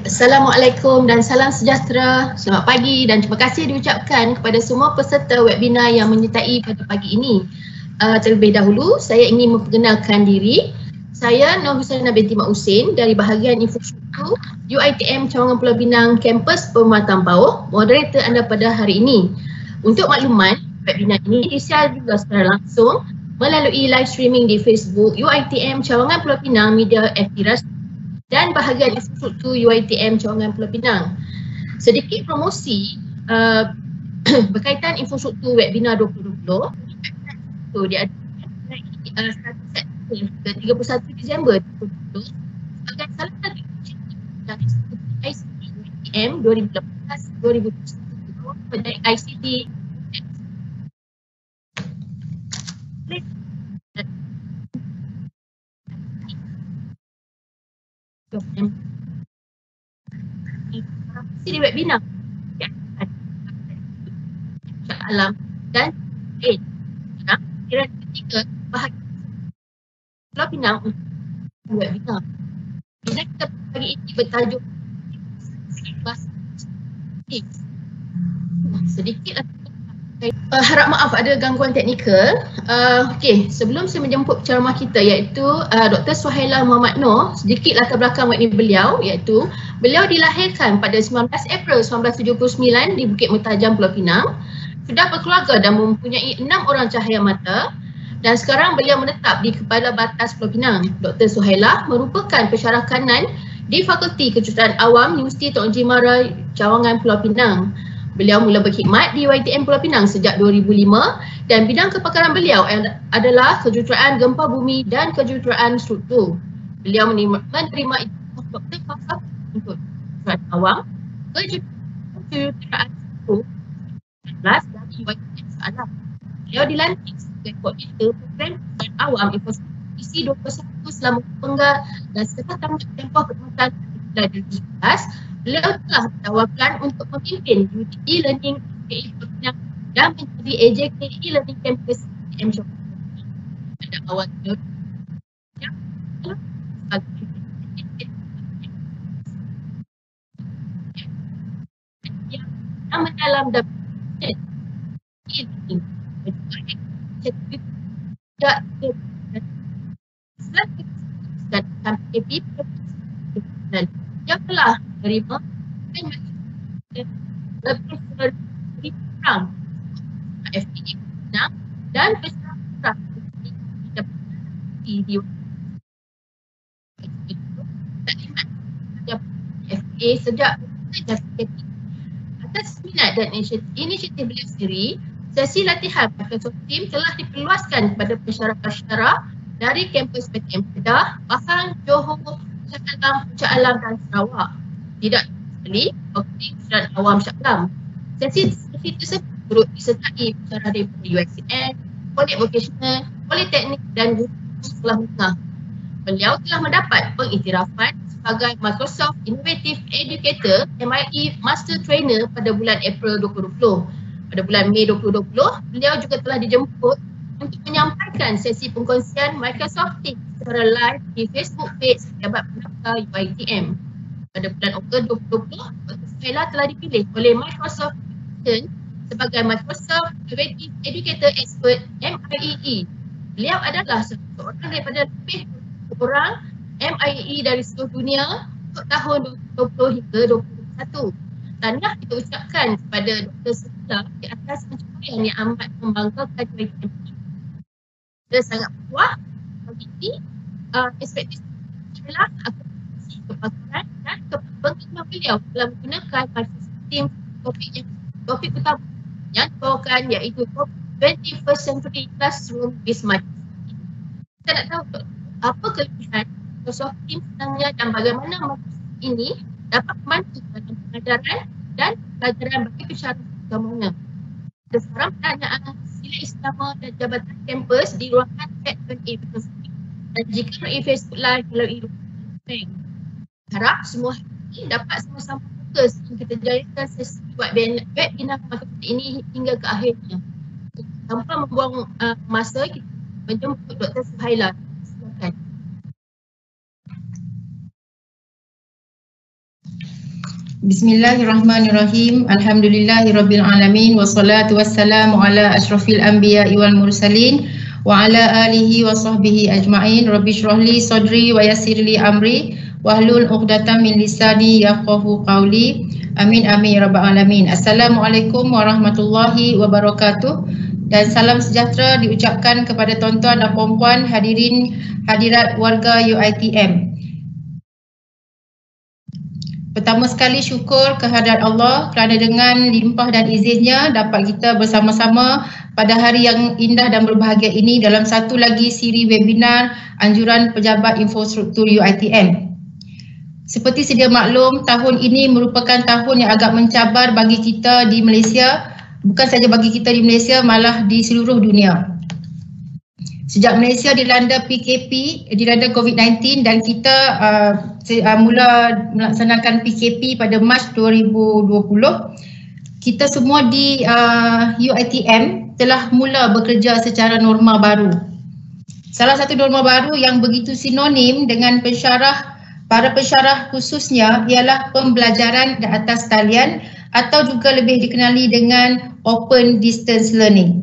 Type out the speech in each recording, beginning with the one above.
Assalamualaikum dan salam sejahtera. Selamat pagi dan terima kasih diucapkan kepada semua peserta webinar yang menyertai pada pagi ini. Uh, terlebih dahulu, saya ingin memperkenalkan diri. Saya Nur Husaina binti Mak Husin dari bahagian infrastruktur UITM Cawangan Pulau Pinang Kampus Perkhidmatan PAUH, moderator anda pada hari ini. Untuk makluman, webinar ini disiar juga secara langsung melalui live streaming di Facebook UITM Cawangan Pulau Pinang Media Aktiras dan bahagian infrastruktur UiTM Cawangan Pulau Pinang. Sedikit promosi uh, berkaitan infrastruktur webinar 2020. So dia ada uh, ke 31 Disember 2020 sebagai salah satu dari ICT UiTM 2018-2021 pada ICT di webinar alam dan eh kira ketiga bahagian Pulau Pinang untuk webinar. Bila kita pagi ini bertajuk sedikit Uh, harap maaf ada gangguan teknikal. Uh, Okey, sebelum saya menjemput ceramah kita iaitu uh, Dr. Suhaila Muhammad Noor, sedikit latar belakang waktu beliau iaitu beliau dilahirkan pada 19 April 1979 di Bukit Mertajam Pulau Pinang. Sudah berkeluarga dan mempunyai enam orang cahaya mata dan sekarang beliau menetap di Kepala Batas Pulau Pinang. Dr. Suhaila merupakan pensyarah kanan di Fakulti Kejuruteraan Awam Universiti Tok Jimara Cawangan Pulau Pinang. Beliau mula berkhidmat di YTM Pulau Pinang sejak 2005 dan bidang kepakaran beliau adalah kejuruteraan gempa bumi dan kejuruteraan struktur. Beliau menerima, doktor falsafah untuk kejuruteraan awam, kejuruteraan struktur dan YTM Salam. Beliau dilantik sebagai koordinator program kejuruteraan awam infrastruktur 21 selama penggal dan setelah tamat tempoh perkhidmatan 2017 beliau telah ditawarkan untuk memimpin UT e-learning PA dan menjadi AJK e-learning campus M. Pada awal tahun yang mendalam dan dan yang telah menerima lebih kurang FTA enam dan besar di FA sejak atas minat dan inisiatif beliau sendiri sesi latihan Microsoft Team telah diperluaskan kepada pensyarah-pensyarah dari kampus PTM Kedah, Pahang, Johor, Puncak Alam, Puncak Alam dan Sarawak tidak sekali optik dan awam syaklam. Sesi sesi tersebut turut disertai pencara daripada UXN, Polit Vocational, Politeknik dan Sekolah Menengah. Beliau telah mendapat pengiktirafan sebagai Microsoft Innovative Educator MIE Master Trainer pada bulan April 2020. Pada bulan Mei 2020, beliau juga telah dijemput untuk menyampaikan sesi pengkongsian Microsoft Teams secara live di Facebook page Pejabat Penakar UITM pada bulan Oktober 2020, Dr. Suhaila telah dipilih oleh Microsoft sebagai Microsoft Innovative Educator Expert MIEE. Beliau adalah seorang daripada lebih orang MIEE dari seluruh dunia untuk tahun 2020 hingga 2021. Tahniah kita ucapkan kepada Dr. Suhaila di atas pencapaian yang amat membanggakan bagi kami. Kita sangat puas bagi ini. Uh, ekspektasi adalah aku kepakaran dan kepemimpinan beliau dalam menggunakan sistem topik yang topik utama yang dibawakan iaitu 21st Century Classroom Bismarck. Kita nak tahu apa kelebihan Microsoft sebenarnya dan bagaimana Microsoft ini dapat membantu dalam pengajaran dan pelajaran bagi pesara utamanya. Ada seorang pertanyaan sila istama dan jabatan kampus di ruangan Chat 28 Microsoft dan jika melalui Facebook Live melalui ruangan harap semua dapat sama-sama fokus untuk kita jayakan sesi buat webinar matematik ini hingga ke akhirnya. Tanpa membuang uh, masa, kita menjemput Dr. Suhaila. Silakan. Bismillahirrahmanirrahim. Alhamdulillahirabbil wassalatu wassalamu ala asyrafil anbiya'i wal mursalin wa ala alihi wa sahbihi ajma'in. Rabbi shrahli sadri wa yassirli amri wahlul 'uqdatam min lisani yafqahu qawli. Amin amin ya rabbal alamin. Assalamualaikum warahmatullahi wabarakatuh. Dan salam sejahtera diucapkan kepada tuan-tuan dan puan-puan hadirin hadirat warga UiTM. Pertama sekali syukur kehadirat Allah kerana dengan limpah dan izinnya dapat kita bersama-sama pada hari yang indah dan berbahagia ini dalam satu lagi siri webinar anjuran pejabat infrastruktur UITM. Seperti sedia maklum, tahun ini merupakan tahun yang agak mencabar bagi kita di Malaysia, bukan saja bagi kita di Malaysia malah di seluruh dunia. Sejak Malaysia dilanda PKP, dilanda COVID-19 dan kita uh, uh, mula melaksanakan PKP pada Mac 2020, kita semua di uh, UITM telah mula bekerja secara norma baru. Salah satu norma baru yang begitu sinonim dengan pensyarah para pensyarah khususnya ialah pembelajaran di atas talian atau juga lebih dikenali dengan open distance learning.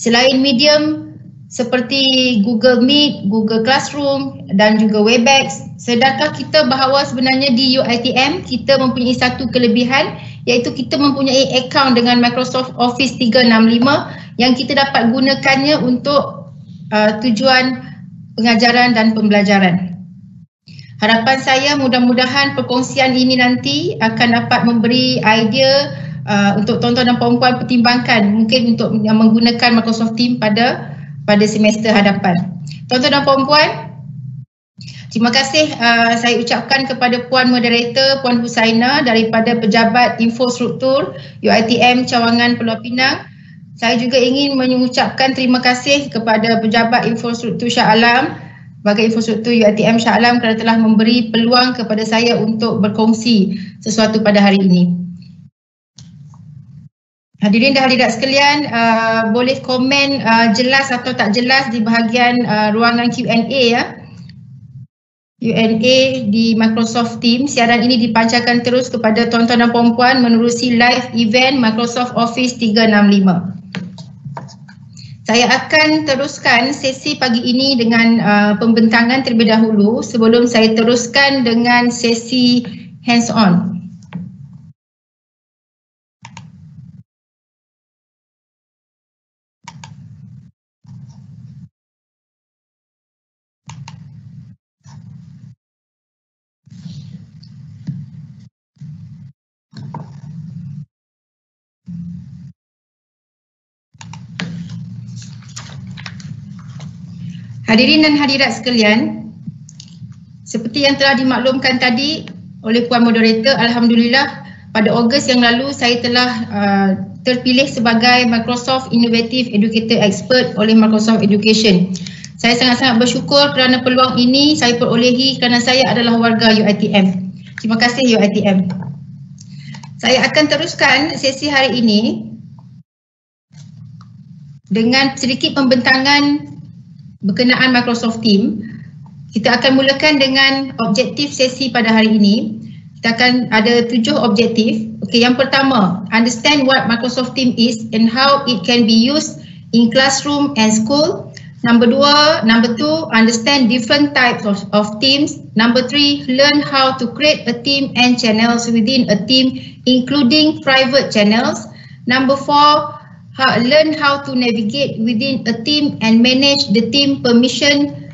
Selain medium seperti Google Meet, Google Classroom dan juga Webex. Sedangkan kita bahawa sebenarnya di UiTM kita mempunyai satu kelebihan iaitu kita mempunyai akaun dengan Microsoft Office 365 yang kita dapat gunakannya untuk uh, tujuan pengajaran dan pembelajaran. Harapan saya mudah-mudahan perkongsian ini nanti akan dapat memberi idea uh, untuk tuan-tuan dan puan-puan pertimbangkan mungkin untuk menggunakan Microsoft Teams pada pada semester hadapan. Tuan-tuan dan puan-puan, terima kasih uh, saya ucapkan kepada Puan Moderator, Puan Husaina daripada Pejabat Infrastruktur UITM Cawangan Pulau Pinang. Saya juga ingin mengucapkan terima kasih kepada Pejabat Infrastruktur Shah Alam bagi infrastruktur UITM Shah Alam kerana telah memberi peluang kepada saya untuk berkongsi sesuatu pada hari ini. Hadirin dan hadirat sekalian, uh, boleh komen uh, jelas atau tak jelas di bahagian uh, ruangan Q&A ya. Q&A di Microsoft Teams. Siaran ini dipancarkan terus kepada tuan-tuan dan puan-puan menerusi live event Microsoft Office 365. Saya akan teruskan sesi pagi ini dengan uh, pembentangan terlebih dahulu sebelum saya teruskan dengan sesi hands-on. Hadirin dan hadirat sekalian, seperti yang telah dimaklumkan tadi oleh Puan Moderator, Alhamdulillah pada Ogos yang lalu saya telah uh, terpilih sebagai Microsoft Innovative Educator Expert oleh Microsoft Education. Saya sangat-sangat bersyukur kerana peluang ini saya perolehi kerana saya adalah warga UITM. Terima kasih UITM. Saya akan teruskan sesi hari ini dengan sedikit pembentangan berkenaan Microsoft Team. Kita akan mulakan dengan objektif sesi pada hari ini. Kita akan ada tujuh objektif. Okay, yang pertama, understand what Microsoft Team is and how it can be used in classroom and school. Number dua, number two, understand different types of, of teams. Number three, learn how to create a team and channels within a team, including private channels. Number four, how, learn how to navigate within a team and manage the team permission.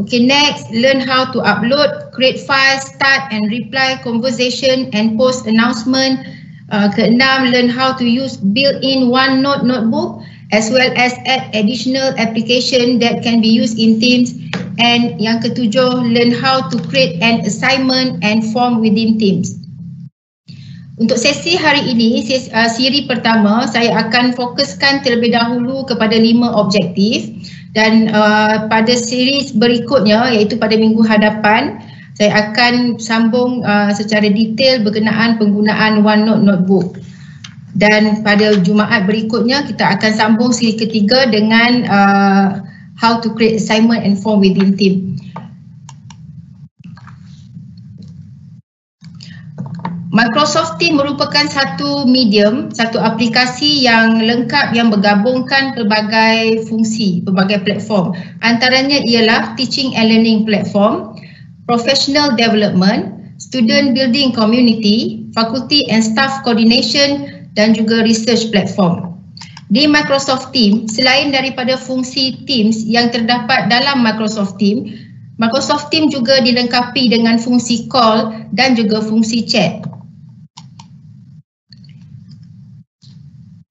Okay, next, learn how to upload, create files, start and reply conversation and post announcement. Uh, keenam, learn how to use built-in OneNote notebook as well as add additional application that can be used in Teams. And yang ketujuh, learn how to create an assignment and form within Teams. Untuk sesi hari ini, sesi, uh, siri pertama, saya akan fokuskan terlebih dahulu kepada lima objektif dan uh, pada siri berikutnya iaitu pada minggu hadapan, saya akan sambung uh, secara detail berkenaan penggunaan OneNote Notebook. Dan pada Jumaat berikutnya, kita akan sambung siri ketiga dengan uh, how to create assignment and form within team. Microsoft Teams merupakan satu medium, satu aplikasi yang lengkap yang bergabungkan pelbagai fungsi, pelbagai platform. Antaranya ialah teaching and learning platform, professional development, student building community, faculty and staff coordination dan juga research platform. Di Microsoft Teams, selain daripada fungsi Teams yang terdapat dalam Microsoft Teams, Microsoft Teams juga dilengkapi dengan fungsi call dan juga fungsi chat.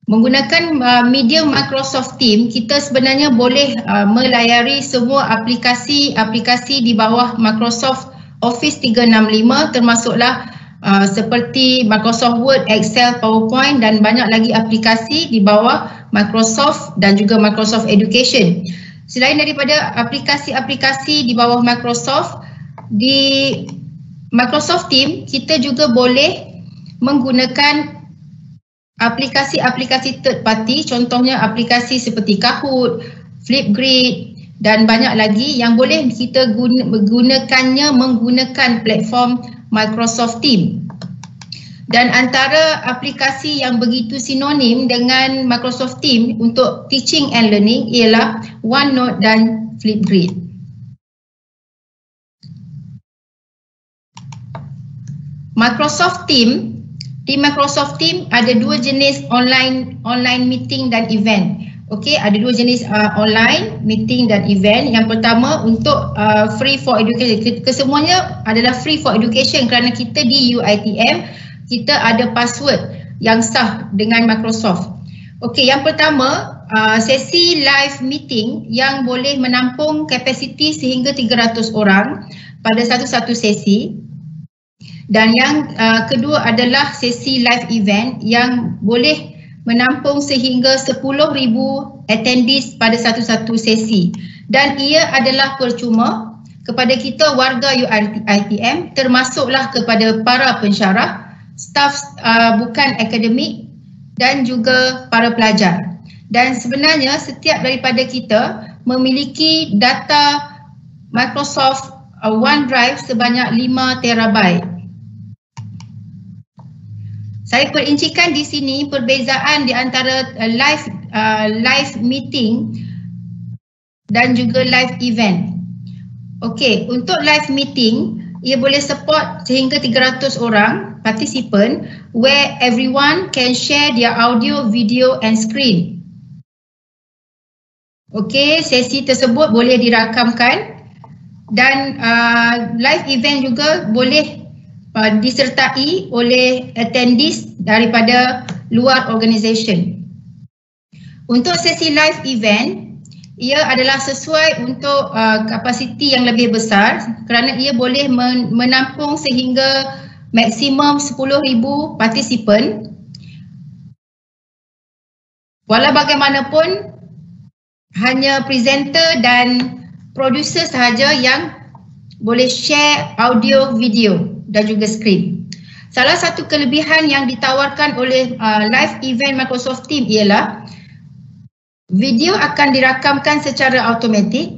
Menggunakan uh, medium Microsoft Teams, kita sebenarnya boleh uh, melayari semua aplikasi-aplikasi di bawah Microsoft Office 365 termasuklah uh, seperti Microsoft Word, Excel, PowerPoint dan banyak lagi aplikasi di bawah Microsoft dan juga Microsoft Education. Selain daripada aplikasi-aplikasi di bawah Microsoft, di Microsoft Teams kita juga boleh menggunakan aplikasi-aplikasi third party contohnya aplikasi seperti Kahoot, Flipgrid dan banyak lagi yang boleh kita guna, gunakannya menggunakan platform Microsoft Teams. Dan antara aplikasi yang begitu sinonim dengan Microsoft Teams untuk teaching and learning ialah OneNote dan Flipgrid. Microsoft Teams di Microsoft Teams ada dua jenis online online meeting dan event. Okey, ada dua jenis uh, online meeting dan event. Yang pertama untuk uh, free for education. Kesemuanya adalah free for education kerana kita di UiTM kita ada password yang sah dengan Microsoft. Okey, yang pertama uh, sesi live meeting yang boleh menampung kapasiti sehingga 300 orang pada satu-satu sesi. Dan yang uh, kedua adalah sesi live event yang boleh menampung sehingga 10,000 attendees pada satu-satu sesi. Dan ia adalah percuma kepada kita warga UITM termasuklah kepada para pensyarah, staf uh, bukan akademik dan juga para pelajar. Dan sebenarnya setiap daripada kita memiliki data Microsoft uh, OneDrive sebanyak 5 terabyte. Saya perincikan di sini perbezaan di antara uh, live uh, live meeting dan juga live event. Okey, untuk live meeting ia boleh support sehingga 300 orang participant where everyone can share their audio, video and screen. Okey, sesi tersebut boleh dirakamkan dan uh, live event juga boleh uh, disertai oleh attendees daripada luar organisation. Untuk sesi live event, ia adalah sesuai untuk uh, kapasiti yang lebih besar kerana ia boleh men- menampung sehingga maksimum 10,000 participant. Walau bagaimanapun, hanya presenter dan producer sahaja yang boleh share audio video dan juga skrin. Salah satu kelebihan yang ditawarkan oleh uh, live event Microsoft Teams ialah video akan dirakamkan secara automatik,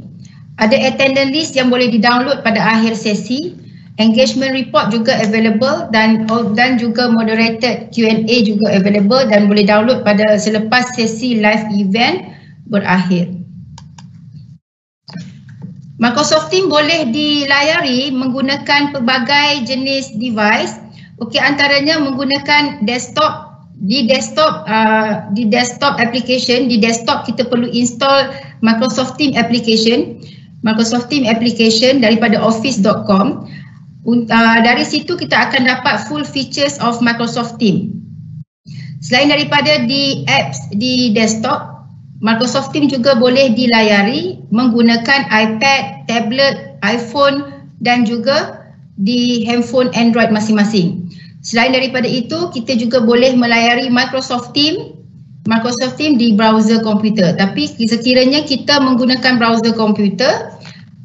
ada attendance list yang boleh di-download pada akhir sesi, engagement report juga available dan dan juga moderated Q&A juga available dan boleh download pada selepas sesi live event berakhir. Microsoft Teams boleh dilayari menggunakan pelbagai jenis device. Okey, antaranya menggunakan desktop di desktop uh, di desktop application. Di desktop kita perlu install Microsoft Teams application Microsoft Teams application daripada office.com uh, dari situ kita akan dapat full features of Microsoft Teams. Selain daripada di apps di desktop Microsoft Teams juga boleh dilayari menggunakan iPad, tablet, iPhone dan juga di handphone Android masing-masing. Selain daripada itu, kita juga boleh melayari Microsoft Teams Microsoft Teams di browser komputer. Tapi sekiranya kita menggunakan browser komputer,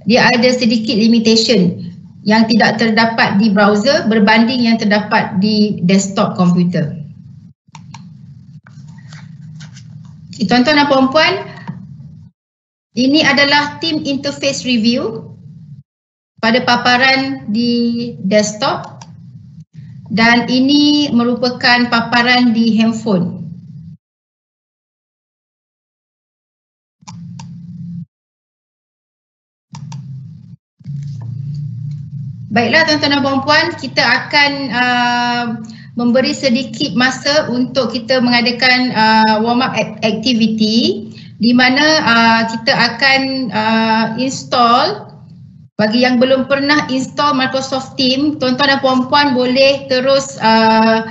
dia ada sedikit limitation yang tidak terdapat di browser berbanding yang terdapat di desktop komputer. Tuan-tuan dan puan-puan, ini adalah team interface review pada paparan di desktop dan ini merupakan paparan di handphone. Baiklah tuan-tuan dan puan-puan, kita akan uh, memberi sedikit masa untuk kita mengadakan uh, warm up activity di mana uh, kita akan uh, install bagi yang belum pernah install Microsoft Teams, tuan-tuan dan puan-puan boleh terus uh,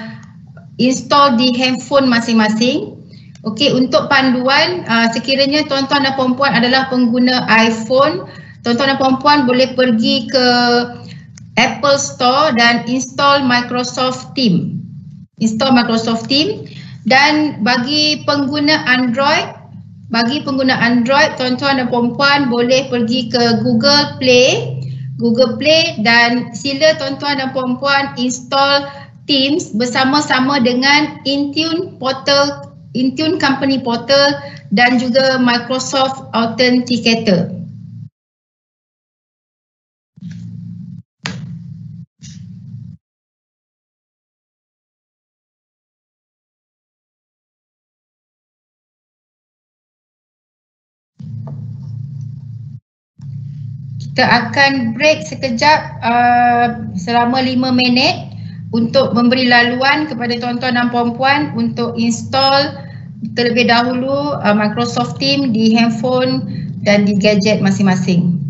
install di handphone masing-masing. Okey, untuk panduan uh, sekiranya tuan-tuan dan puan-puan adalah pengguna iPhone, tuan-tuan dan puan-puan boleh pergi ke Apple Store dan install Microsoft Team. Install Microsoft Team dan bagi pengguna Android, bagi pengguna Android tuan-tuan dan puan-puan boleh pergi ke Google Play, Google Play dan sila tuan-tuan dan puan-puan install Teams bersama-sama dengan Intune Portal, Intune Company Portal dan juga Microsoft Authenticator. Kita akan break sekejap uh, selama 5 minit untuk memberi laluan kepada tuan-tuan dan puan-puan untuk install terlebih dahulu uh, Microsoft Teams di handphone dan di gadget masing-masing.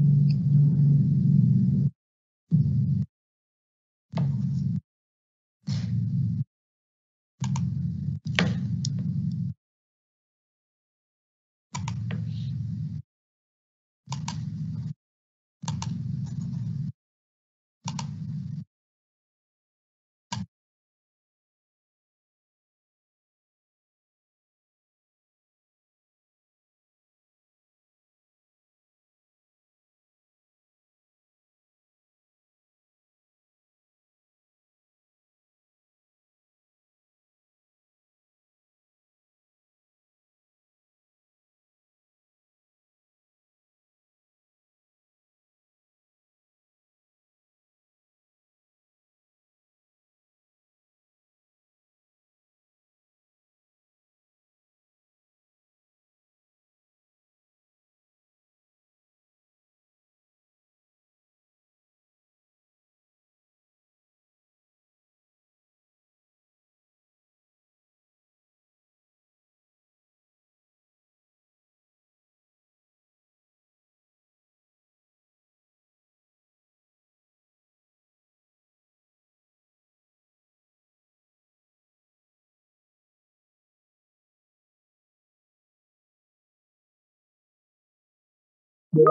you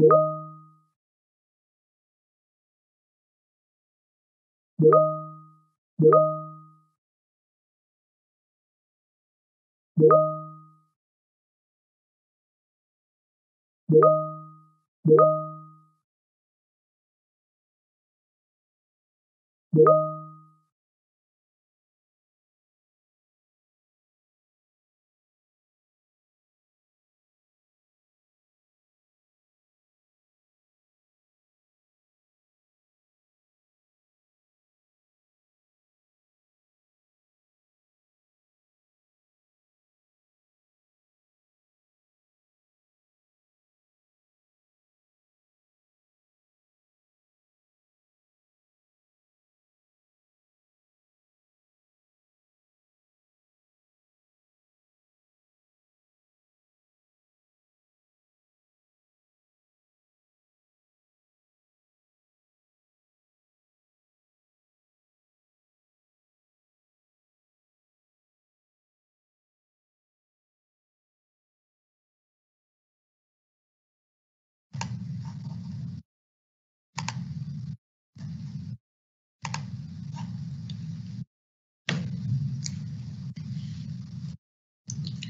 you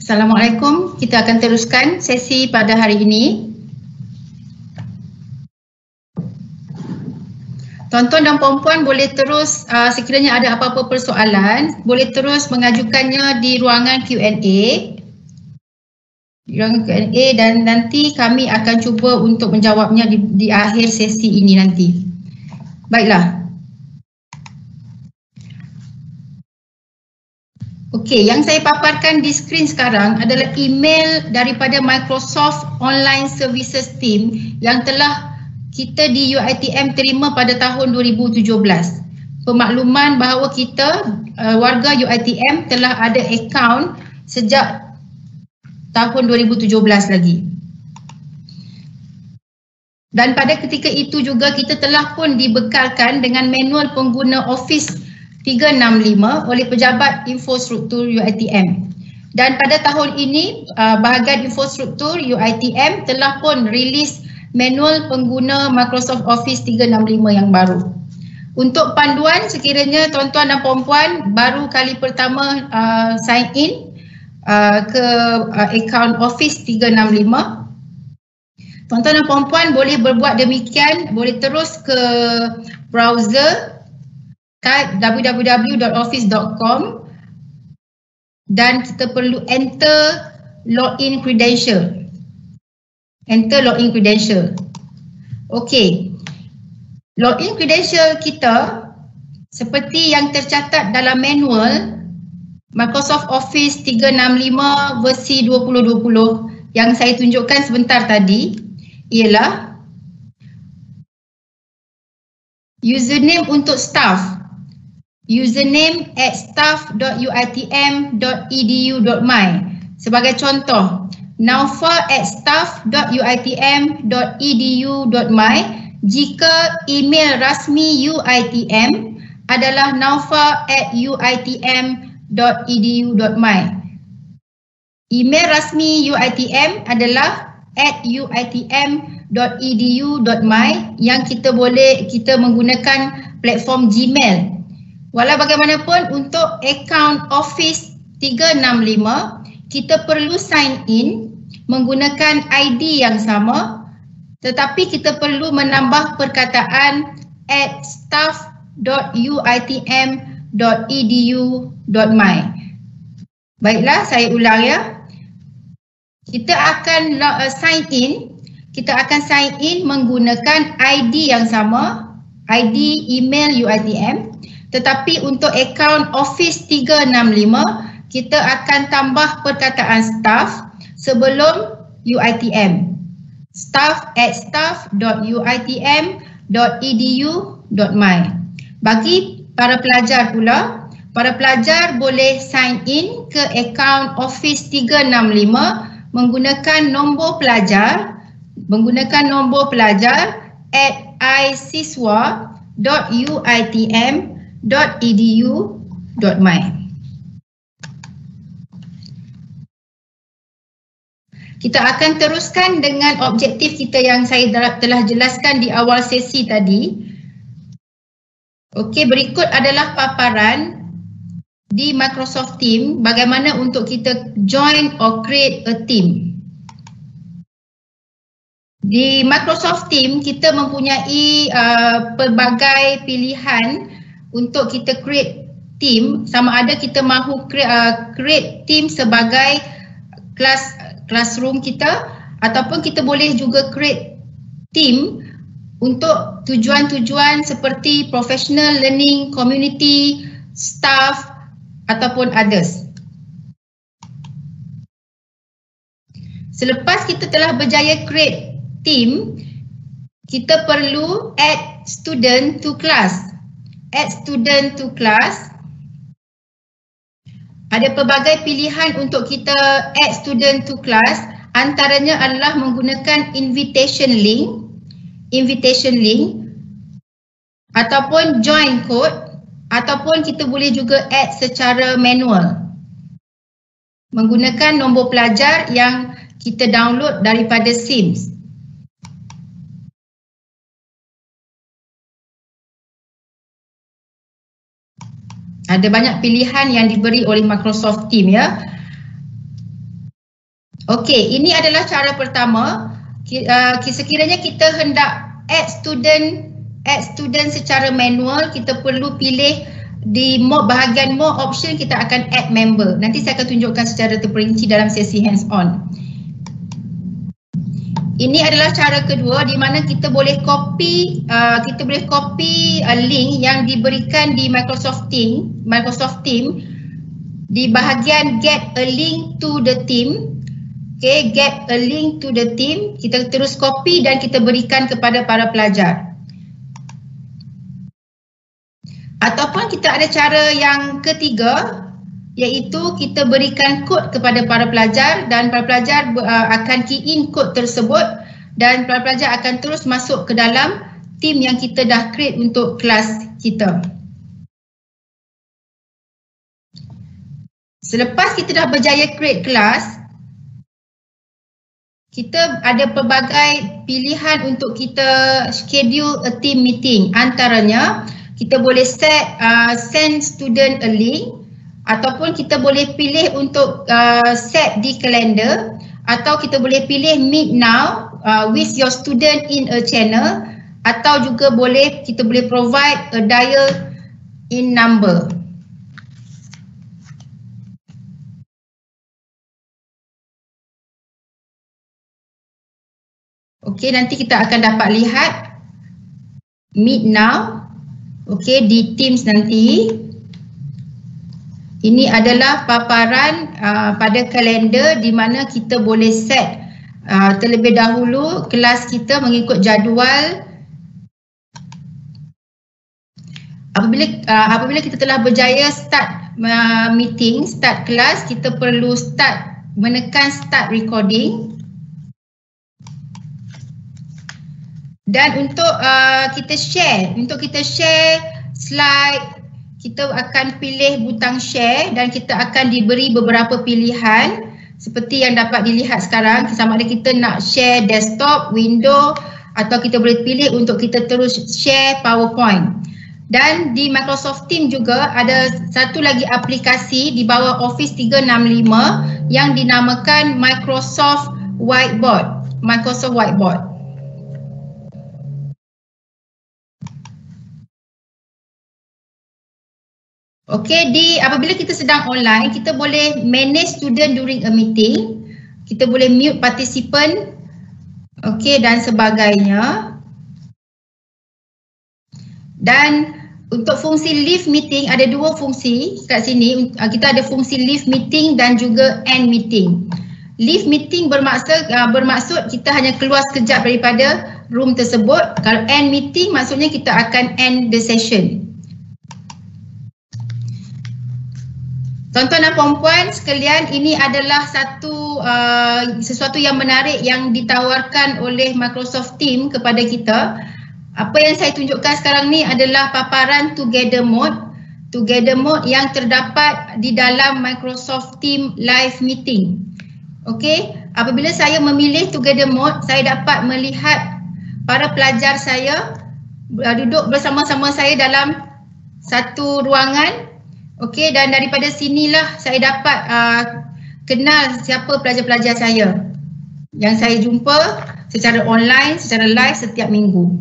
Assalamualaikum. Kita akan teruskan sesi pada hari ini. Tuan-tuan dan puan-puan boleh terus uh, sekiranya ada apa-apa persoalan, boleh terus mengajukannya di ruangan Q&A. Ruangan Q&A dan nanti kami akan cuba untuk menjawabnya di, di akhir sesi ini nanti. Baiklah. Okey, yang saya paparkan di skrin sekarang adalah email daripada Microsoft Online Services Team yang telah kita di UiTM terima pada tahun 2017. Pemakluman bahawa kita uh, warga UiTM telah ada akaun sejak tahun 2017 lagi. Dan pada ketika itu juga kita telah pun dibekalkan dengan manual pengguna Office 365 oleh pejabat infrastruktur UiTM. Dan pada tahun ini, uh, bahagian infrastruktur UiTM telah pun rilis manual pengguna Microsoft Office 365 yang baru. Untuk panduan sekiranya tuan-tuan dan puan-puan baru kali pertama uh, sign in uh, ke uh, account Office 365, tuan-tuan dan puan-puan boleh berbuat demikian, boleh terus ke browser type www.office.com dan kita perlu enter login credential. Enter login credential. Okey. Login credential kita seperti yang tercatat dalam manual Microsoft Office 365 versi 2020 yang saya tunjukkan sebentar tadi ialah username untuk staff username at staff.uitm.edu.my sebagai contoh naufa at staff.uitm.edu.my jika email rasmi UITM adalah naufa at uitm.edu.my email rasmi UITM adalah at uitm.edu.my yang kita boleh kita menggunakan platform Gmail Walau bagaimanapun untuk account Office 365 kita perlu sign in menggunakan ID yang sama tetapi kita perlu menambah perkataan at staff.uitm.edu.my Baiklah saya ulang ya. Kita akan uh, sign in. Kita akan sign in menggunakan ID yang sama ID email UiTM tetapi untuk akaun Office 365, kita akan tambah perkataan staff sebelum UITM. Staff at staff.uitm.edu.my Bagi para pelajar pula, para pelajar boleh sign in ke akaun Office 365 menggunakan nombor pelajar menggunakan nombor pelajar at isiswa.uitm.edu.my www.edu.my Kita akan teruskan dengan objektif kita yang saya telah jelaskan di awal sesi tadi. Okey, berikut adalah paparan di Microsoft Team bagaimana untuk kita join or create a team. Di Microsoft Team kita mempunyai uh, pelbagai pilihan untuk kita create team sama ada kita mahu create, uh, create team sebagai class classroom kita ataupun kita boleh juga create team untuk tujuan-tujuan seperti professional learning, community, staff ataupun others. Selepas kita telah berjaya create team, kita perlu add student to class add student to class. Ada pelbagai pilihan untuk kita add student to class. Antaranya adalah menggunakan invitation link, invitation link ataupun join code ataupun kita boleh juga add secara manual. Menggunakan nombor pelajar yang kita download daripada SIMS. Ada banyak pilihan yang diberi oleh Microsoft Team ya. Okey, ini adalah cara pertama. Uh, sekiranya kita hendak add student add student secara manual, kita perlu pilih di more, bahagian more option kita akan add member. Nanti saya akan tunjukkan secara terperinci dalam sesi hands on. Ini adalah cara kedua di mana kita boleh copy uh, kita boleh copy uh, link yang diberikan di Microsoft Team, Microsoft Team di bahagian get a link to the team. Okay, get a link to the team. Kita terus copy dan kita berikan kepada para pelajar. Ataupun kita ada cara yang ketiga iaitu kita berikan kod kepada para pelajar dan para pelajar uh, akan key in kod tersebut dan para pelajar akan terus masuk ke dalam tim yang kita dah create untuk kelas kita. Selepas kita dah berjaya create kelas, kita ada pelbagai pilihan untuk kita schedule a team meeting. Antaranya, kita boleh set uh, send student a link ataupun kita boleh pilih untuk uh, set di kalender atau kita boleh pilih meet now uh, with your student in a channel atau juga boleh kita boleh provide a dial in number. Okey nanti kita akan dapat lihat meet now okey di Teams nanti ini adalah paparan uh, pada kalender di mana kita boleh set uh, terlebih dahulu kelas kita mengikut jadual. Apabila uh, apabila kita telah berjaya start uh, meeting, start kelas, kita perlu start menekan start recording. Dan untuk uh, kita share, untuk kita share slide kita akan pilih butang share dan kita akan diberi beberapa pilihan seperti yang dapat dilihat sekarang sama ada kita nak share desktop, window atau kita boleh pilih untuk kita terus share PowerPoint. Dan di Microsoft Team juga ada satu lagi aplikasi di bawah Office 365 yang dinamakan Microsoft Whiteboard. Microsoft Whiteboard. Okey, di apabila kita sedang online, kita boleh manage student during a meeting. Kita boleh mute participant. Okey dan sebagainya. Dan untuk fungsi leave meeting ada dua fungsi kat sini. Kita ada fungsi leave meeting dan juga end meeting. Leave meeting bermaksud uh, bermaksud kita hanya keluar sekejap daripada room tersebut. Kalau end meeting maksudnya kita akan end the session. Tuan-tuan dan puan-puan sekalian, ini adalah satu uh, sesuatu yang menarik yang ditawarkan oleh Microsoft Team kepada kita. Apa yang saya tunjukkan sekarang ni adalah paparan Together Mode. Together Mode yang terdapat di dalam Microsoft Team Live Meeting. Okey, apabila saya memilih Together Mode, saya dapat melihat para pelajar saya uh, duduk bersama-sama saya dalam satu ruangan Okey dan daripada sinilah saya dapat uh, kenal siapa pelajar-pelajar saya yang saya jumpa secara online, secara live setiap minggu.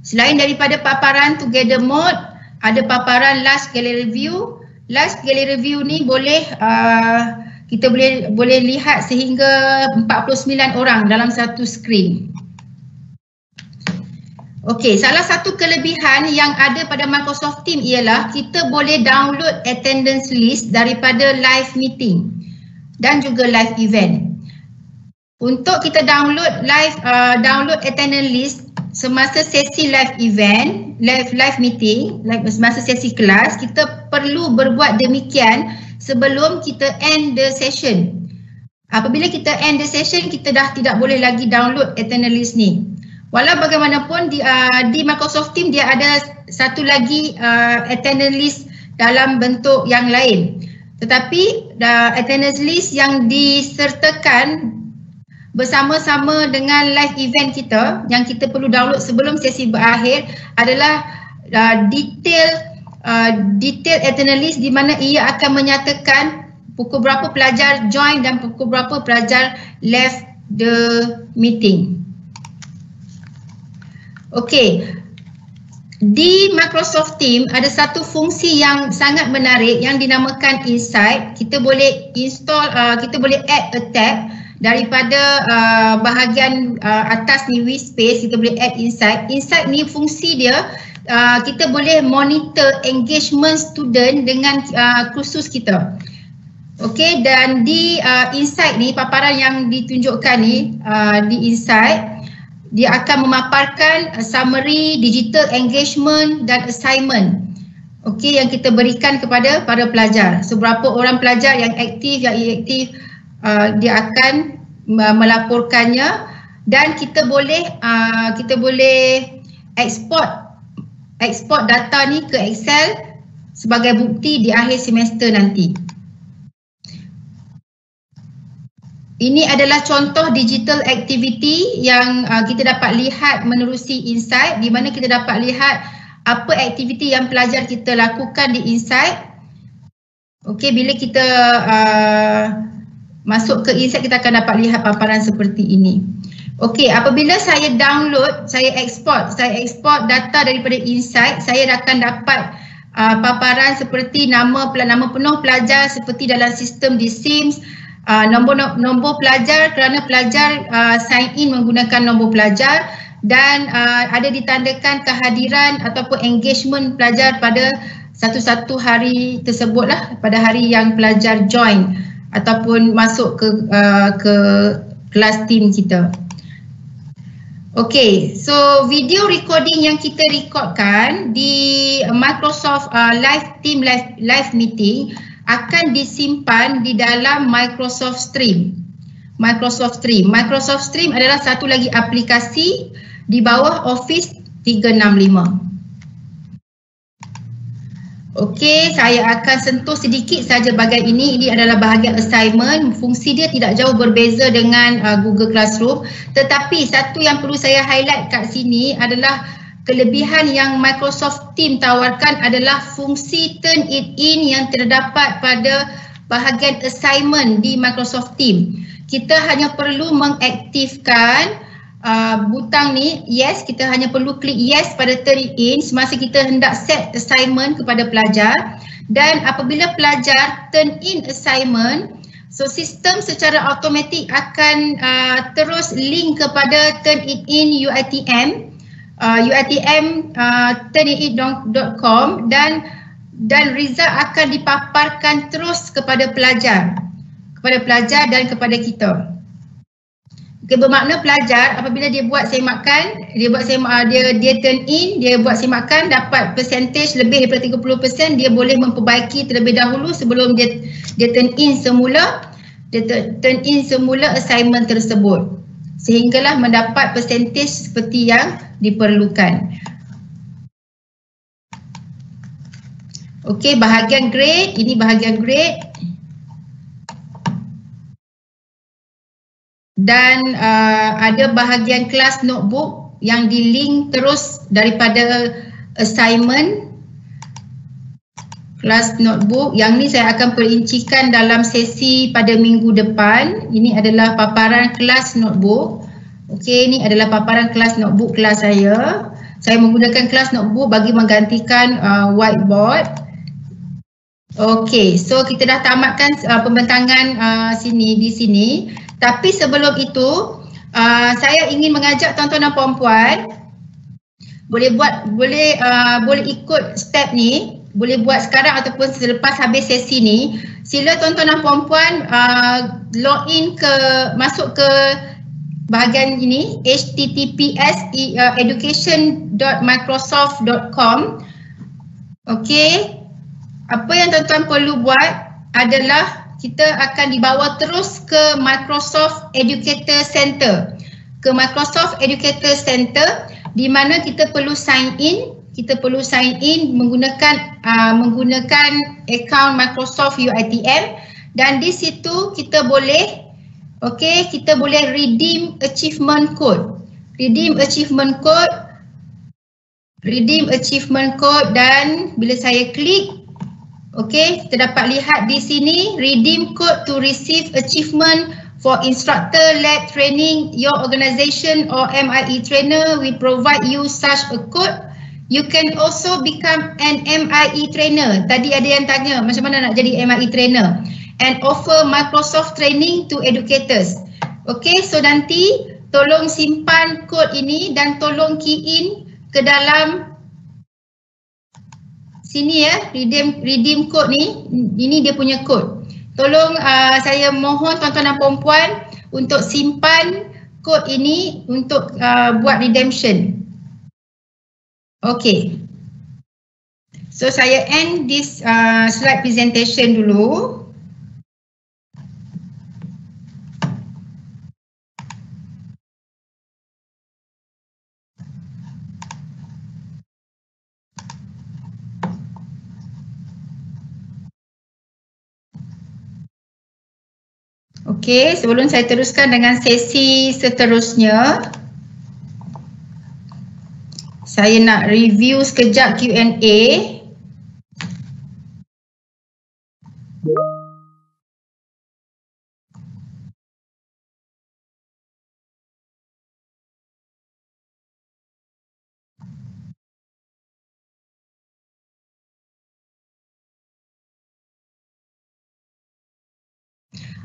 Selain daripada paparan Together Mode, ada paparan Last Gallery Review. Last Gallery Review ni boleh uh, kita boleh boleh lihat sehingga 49 orang dalam satu screen. Okey, salah satu kelebihan yang ada pada Microsoft Team ialah kita boleh download attendance list daripada live meeting dan juga live event. Untuk kita download live uh, download attendance list semasa sesi live event, live live meeting, live semasa sesi kelas, kita perlu berbuat demikian sebelum kita end the session. Apabila kita end the session, kita dah tidak boleh lagi download attendance list ni. Walau bagaimanapun di, uh, di Microsoft Team dia ada satu lagi uh, attendance list dalam bentuk yang lain. Tetapi uh, attendance list yang disertakan bersama-sama dengan live event kita yang kita perlu download sebelum sesi berakhir adalah uh, detail uh, detail attendance list di mana ia akan menyatakan pukul berapa pelajar join dan pukul berapa pelajar left the meeting. Okay, di Microsoft Team ada satu fungsi yang sangat menarik yang dinamakan Insight. Kita boleh install, uh, kita boleh add a tab daripada uh, bahagian uh, atas ni Space kita boleh add insight. Insight ni fungsi dia uh, kita boleh monitor engagement student dengan uh, kursus kita. Okey dan di uh, insight ni paparan yang ditunjukkan ni uh, di insight dia akan memaparkan summary digital engagement dan assignment. Okey yang kita berikan kepada para pelajar. Seberapa orang pelajar yang aktif yang inaktif uh, dia akan melaporkannya dan kita boleh uh, kita boleh export export data ni ke Excel sebagai bukti di akhir semester nanti. Ini adalah contoh digital activity yang uh, kita dapat lihat menerusi Insight di mana kita dapat lihat apa aktiviti yang pelajar kita lakukan di Insight. Okey, bila kita uh, masuk ke Insight kita akan dapat lihat paparan seperti ini. Okey, apabila saya download, saya export, saya export data daripada Insight, saya akan dapat uh, paparan seperti nama nama penuh pelajar seperti dalam sistem di SIMS, uh, nombor nombor pelajar kerana pelajar uh, sign in menggunakan nombor pelajar dan uh, ada ditandakan kehadiran ataupun engagement pelajar pada satu-satu hari tersebutlah pada hari yang pelajar join ataupun masuk ke uh, ke kelas team kita. Okay, so video recording yang kita recordkan di Microsoft uh, Live Team Live, Live Meeting akan disimpan di dalam Microsoft Stream. Microsoft Stream. Microsoft Stream adalah satu lagi aplikasi di bawah Office 365. Okey, saya akan sentuh sedikit saja bahagian ini. Ini adalah bahagian assignment. Fungsi dia tidak jauh berbeza dengan uh, Google Classroom. Tetapi satu yang perlu saya highlight kat sini adalah kelebihan yang Microsoft Team tawarkan adalah fungsi turn it in yang terdapat pada bahagian assignment di Microsoft Team. Kita hanya perlu mengaktifkan uh, butang ni yes kita hanya perlu klik yes pada turn in semasa kita hendak set assignment kepada pelajar dan apabila pelajar turn in assignment so sistem secara automatik akan uh, terus link kepada turn it in UiTM uh, UiTM uh, turnitin.com dan dan result akan dipaparkan terus kepada pelajar kepada pelajar dan kepada kita Okay, bermakna pelajar apabila dia buat semakan, dia buat semak, dia dia turn in, dia buat semakan dapat percentage lebih daripada 30%, dia boleh memperbaiki terlebih dahulu sebelum dia dia turn in semula, dia turn in semula assignment tersebut. Sehinggalah mendapat percentage seperti yang diperlukan. Okey, bahagian grade, ini bahagian grade. dan uh, ada bahagian kelas notebook yang di link terus daripada assignment kelas notebook. Yang ni saya akan perincikan dalam sesi pada minggu depan. Ini adalah paparan kelas notebook. Okey ini adalah paparan kelas notebook kelas saya. Saya menggunakan kelas notebook bagi menggantikan uh, whiteboard. Okey so kita dah tamatkan uh, pembentangan uh, sini di sini. Tapi sebelum itu, uh, saya ingin mengajak tuan-tuan dan puan-puan boleh buat boleh uh, boleh ikut step ni, boleh buat sekarang ataupun selepas habis sesi ni. Sila tuan-tuan dan puan-puan uh, login ke masuk ke bahagian ini https uh, education.microsoft.com. Okey. Apa yang tuan-tuan perlu buat adalah kita akan dibawa terus ke Microsoft Educator Center. Ke Microsoft Educator Center di mana kita perlu sign in, kita perlu sign in menggunakan uh, menggunakan account Microsoft UiTM dan di situ kita boleh okey, kita boleh redeem achievement code. Redeem achievement code redeem achievement code dan bila saya klik Okey, kita dapat lihat di sini redeem code to receive achievement for instructor led training your organization or MIE trainer. We provide you such a code you can also become an MIE trainer. Tadi ada yang tanya macam mana nak jadi MIE trainer? And offer Microsoft training to educators. Okay, so nanti tolong simpan kod ini dan tolong key in ke dalam sini ya redeem redeem code ni. Ini dia punya kod. Tolong uh, saya mohon tuan-tuan dan puan untuk simpan kod ini untuk uh, buat redemption okey so saya end this uh, slide presentation dulu. Okey, sebelum saya teruskan dengan sesi seterusnya saya nak review sekejap Q&A.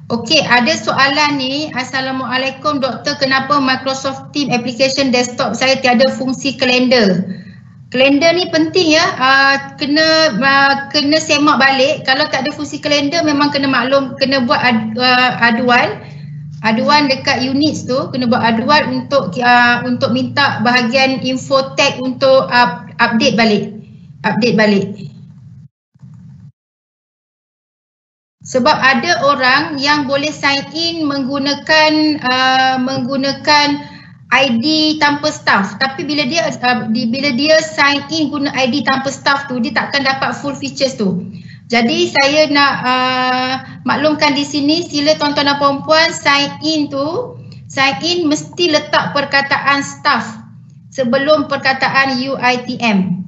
Okey, ada soalan ni. Assalamualaikum doktor, kenapa Microsoft Team application desktop saya tiada fungsi kalender? Kalender ni penting ya. Uh, kena uh, kena semak balik. Kalau tak ada fungsi kalender memang kena maklum kena buat ad, uh, aduan. Aduan dekat units tu kena buat aduan untuk uh, untuk minta bahagian info tag untuk uh, update balik. Update balik. Sebab ada orang yang boleh sign in menggunakan uh, menggunakan ID tanpa staff tapi bila dia uh, di, bila dia sign in guna ID tanpa staff tu dia takkan dapat full features tu. Jadi saya nak uh, maklumkan di sini sila tuan-tuan dan puan-puan sign in tu sign in mesti letak perkataan staff sebelum perkataan UITM.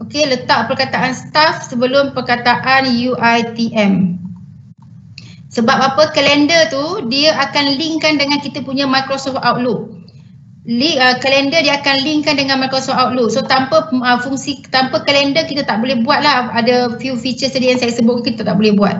Okey, letak perkataan staff sebelum perkataan UITM. Sebab apa kalender tu dia akan linkkan dengan kita punya Microsoft Outlook. Uh, kalender dia akan linkkan dengan Microsoft Outlook. So tanpa uh, fungsi tanpa kalender kita tak boleh buat lah ada few features tadi yang saya sebut kita tak boleh buat.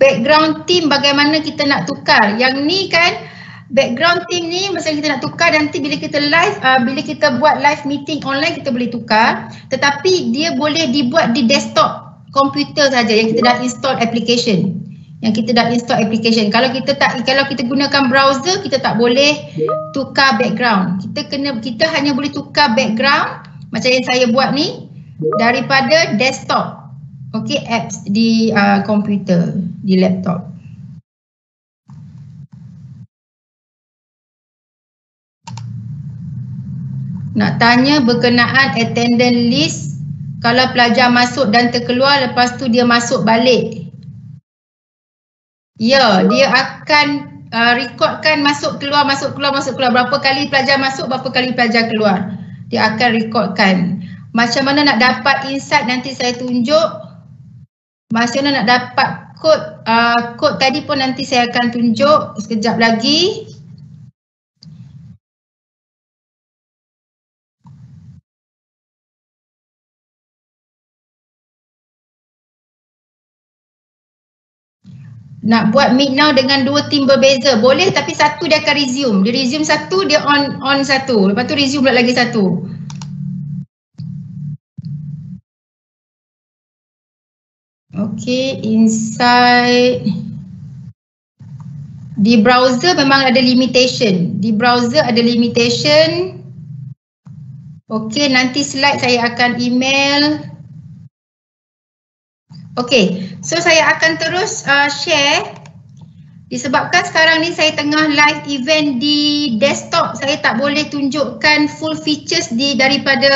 Background team bagaimana kita nak tukar. Yang ni kan background team ni masa kita nak tukar nanti bila kita live uh, bila kita buat live meeting online kita boleh tukar. Tetapi dia boleh dibuat di desktop komputer saja yang kita dah install application. Yang kita dah install application. Kalau kita tak kalau kita gunakan browser kita tak boleh tukar background. Kita kena kita hanya boleh tukar background macam yang saya buat ni daripada desktop. Okey apps di uh, komputer di laptop nak tanya berkenaan attendance list kalau pelajar masuk dan terkeluar lepas tu dia masuk balik. Ya, dia akan uh, rekodkan masuk keluar masuk keluar masuk keluar berapa kali pelajar masuk berapa kali pelajar keluar. Dia akan rekodkan. Macam mana nak dapat insight nanti saya tunjuk. Macam mana nak dapat kod uh, kod tadi pun nanti saya akan tunjuk sekejap lagi. Nak buat meet now dengan dua team berbeza. Boleh tapi satu dia akan resume. Dia resume satu dia on on satu. Lepas tu resume lagi satu. Okay, inside. Di browser memang ada limitation. Di browser ada limitation. Okay, nanti slide saya akan email Okey, so saya akan terus uh, share. Disebabkan sekarang ni saya tengah live event di desktop saya tak boleh tunjukkan full features di daripada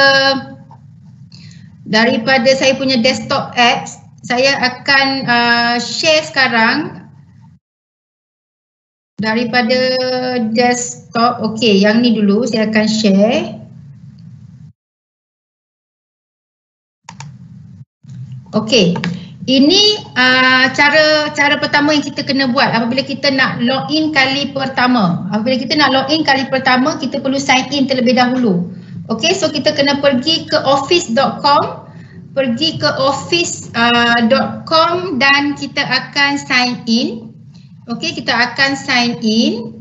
daripada saya punya desktop apps. Saya akan uh, share sekarang daripada desktop. Okey yang ni dulu saya akan share. Okey. Ini uh, cara cara pertama yang kita kena buat apabila kita nak login kali pertama. Apabila kita nak login kali pertama, kita perlu sign in terlebih dahulu. Okey, so kita kena pergi ke office.com pergi ke office.com uh, dan kita akan sign in. Okey, kita akan sign in.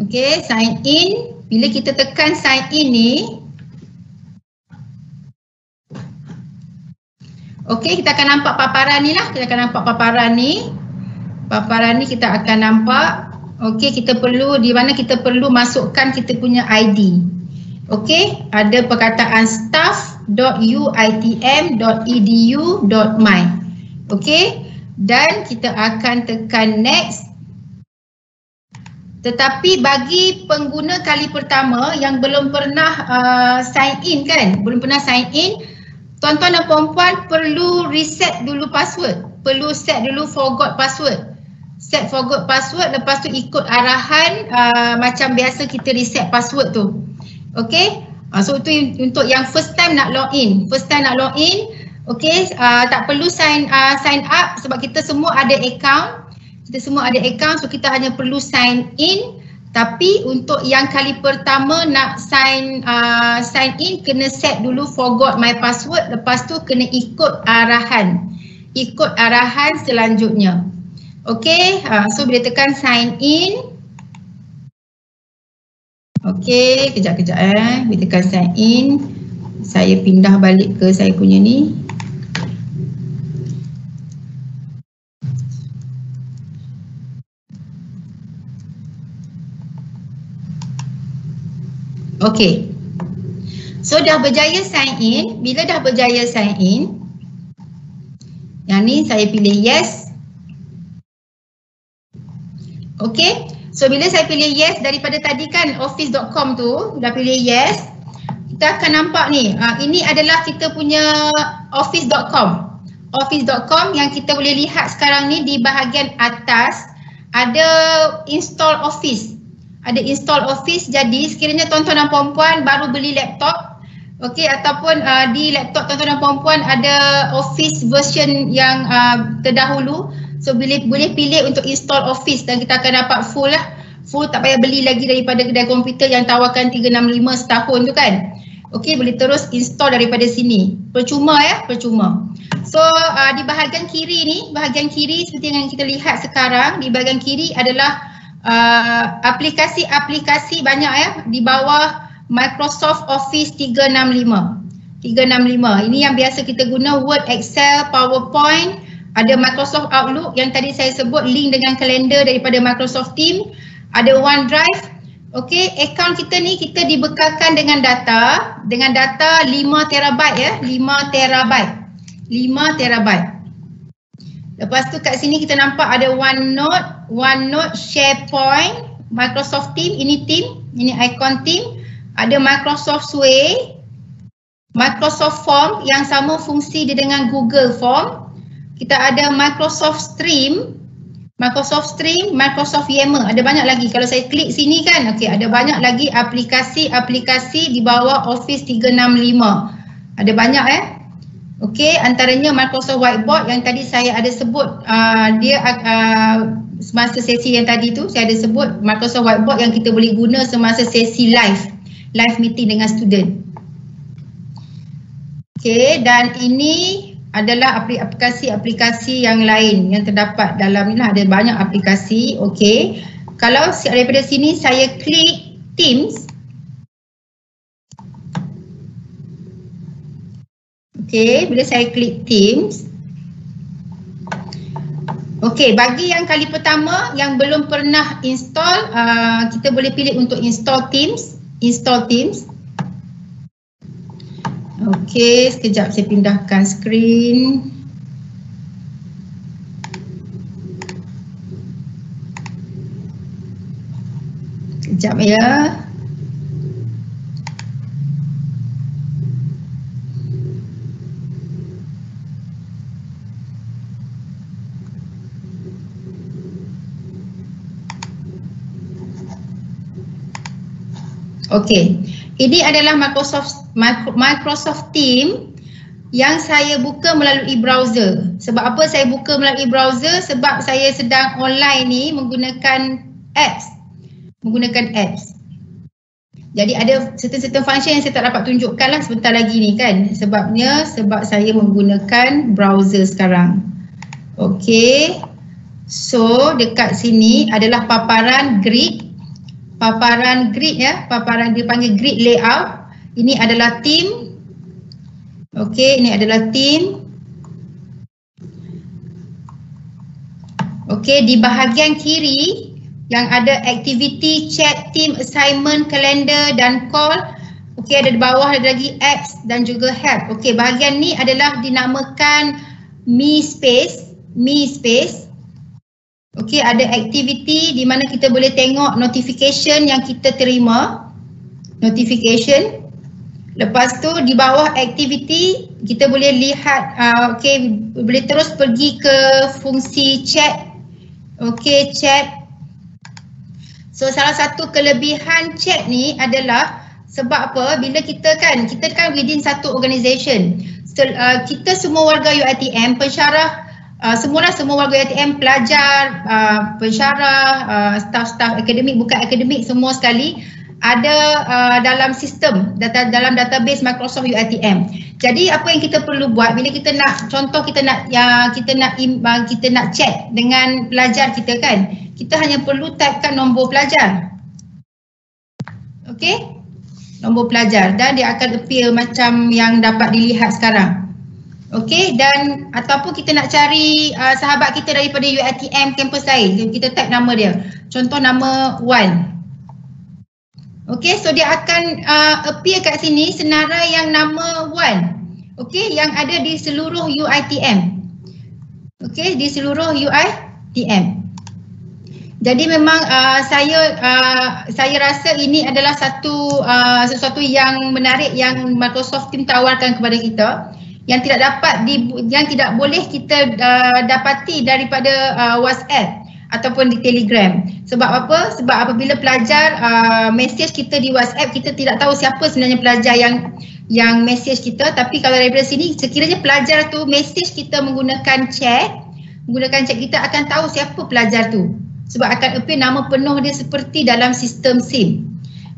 Okey, sign in. Bila kita tekan sign in ni, Okey, kita akan nampak paparan ni lah. Kita akan nampak paparan ni. Paparan ni kita akan nampak. Okey, kita perlu, di mana kita perlu masukkan kita punya ID. Okey, ada perkataan staff.uitm.edu.my. Okey, dan kita akan tekan next. Tetapi bagi pengguna kali pertama yang belum pernah uh, sign in kan, belum pernah sign in, Tuan-tuan dan puan-puan perlu reset dulu password. Perlu set dulu forgot password. Set forgot password lepas tu ikut arahan uh, macam biasa kita reset password tu. Okay. Uh, so itu untuk yang first time nak login. First time nak login. Okay. Uh, tak perlu sign uh, sign up sebab kita semua ada account. Kita semua ada account so kita hanya perlu sign in. Tapi untuk yang kali pertama nak sign uh, sign in kena set dulu forgot my password lepas tu kena ikut arahan. Ikut arahan selanjutnya. Okay, uh, so bila tekan sign in. Okay, kejap-kejap eh. Bila tekan sign in. Saya pindah balik ke saya punya ni. Okey. So dah berjaya sign in. Bila dah berjaya sign in. Yang ni saya pilih yes. Okey. So bila saya pilih yes daripada tadi kan office.com tu dah pilih yes. Kita akan nampak ni. Uh, ini adalah kita punya office.com. Office.com yang kita boleh lihat sekarang ni di bahagian atas ada install office ada install office jadi sekiranya tuan-tuan dan puan-puan baru beli laptop okey ataupun uh, di laptop tuan-tuan dan puan-puan ada office version yang uh, terdahulu. So boleh boleh pilih untuk install office dan kita akan dapat full lah. Full tak payah beli lagi daripada kedai komputer yang tawarkan 365 setahun tu kan. Okey boleh terus install daripada sini. Percuma ya percuma. So uh, di bahagian kiri ni bahagian kiri seperti yang kita lihat sekarang di bahagian kiri adalah Uh, aplikasi-aplikasi banyak ya di bawah Microsoft Office 365. 365. Ini yang biasa kita guna Word, Excel, PowerPoint, ada Microsoft Outlook yang tadi saya sebut link dengan kalender daripada Microsoft Team, ada OneDrive. Okey, akaun kita ni kita dibekalkan dengan data, dengan data 5 terabyte ya, 5 terabyte. 5 terabyte. Lepas tu kat sini kita nampak ada OneNote, OneNote SharePoint, Microsoft Team, ini team, ini icon team. Ada Microsoft Sway, Microsoft Form yang sama fungsi dia dengan Google Form. Kita ada Microsoft Stream, Microsoft Stream, Microsoft Yammer. Ada banyak lagi. Kalau saya klik sini kan, okey, ada banyak lagi aplikasi-aplikasi di bawah Office 365. Ada banyak eh. Okey, antaranya Microsoft Whiteboard yang tadi saya ada sebut uh, dia uh, semasa sesi yang tadi tu saya ada sebut Microsoft Whiteboard yang kita boleh guna semasa sesi live, live meeting dengan student. Okey, dan ini adalah aplikasi-aplikasi yang lain yang terdapat dalam ni lah ada banyak aplikasi. Okey. Kalau daripada sini saya klik Teams Okey, bila saya klik Teams. Okey, bagi yang kali pertama yang belum pernah install, uh, kita boleh pilih untuk install Teams. Install Teams. Okey, sekejap saya pindahkan screen. Sekejap ya. Okey. Ini adalah Microsoft Microsoft Team yang saya buka melalui browser. Sebab apa saya buka melalui browser? Sebab saya sedang online ni menggunakan apps. Menggunakan apps. Jadi ada certain-certain function yang saya tak dapat tunjukkan lah sebentar lagi ni kan. Sebabnya sebab saya menggunakan browser sekarang. Okay. So dekat sini adalah paparan grid. Paparan grid ya. Paparan dia panggil grid layout. Ini adalah team. Okay ini adalah team. Okay di bahagian kiri yang ada activity, chat, team, assignment, calendar dan call. Okey, ada di bawah ada lagi apps dan juga help. Okey, bahagian ni adalah dinamakan Me Space, Me Space. Okey, ada activity di mana kita boleh tengok notification yang kita terima. Notification. Lepas tu di bawah activity kita boleh lihat uh, okey boleh terus pergi ke fungsi chat. Okey, chat So salah satu kelebihan chat ni adalah sebab apa bila kita kan kita kan within satu organisation so, uh, kita semua warga UiTM pensyarah semua lah semua warga UiTM pelajar uh, pensyarah uh, staff-staff akademik bukan akademik semua sekali ada uh, dalam sistem data dalam database Microsoft UiTM. Jadi apa yang kita perlu buat bila kita nak contoh kita nak ya kita nak uh, kita nak chat dengan pelajar kita kan kita hanya perlu typekan nombor pelajar. Okey? Nombor pelajar dan dia akan appear macam yang dapat dilihat sekarang. Okey dan ataupun kita nak cari uh, sahabat kita daripada UiTM kampus lain, kita type nama dia. Contoh nama Wan. Okey, so dia akan uh, appear kat sini senarai yang nama Wan. Okey, yang ada di seluruh UiTM. Okey, di seluruh UiTM. Jadi memang uh, saya uh, saya rasa ini adalah satu uh, sesuatu yang menarik yang Microsoft Team tawarkan kepada kita yang tidak dapat di yang tidak boleh kita uh, dapati daripada uh, WhatsApp ataupun di Telegram. Sebab apa? Sebab apabila pelajar uh, message kita di WhatsApp kita tidak tahu siapa sebenarnya pelajar yang yang message kita tapi kalau daripada sini sekiranya pelajar tu message kita menggunakan chat menggunakan chat kita akan tahu siapa pelajar tu sebab akan appear nama penuh dia seperti dalam sistem SIM.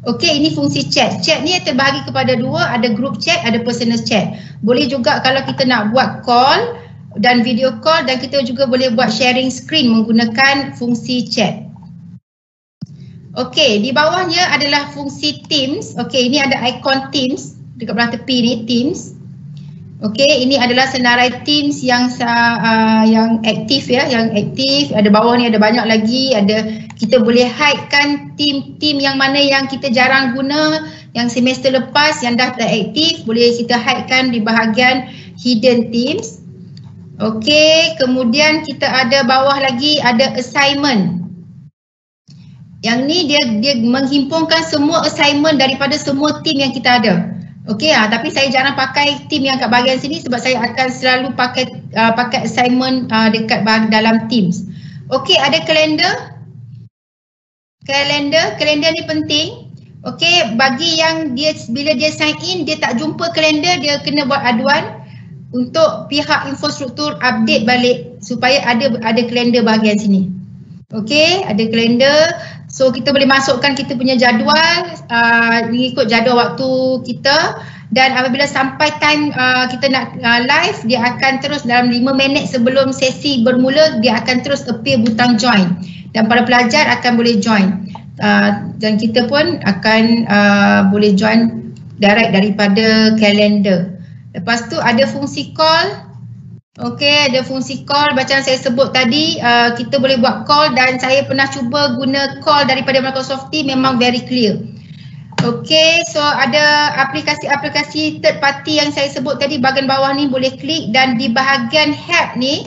Okey, ini fungsi chat. Chat ni terbahagi kepada dua, ada group chat, ada personal chat. Boleh juga kalau kita nak buat call dan video call dan kita juga boleh buat sharing screen menggunakan fungsi chat. Okey, di bawahnya adalah fungsi Teams. Okey, ini ada ikon Teams dekat belah tepi ni, Teams. Okey, ini adalah senarai teams yang uh, yang aktif ya, yang aktif. Ada bawah ni ada banyak lagi, ada kita boleh hide kan team-team yang mana yang kita jarang guna, yang semester lepas yang dah tak aktif, boleh kita hide kan di bahagian hidden teams. Okey, kemudian kita ada bawah lagi ada assignment. Yang ni dia dia menghimpunkan semua assignment daripada semua team yang kita ada. Okey ah tapi saya jarang pakai team yang kat bahagian sini sebab saya akan selalu pakai uh, pakai assignment uh, dekat dalam Teams. Okey ada kalender. Kalender, kalender ni penting. Okey bagi yang dia bila dia sign in dia tak jumpa kalender dia kena buat aduan untuk pihak infrastruktur update balik supaya ada ada kalender bahagian sini. Okey, ada kalender. So kita boleh masukkan kita punya jadual uh, mengikut jadual waktu kita. Dan apabila sampai time uh, kita nak uh, live dia akan terus dalam 5 minit sebelum sesi bermula dia akan terus appear butang join. Dan para pelajar akan boleh join. Uh, dan kita pun akan uh, boleh join direct daripada kalender. Lepas tu ada fungsi call Okey, ada fungsi call macam saya sebut tadi, uh, kita boleh buat call dan saya pernah cuba guna call daripada Microsoft Teams memang very clear. Okey, so ada aplikasi-aplikasi third party yang saya sebut tadi bahagian bawah ni boleh klik dan di bahagian help ni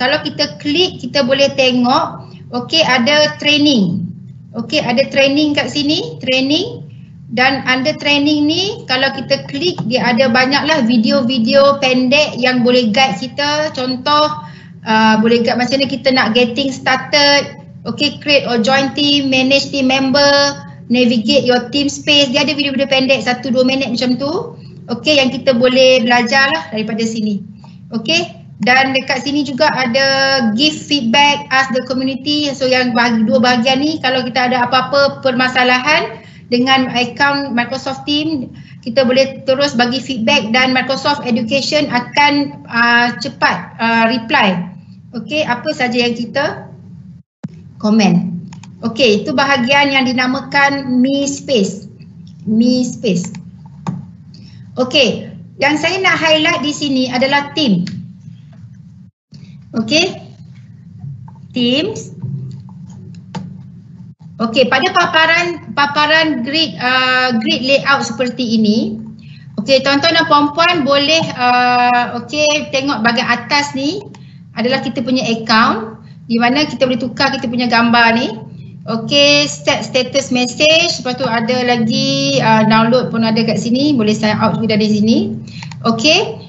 kalau kita klik kita boleh tengok okey ada training. Okey, ada training kat sini, training dan under training ni kalau kita klik dia ada banyaklah video-video pendek yang boleh guide kita contoh uh, boleh guide macam ni kita nak getting started okay create or join team manage team member navigate your team space dia ada video-video pendek 1-2 minit macam tu okey yang kita boleh belajar lah daripada sini. Okey. Dan dekat sini juga ada give feedback ask the community. So yang bagi, dua bahagian ni kalau kita ada apa-apa permasalahan dengan account Microsoft Team kita boleh terus bagi feedback dan Microsoft Education akan uh, cepat uh, reply. Okey, apa saja yang kita komen. Okey, itu bahagian yang dinamakan Mi Space. Mi Space. Okey, yang saya nak highlight di sini adalah team. Okey. Teams. Okey, pada paparan paparan grid uh, grid layout seperti ini. Okey, tuan-tuan dan puan-puan boleh uh, okey tengok bahagian atas ni adalah kita punya account di mana kita boleh tukar kita punya gambar ni. Okey, set status message, lepas tu ada lagi uh, download pun ada kat sini, boleh sign out juga dari sini. Okey.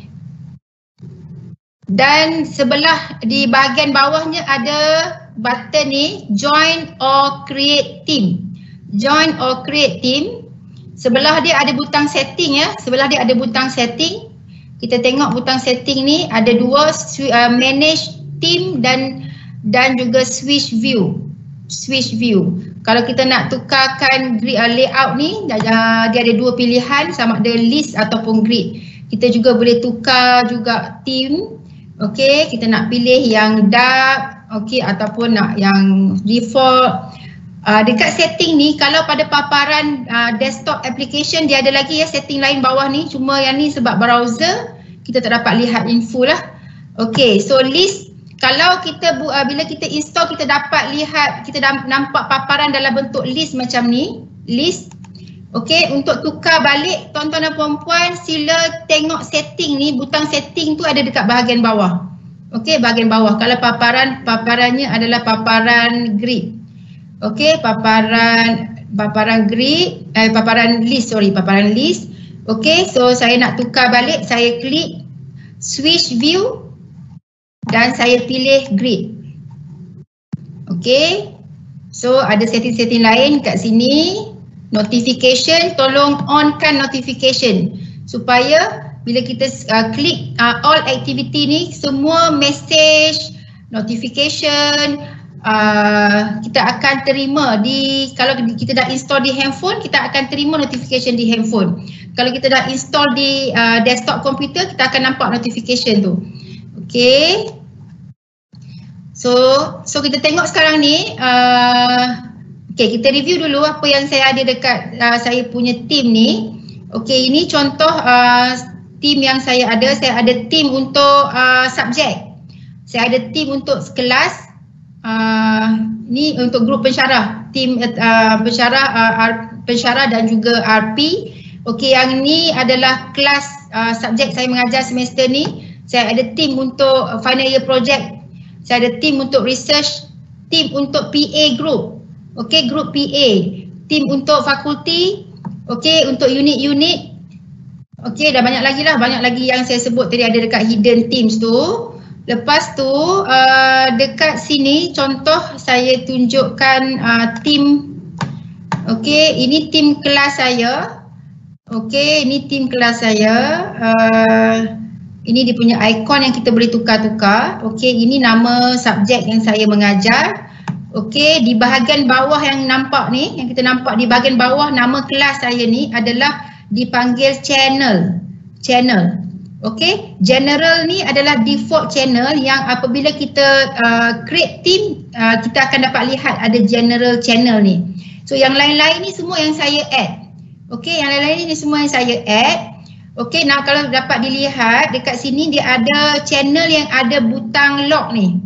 Dan sebelah di bahagian bawahnya ada button ni join or create team. Join or create team. Sebelah dia ada butang setting ya. Sebelah dia ada butang setting. Kita tengok butang setting ni ada dua uh, manage team dan dan juga switch view. Switch view. Kalau kita nak tukarkan grid uh, layout ni uh, dia ada dua pilihan sama ada list ataupun grid. Kita juga boleh tukar juga team Okey, kita nak pilih yang dark, okey ataupun nak yang default. Uh, dekat setting ni kalau pada paparan uh, desktop application dia ada lagi ya setting lain bawah ni cuma yang ni sebab browser kita tak dapat lihat info lah. Okey, so list kalau kita uh, bila kita install kita dapat lihat kita nampak paparan dalam bentuk list macam ni, list Okey, untuk tukar balik tuan-tuan dan puan-puan sila tengok setting ni, butang setting tu ada dekat bahagian bawah. Okey, bahagian bawah. Kalau paparan, paparannya adalah paparan grid. Okey, paparan paparan grid, eh, paparan list, sorry, paparan list. Okey, so saya nak tukar balik, saya klik switch view dan saya pilih grid. Okey, so ada setting-setting lain kat sini notification tolong onkan notification supaya bila kita uh, klik uh, all activity ni semua message notification uh, kita akan terima di kalau kita dah install di handphone kita akan terima notification di handphone. Kalau kita dah install di uh, desktop komputer kita akan nampak notification tu. Okey so so kita tengok sekarang ni uh, Okay, kita review dulu apa yang saya ada dekat uh, saya punya team ni. Okay, ini contoh uh, team yang saya ada. Saya ada team untuk uh, subjek. Saya ada team untuk kelas. Uh, ni untuk grup pensyarah. Team uh, pensyarah, uh, pensyarah dan juga RP. Okay, yang ni adalah kelas uh, subjek saya mengajar semester ni. Saya ada team untuk final year project. Saya ada team untuk research. Team untuk PA group. Okey, grup PA. Tim untuk fakulti. Okey, untuk unit-unit. Okey, dah banyak lagi lah. Banyak lagi yang saya sebut tadi ada dekat hidden teams tu. Lepas tu, uh, dekat sini contoh saya tunjukkan uh, tim. Okey, ini tim kelas saya. Okey, ini tim kelas saya. Uh, ini dia punya ikon yang kita boleh tukar-tukar. Okey, ini nama subjek yang saya mengajar. Okey, di bahagian bawah yang nampak ni, yang kita nampak di bahagian bawah nama kelas saya ni adalah dipanggil channel. Channel. Okey, general ni adalah default channel yang apabila kita uh, create team, uh, kita akan dapat lihat ada general channel ni. So yang lain-lain ni semua yang saya add. Okey, yang lain-lain ni semua yang saya add. Okey, nah kalau dapat dilihat dekat sini dia ada channel yang ada butang lock ni.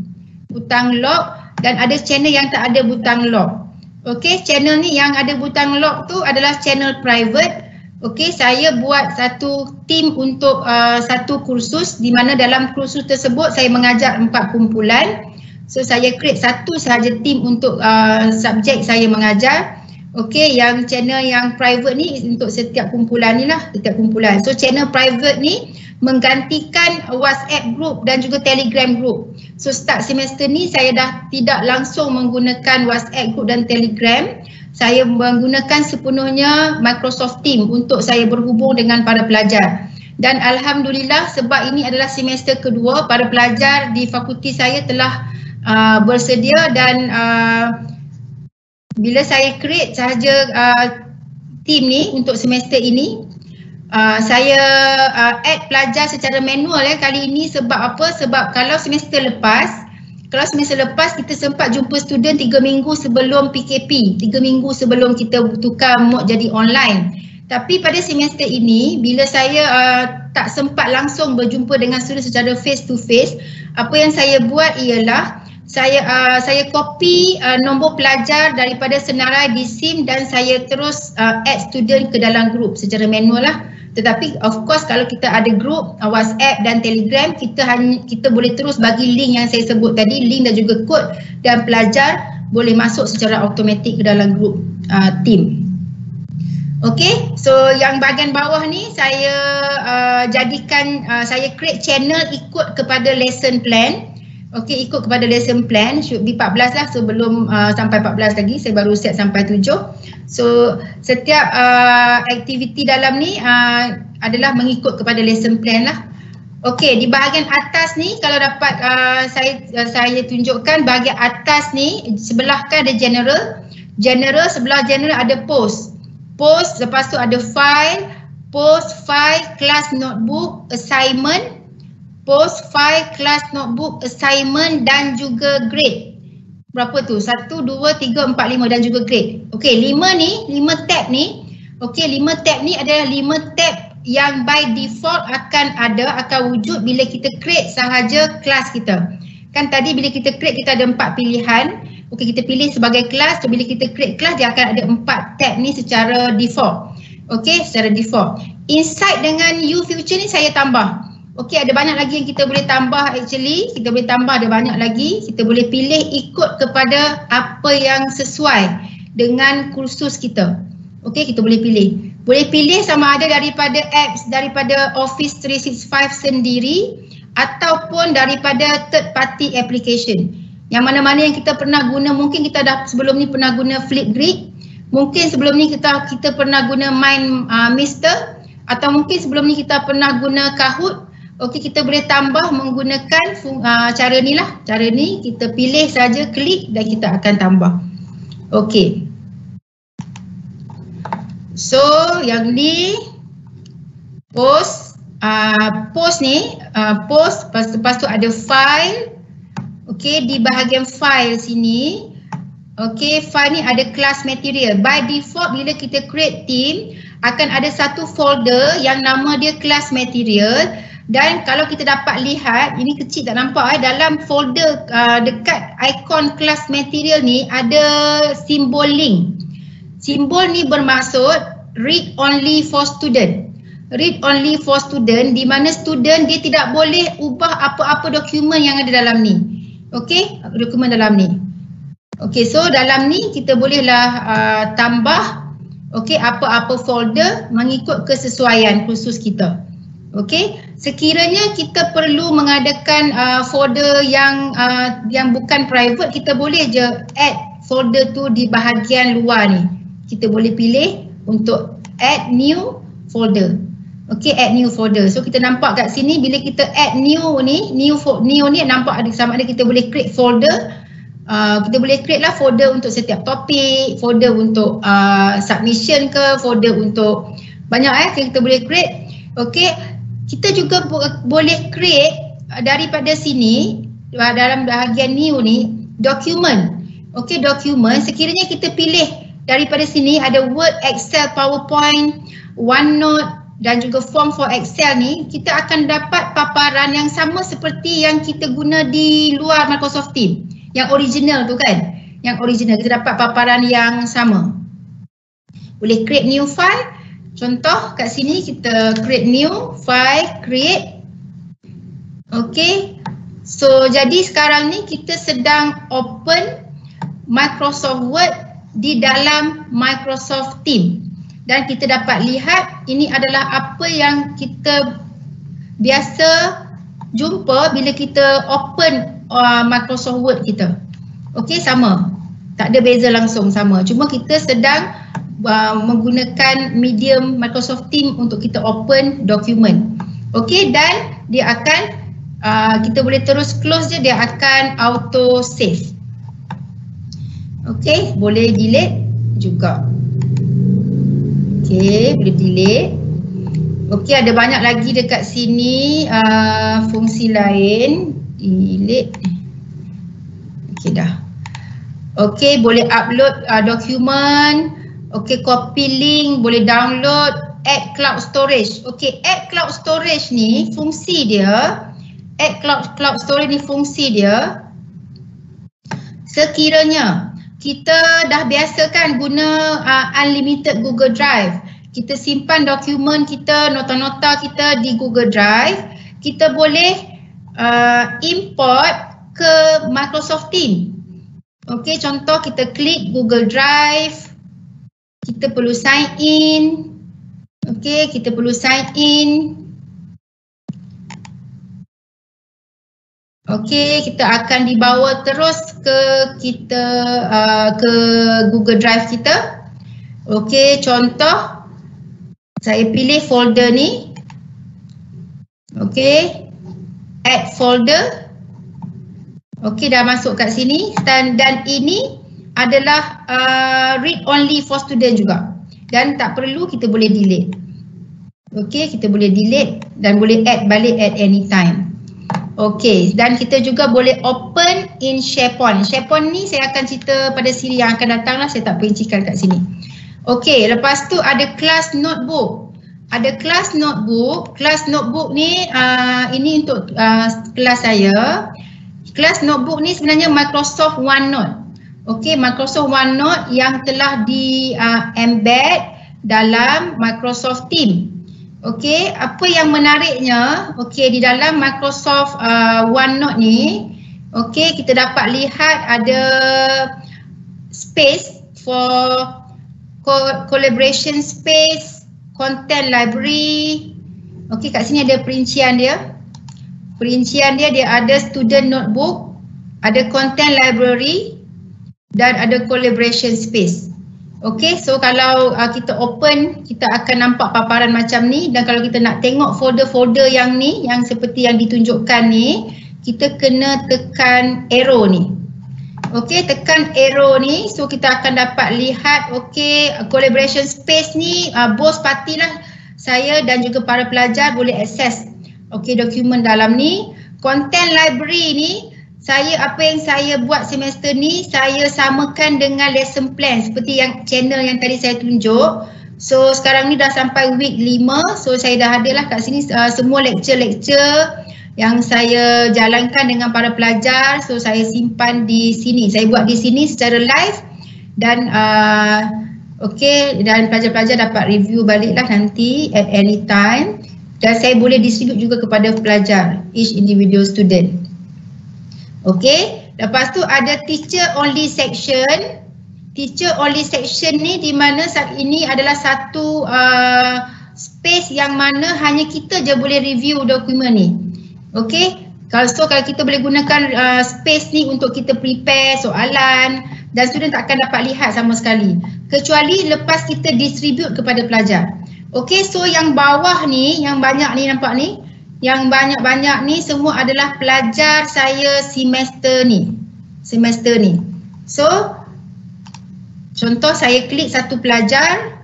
Butang lock dan ada channel yang tak ada butang lock. Okey, channel ni yang ada butang lock tu adalah channel private. Okey, saya buat satu team untuk uh, satu kursus di mana dalam kursus tersebut saya mengajar empat kumpulan. So saya create satu sahaja team untuk uh, subjek saya mengajar. Okey, yang channel yang private ni untuk setiap kumpulan ni lah, setiap kumpulan. So channel private ni menggantikan WhatsApp group dan juga Telegram group. So start semester ni saya dah tidak langsung menggunakan WhatsApp group dan Telegram. Saya menggunakan sepenuhnya Microsoft Teams untuk saya berhubung dengan para pelajar. Dan Alhamdulillah sebab ini adalah semester kedua, para pelajar di fakulti saya telah uh, bersedia dan uh, bila saya create sahaja uh, team ni untuk semester ini, uh, saya uh, add pelajar secara manual ya kali ini sebab apa? Sebab kalau semester lepas, kalau semester lepas kita sempat jumpa student tiga minggu sebelum PKP, tiga minggu sebelum kita tukar mod jadi online. Tapi pada semester ini, bila saya uh, tak sempat langsung berjumpa dengan student secara face to face, apa yang saya buat ialah saya uh, saya copy uh, nombor pelajar daripada senarai di SIM dan saya terus uh, add student ke dalam group secara manual lah. Tetapi of course kalau kita ada group uh, WhatsApp dan Telegram kita hanya kita boleh terus bagi link yang saya sebut tadi link dan juga kod dan pelajar boleh masuk secara automatik ke dalam group uh, team. Okay, so yang bahagian bawah ni saya uh, jadikan uh, saya create channel ikut kepada lesson plan. Okey, ikut kepada lesson plan should be 14 lah sebelum uh, sampai 14 lagi saya baru set sampai 7. So setiap uh, aktiviti dalam ni uh, adalah mengikut kepada lesson plan lah. Okey, di bahagian atas ni kalau dapat uh, saya uh, saya tunjukkan bahagian atas ni sebelah kan ada general. General sebelah general ada post. Post lepas tu ada file, post file, class notebook, assignment, post file class notebook assignment dan juga grade. Berapa tu? Satu, dua, tiga, empat, lima dan juga grade. Okey, lima ni, lima tab ni. Okey, lima tab ni adalah lima tab yang by default akan ada, akan wujud bila kita create sahaja kelas kita. Kan tadi bila kita create kita ada empat pilihan. Okey, kita pilih sebagai kelas. So bila kita create kelas dia akan ada empat tab ni secara default. Okey, secara default. Inside dengan U future ni saya tambah. Okey ada banyak lagi yang kita boleh tambah actually. Kita boleh tambah ada banyak lagi. Kita boleh pilih ikut kepada apa yang sesuai dengan kursus kita. Okey kita boleh pilih. Boleh pilih sama ada daripada apps daripada Office 365 sendiri Ataupun daripada third party application. Yang mana-mana yang kita pernah guna mungkin kita dah sebelum ni pernah guna Flipgrid Mungkin sebelum ni kita kita pernah guna Mind uh, Mister Atau mungkin sebelum ni kita pernah guna Kahoot Okey kita boleh tambah menggunakan uh, cara ni lah. Cara ni kita pilih saja klik dan kita akan tambah. Okey. So yang ni post uh, post ni uh, post lepas, lepas tu ada file. Okey di bahagian file sini Okey, file ni ada class material. By default bila kita create team akan ada satu folder yang nama dia class material dan kalau kita dapat lihat, ini kecil tak nampak eh, dalam folder uh, dekat ikon class material ni ada simbol link. Simbol ni bermaksud read only for student. Read only for student di mana student dia tidak boleh ubah apa-apa dokumen yang ada dalam ni. Okey, dokumen dalam ni. Okey, so dalam ni kita bolehlah uh, tambah okey apa-apa folder mengikut kesesuaian khusus kita. Okey, sekiranya kita perlu mengadakan uh, folder yang uh, yang bukan private, kita boleh je add folder tu di bahagian luar ni. Kita boleh pilih untuk add new folder. Okey, add new folder. So kita nampak kat sini bila kita add new ni, new new ni nampak ada sama ada kita boleh create folder. Uh, kita boleh create lah folder untuk setiap topik, folder untuk uh, submission ke, folder untuk banyak eh kita boleh create. Okey, kita juga boleh create uh, daripada sini uh, dalam bahagian new ni dokumen. Okey, dokumen sekiranya kita pilih daripada sini ada Word, Excel, PowerPoint, OneNote dan juga form for Excel ni kita akan dapat paparan yang sama seperti yang kita guna di luar Microsoft Teams. Yang original tu kan. Yang original kita dapat paparan yang sama. Boleh create new file Contoh kat sini kita create new file, create. Okay. So jadi sekarang ni kita sedang open Microsoft Word di dalam Microsoft Team. Dan kita dapat lihat ini adalah apa yang kita biasa jumpa bila kita open uh, Microsoft Word kita. Okay sama. Tak ada beza langsung sama. Cuma kita sedang uh, menggunakan medium Microsoft Teams untuk kita open dokumen. Okey dan dia akan uh, kita boleh terus close je dia akan auto save. Okey, boleh delete juga. Okey, boleh delete. Okey, ada banyak lagi dekat sini uh, fungsi lain. Delete. Okey dah. Okey, boleh upload uh, dokumen. Okey, copy link, boleh download, add cloud storage. Okey, add cloud storage ni fungsi dia, add cloud cloud storage ni fungsi dia sekiranya kita dah biasa kan guna uh, unlimited Google Drive. Kita simpan dokumen kita, nota-nota kita di Google Drive. Kita boleh uh, import ke Microsoft Teams. Okey, contoh kita klik Google Drive, kita perlu sign in. Okey, kita perlu sign in. Okey, kita akan dibawa terus ke kita uh, ke Google Drive kita. Okey, contoh saya pilih folder ni. Okey. Add folder. Okey, dah masuk kat sini dan dan ini adalah uh, read only for student juga dan tak perlu kita boleh delete. Okey, kita boleh delete dan boleh add balik at any time. Okey, dan kita juga boleh open in SharePoint. SharePoint ni saya akan cerita pada siri yang akan datang lah, saya tak perincikan kat sini. Okey, lepas tu ada class notebook. Ada class notebook. Class notebook ni uh, ini untuk uh, kelas saya. Class notebook ni sebenarnya Microsoft OneNote. Okey, Microsoft OneNote yang telah di uh, embed dalam Microsoft Teams. Okey, apa yang menariknya, okey di dalam Microsoft uh, OneNote ni, okey kita dapat lihat ada space for co collaboration space, content library. Okey, kat sini ada perincian dia. Perincian dia dia ada student notebook, ada content library, dan ada collaboration space. Okay, so kalau uh, kita open, kita akan nampak paparan macam ni dan kalau kita nak tengok folder-folder yang ni, yang seperti yang ditunjukkan ni, kita kena tekan arrow ni. Okay, tekan arrow ni, so kita akan dapat lihat, okay, collaboration space ni, uh, bos pastilah saya dan juga para pelajar boleh akses okay, dokumen dalam ni. Content library ni, saya apa yang saya buat semester ni saya samakan dengan lesson plan seperti yang channel yang tadi saya tunjuk. So sekarang ni dah sampai week 5 so saya dah ada lah kat sini uh, semua lecture-lecture yang saya jalankan dengan para pelajar so saya simpan di sini. Saya buat di sini secara live dan uh, okay dan pelajar-pelajar dapat review balik lah nanti at any time dan saya boleh distribute juga kepada pelajar each individual student. Okay, lepas tu ada teacher only section. Teacher only section ni di mana saat ini adalah satu uh, space yang mana hanya kita je boleh review dokumen ni. Okay, kalau so kalau kita boleh gunakan uh, space ni untuk kita prepare soalan dan student tak akan dapat lihat sama sekali. Kecuali lepas kita distribute kepada pelajar. Okay, so yang bawah ni, yang banyak ni nampak ni, yang banyak-banyak ni semua adalah pelajar saya semester ni. Semester ni. So, contoh saya klik satu pelajar.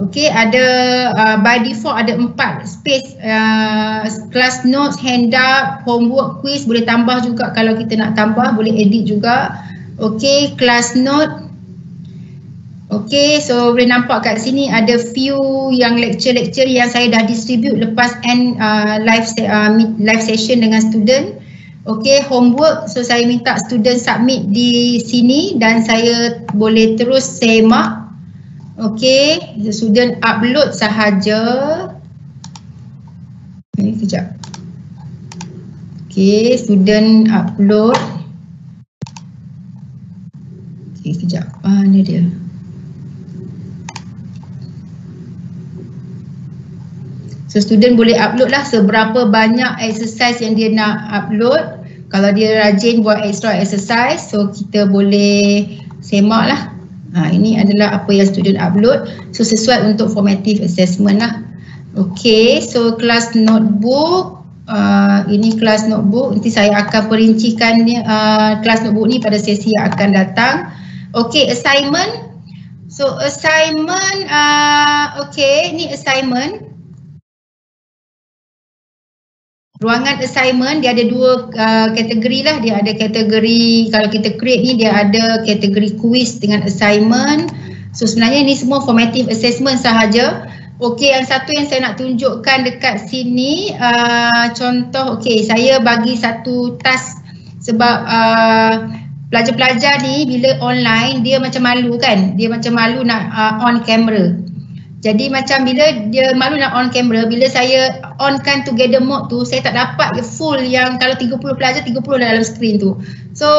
Okay, ada uh, by default ada empat space uh, class notes, handout, homework, quiz. Boleh tambah juga kalau kita nak tambah, boleh edit juga. Okay, class note, Okay, so boleh nampak kat sini ada few yang lecture-lecture yang saya dah distribute lepas end uh, live uh, live session dengan student. Okay, homework. So saya minta student submit di sini dan saya boleh terus semak. Okay, student upload sahaja. Okay, kejap. Okay, student upload. Okay, kejap. Mana dia? So student boleh upload lah seberapa banyak exercise yang dia nak upload. Kalau dia rajin buat extra exercise, so kita boleh semak lah. Ha, ini adalah apa yang student upload. So sesuai untuk formative assessment lah. Okay, so kelas notebook. Uh, ini kelas notebook. Nanti saya akan perincikan uh, kelas notebook ni pada sesi yang akan datang. Okay, assignment. So assignment, uh, okay, ni assignment. Ruangan assignment dia ada dua uh, kategori lah. Dia ada kategori kalau kita create ni dia ada kategori quiz dengan assignment. So sebenarnya ni semua formative assessment sahaja. Okey yang satu yang saya nak tunjukkan dekat sini uh, contoh okey saya bagi satu task sebab uh, pelajar-pelajar ni bila online dia macam malu kan. Dia macam malu nak uh, on camera. Jadi macam bila dia malu nak on camera, bila saya onkan together mode tu, saya tak dapat full yang kalau 30 pelajar, 30 dalam screen tu. So,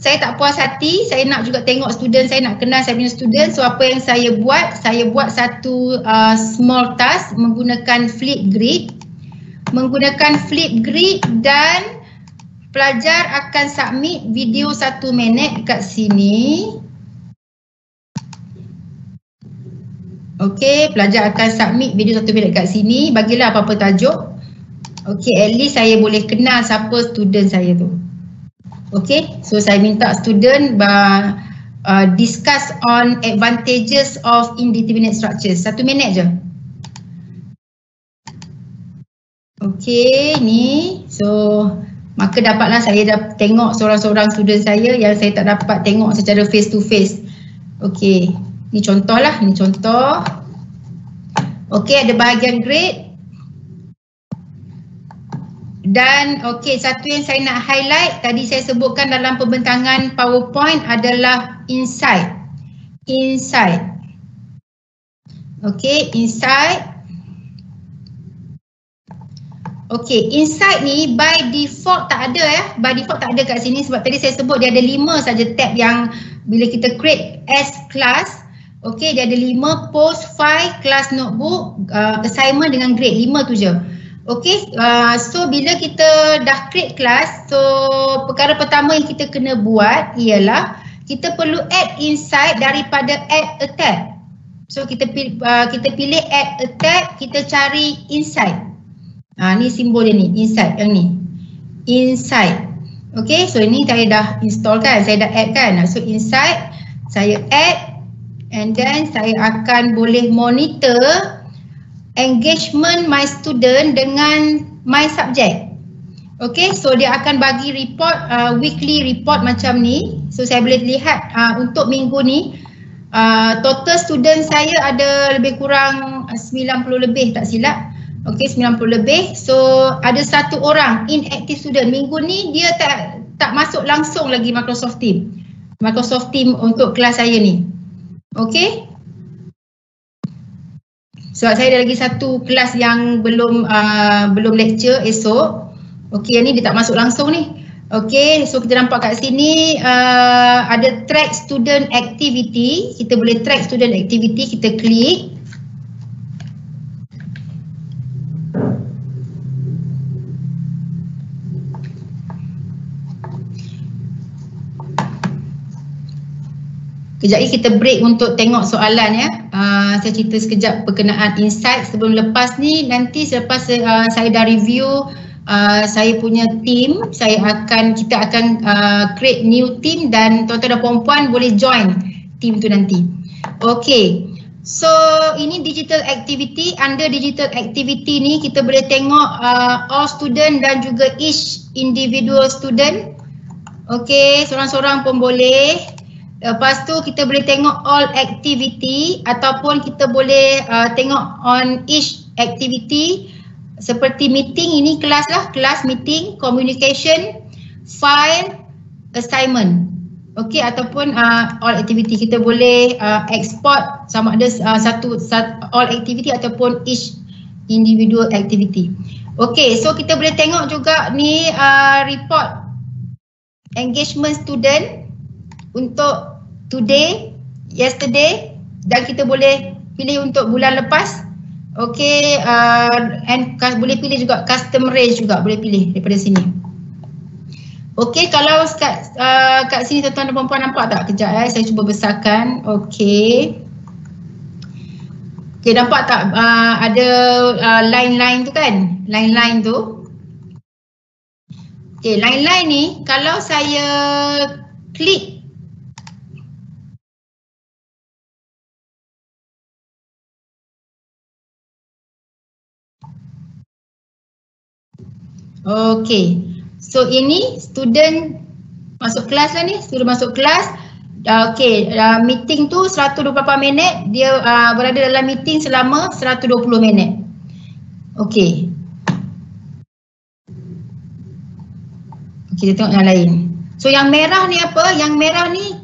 saya tak puas hati, saya nak juga tengok student, saya nak kenal saya punya student. So, apa yang saya buat, saya buat satu uh, small task menggunakan flip grid. Menggunakan flip grid dan pelajar akan submit video satu minit kat sini. Okey, pelajar akan submit video satu minit kat sini. Bagilah apa-apa tajuk. Okey, at least saya boleh kenal siapa student saya tu. Okey, so saya minta student uh, discuss on advantages of indeterminate structures. Satu minit je. Okey, ni. So, maka dapatlah saya dah tengok seorang-seorang student saya yang saya tak dapat tengok secara face to face. Okey. Ni contoh lah, ni contoh. Okey, ada bahagian grade. Dan okey, satu yang saya nak highlight tadi saya sebutkan dalam pembentangan PowerPoint adalah insight. Insight. Okey, insight. Okey, insight ni by default tak ada ya. By default tak ada kat sini sebab tadi saya sebut dia ada lima saja tab yang bila kita create as class Okey, dia ada lima post file, class notebook, uh, assignment dengan grade. Lima tu je. Okey, uh, so bila kita dah create class, so perkara pertama yang kita kena buat ialah kita perlu add insight daripada add a tab. So kita pilih, uh, kita pilih add a tab, kita cari insight. Ha, ni simbol dia ni, insight yang ni. Insight. Okey, so ini saya dah install kan, saya dah add kan. So insight, saya add and then saya akan boleh monitor engagement my student dengan my subject. Okay, so dia akan bagi report, uh, weekly report macam ni. So saya boleh lihat uh, untuk minggu ni, uh, total student saya ada lebih kurang 90 lebih tak silap. Okay, 90 lebih. So ada satu orang inactive student. Minggu ni dia tak tak masuk langsung lagi Microsoft Team. Microsoft Team untuk kelas saya ni. Okay. Sebab saya ada lagi satu kelas yang belum uh, belum lecture esok. Okay, yang ni dia tak masuk langsung ni. Okay, so kita nampak kat sini uh, ada track student activity. Kita boleh track student activity, kita klik. Kejap lagi kita break untuk tengok soalan ya. Uh, saya cerita sekejap berkenaan insight sebelum lepas ni nanti selepas uh, saya dah review uh, saya punya team, saya akan kita akan uh, create new team dan tuan-tuan dan puan-puan boleh join team tu nanti. Okay. So ini digital activity, under digital activity ni kita boleh tengok uh, all student dan juga each individual student. Okay, seorang-seorang pun boleh. Lepas tu kita boleh tengok all activity ataupun kita boleh uh, tengok on each activity seperti meeting ini kelas lah, kelas meeting, communication, file, assignment. Okey ataupun uh, all activity kita boleh uh, export sama ada uh, satu, satu all activity ataupun each individual activity. Okey so kita boleh tengok juga ni uh, report engagement student untuk today, yesterday dan kita boleh pilih untuk bulan lepas. Okay, uh, and boleh pilih juga custom range juga boleh pilih daripada sini. Okey, kalau kat, uh, kat sini tuan-tuan dan perempuan nampak tak? Kejap eh, saya cuba besarkan. Okey. Okey, nampak tak uh, ada uh, line-line tu kan? Line-line tu. Okey, line-line ni kalau saya klik Okey. So ini student masuk kelas lah ni, student masuk kelas. Uh, Okey, uh, meeting tu 124 minit, dia uh, berada dalam meeting selama 120 minit. Okey. Okey, kita tengok yang lain. So yang merah ni apa? Yang merah ni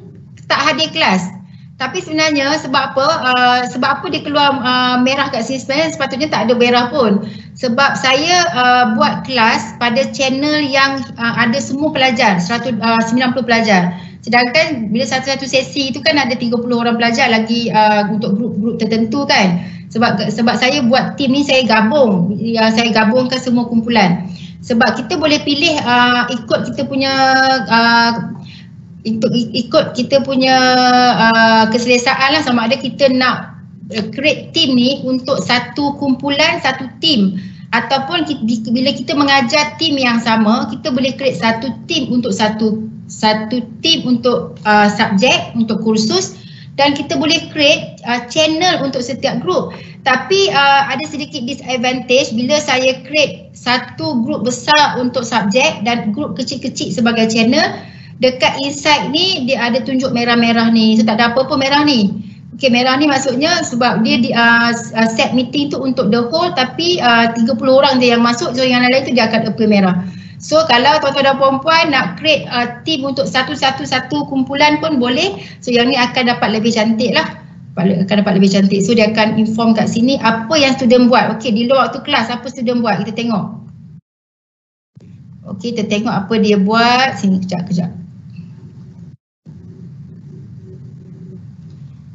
tak hadir kelas. Tapi sebenarnya sebab apa? Uh, sebab apa dia keluar uh, merah kat sini sebenarnya sepatutnya tak ada merah pun. Sebab saya uh, buat kelas pada channel yang uh, ada semua pelajar, 100, uh, 90 pelajar. Sedangkan bila satu-satu sesi itu kan ada 30 orang pelajar lagi uh, untuk grup-grup tertentu kan. Sebab sebab saya buat tim ni saya gabung, ya, saya gabungkan semua kumpulan. Sebab kita boleh pilih uh, ikut kita punya uh, ikut, ikut kita punya uh, keselesaan lah. Sama ada kita nak uh, create team ni untuk satu kumpulan, satu team. Ataupun kita, bila kita mengajar team yang sama, kita boleh create satu team untuk satu satu team untuk uh, subjek, untuk kursus. Dan kita boleh create uh, channel untuk setiap group. Tapi uh, ada sedikit disadvantage bila saya create satu group besar untuk subjek dan group kecil-kecil sebagai channel dekat inside ni dia ada tunjuk merah-merah ni. So tak ada apa-apa merah ni. Okey merah ni maksudnya sebab dia di, uh, uh, set meeting tu untuk the whole tapi uh, 30 orang je yang masuk so yang lain tu dia akan appear merah. So kalau tuan-tuan dan puan-puan nak create uh, team untuk satu-satu-satu kumpulan pun boleh. So yang ni akan dapat lebih cantik lah. Akan dapat lebih cantik. So dia akan inform kat sini apa yang student buat. Okey di luar waktu kelas apa student buat kita tengok. Okey kita tengok apa dia buat. Sini kejap-kejap.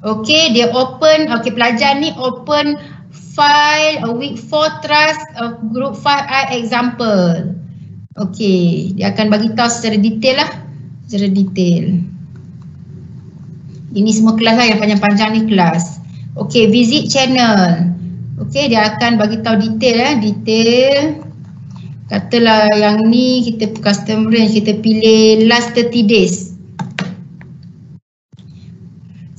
Okay, dia open, okay pelajar ni open file a week 4 trust of group 5I example. Okay, dia akan bagi tahu secara detail lah. Secara detail. Ini semua kelas lah yang panjang-panjang ni kelas. Okay, visit channel. Okay, dia akan bagi tahu detail lah, detail. Katalah yang ni kita custom range, kita pilih last 30 days.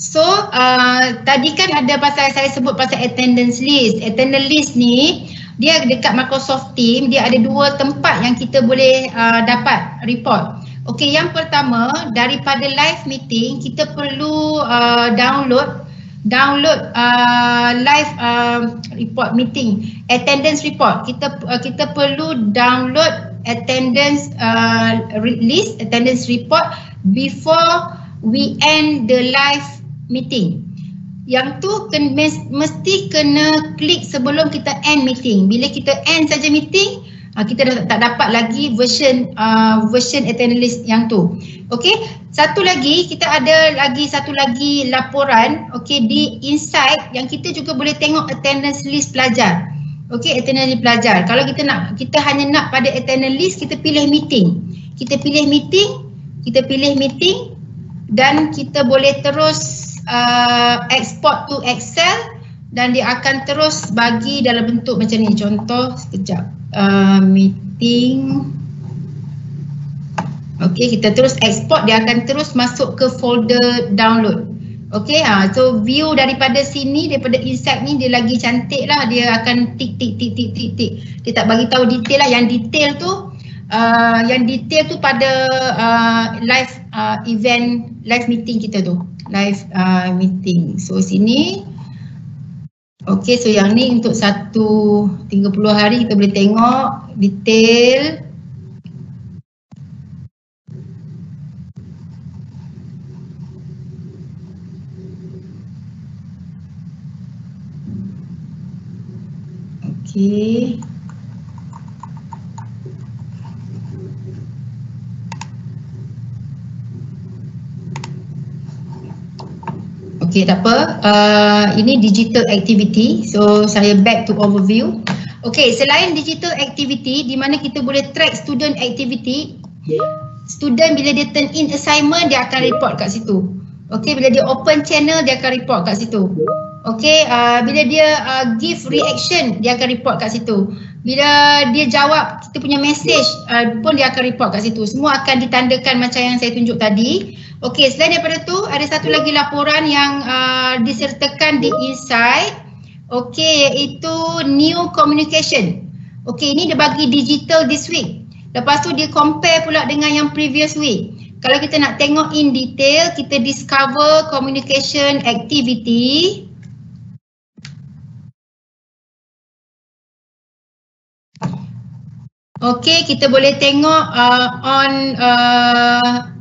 So uh, tadi kan ada pasal saya sebut pasal attendance list. Attendance list ni dia dekat Microsoft Team dia ada dua tempat yang kita boleh uh, dapat report. Okey, yang pertama daripada live meeting kita perlu uh, download download uh, live uh, report meeting attendance report. Kita uh, kita perlu download attendance uh, list attendance report before we end the live meeting. Yang tu ken, mesti kena klik sebelum kita end meeting. Bila kita end saja meeting, uh, kita dah tak dapat lagi version uh, version attendance list yang tu. Okey, satu lagi kita ada lagi satu lagi laporan okey di inside yang kita juga boleh tengok attendance list pelajar. Okey, attendance list pelajar. Kalau kita nak kita hanya nak pada attendance list kita pilih meeting. Kita pilih meeting, kita pilih meeting dan kita boleh terus uh, export to Excel dan dia akan terus bagi dalam bentuk macam ni. Contoh sekejap. Uh, meeting. Okey, kita terus export dia akan terus masuk ke folder download. Okey, ha, so view daripada sini daripada inside ni dia lagi cantik lah. Dia akan tik tik tik tik tik tik. Dia tak bagi tahu detail lah. Yang detail tu uh, yang detail tu pada uh, live uh, event live meeting kita tu live uh, meeting. So sini Okay, so yang ni untuk satu 30 hari kita boleh tengok detail. Okay. Okay, tak apa. Uh, ini digital activity. So, saya back to overview. Okay, selain digital activity di mana kita boleh track student activity, student bila dia turn in assignment dia akan report kat situ. Okay, bila dia open channel dia akan report kat situ. Okay, uh, bila dia uh, give reaction dia akan report kat situ. Bila dia jawab kita punya message uh, pun dia akan report kat situ. Semua akan ditandakan macam yang saya tunjuk tadi. Okay, selain daripada tu ada satu lagi laporan yang uh, disertakan di Insight. Okay, iaitu new communication. Okay, ini dia bagi digital this week. Lepas tu dia compare pula dengan yang previous week. Kalau kita nak tengok in detail, kita discover communication activity. Okay, kita boleh tengok uh, on uh,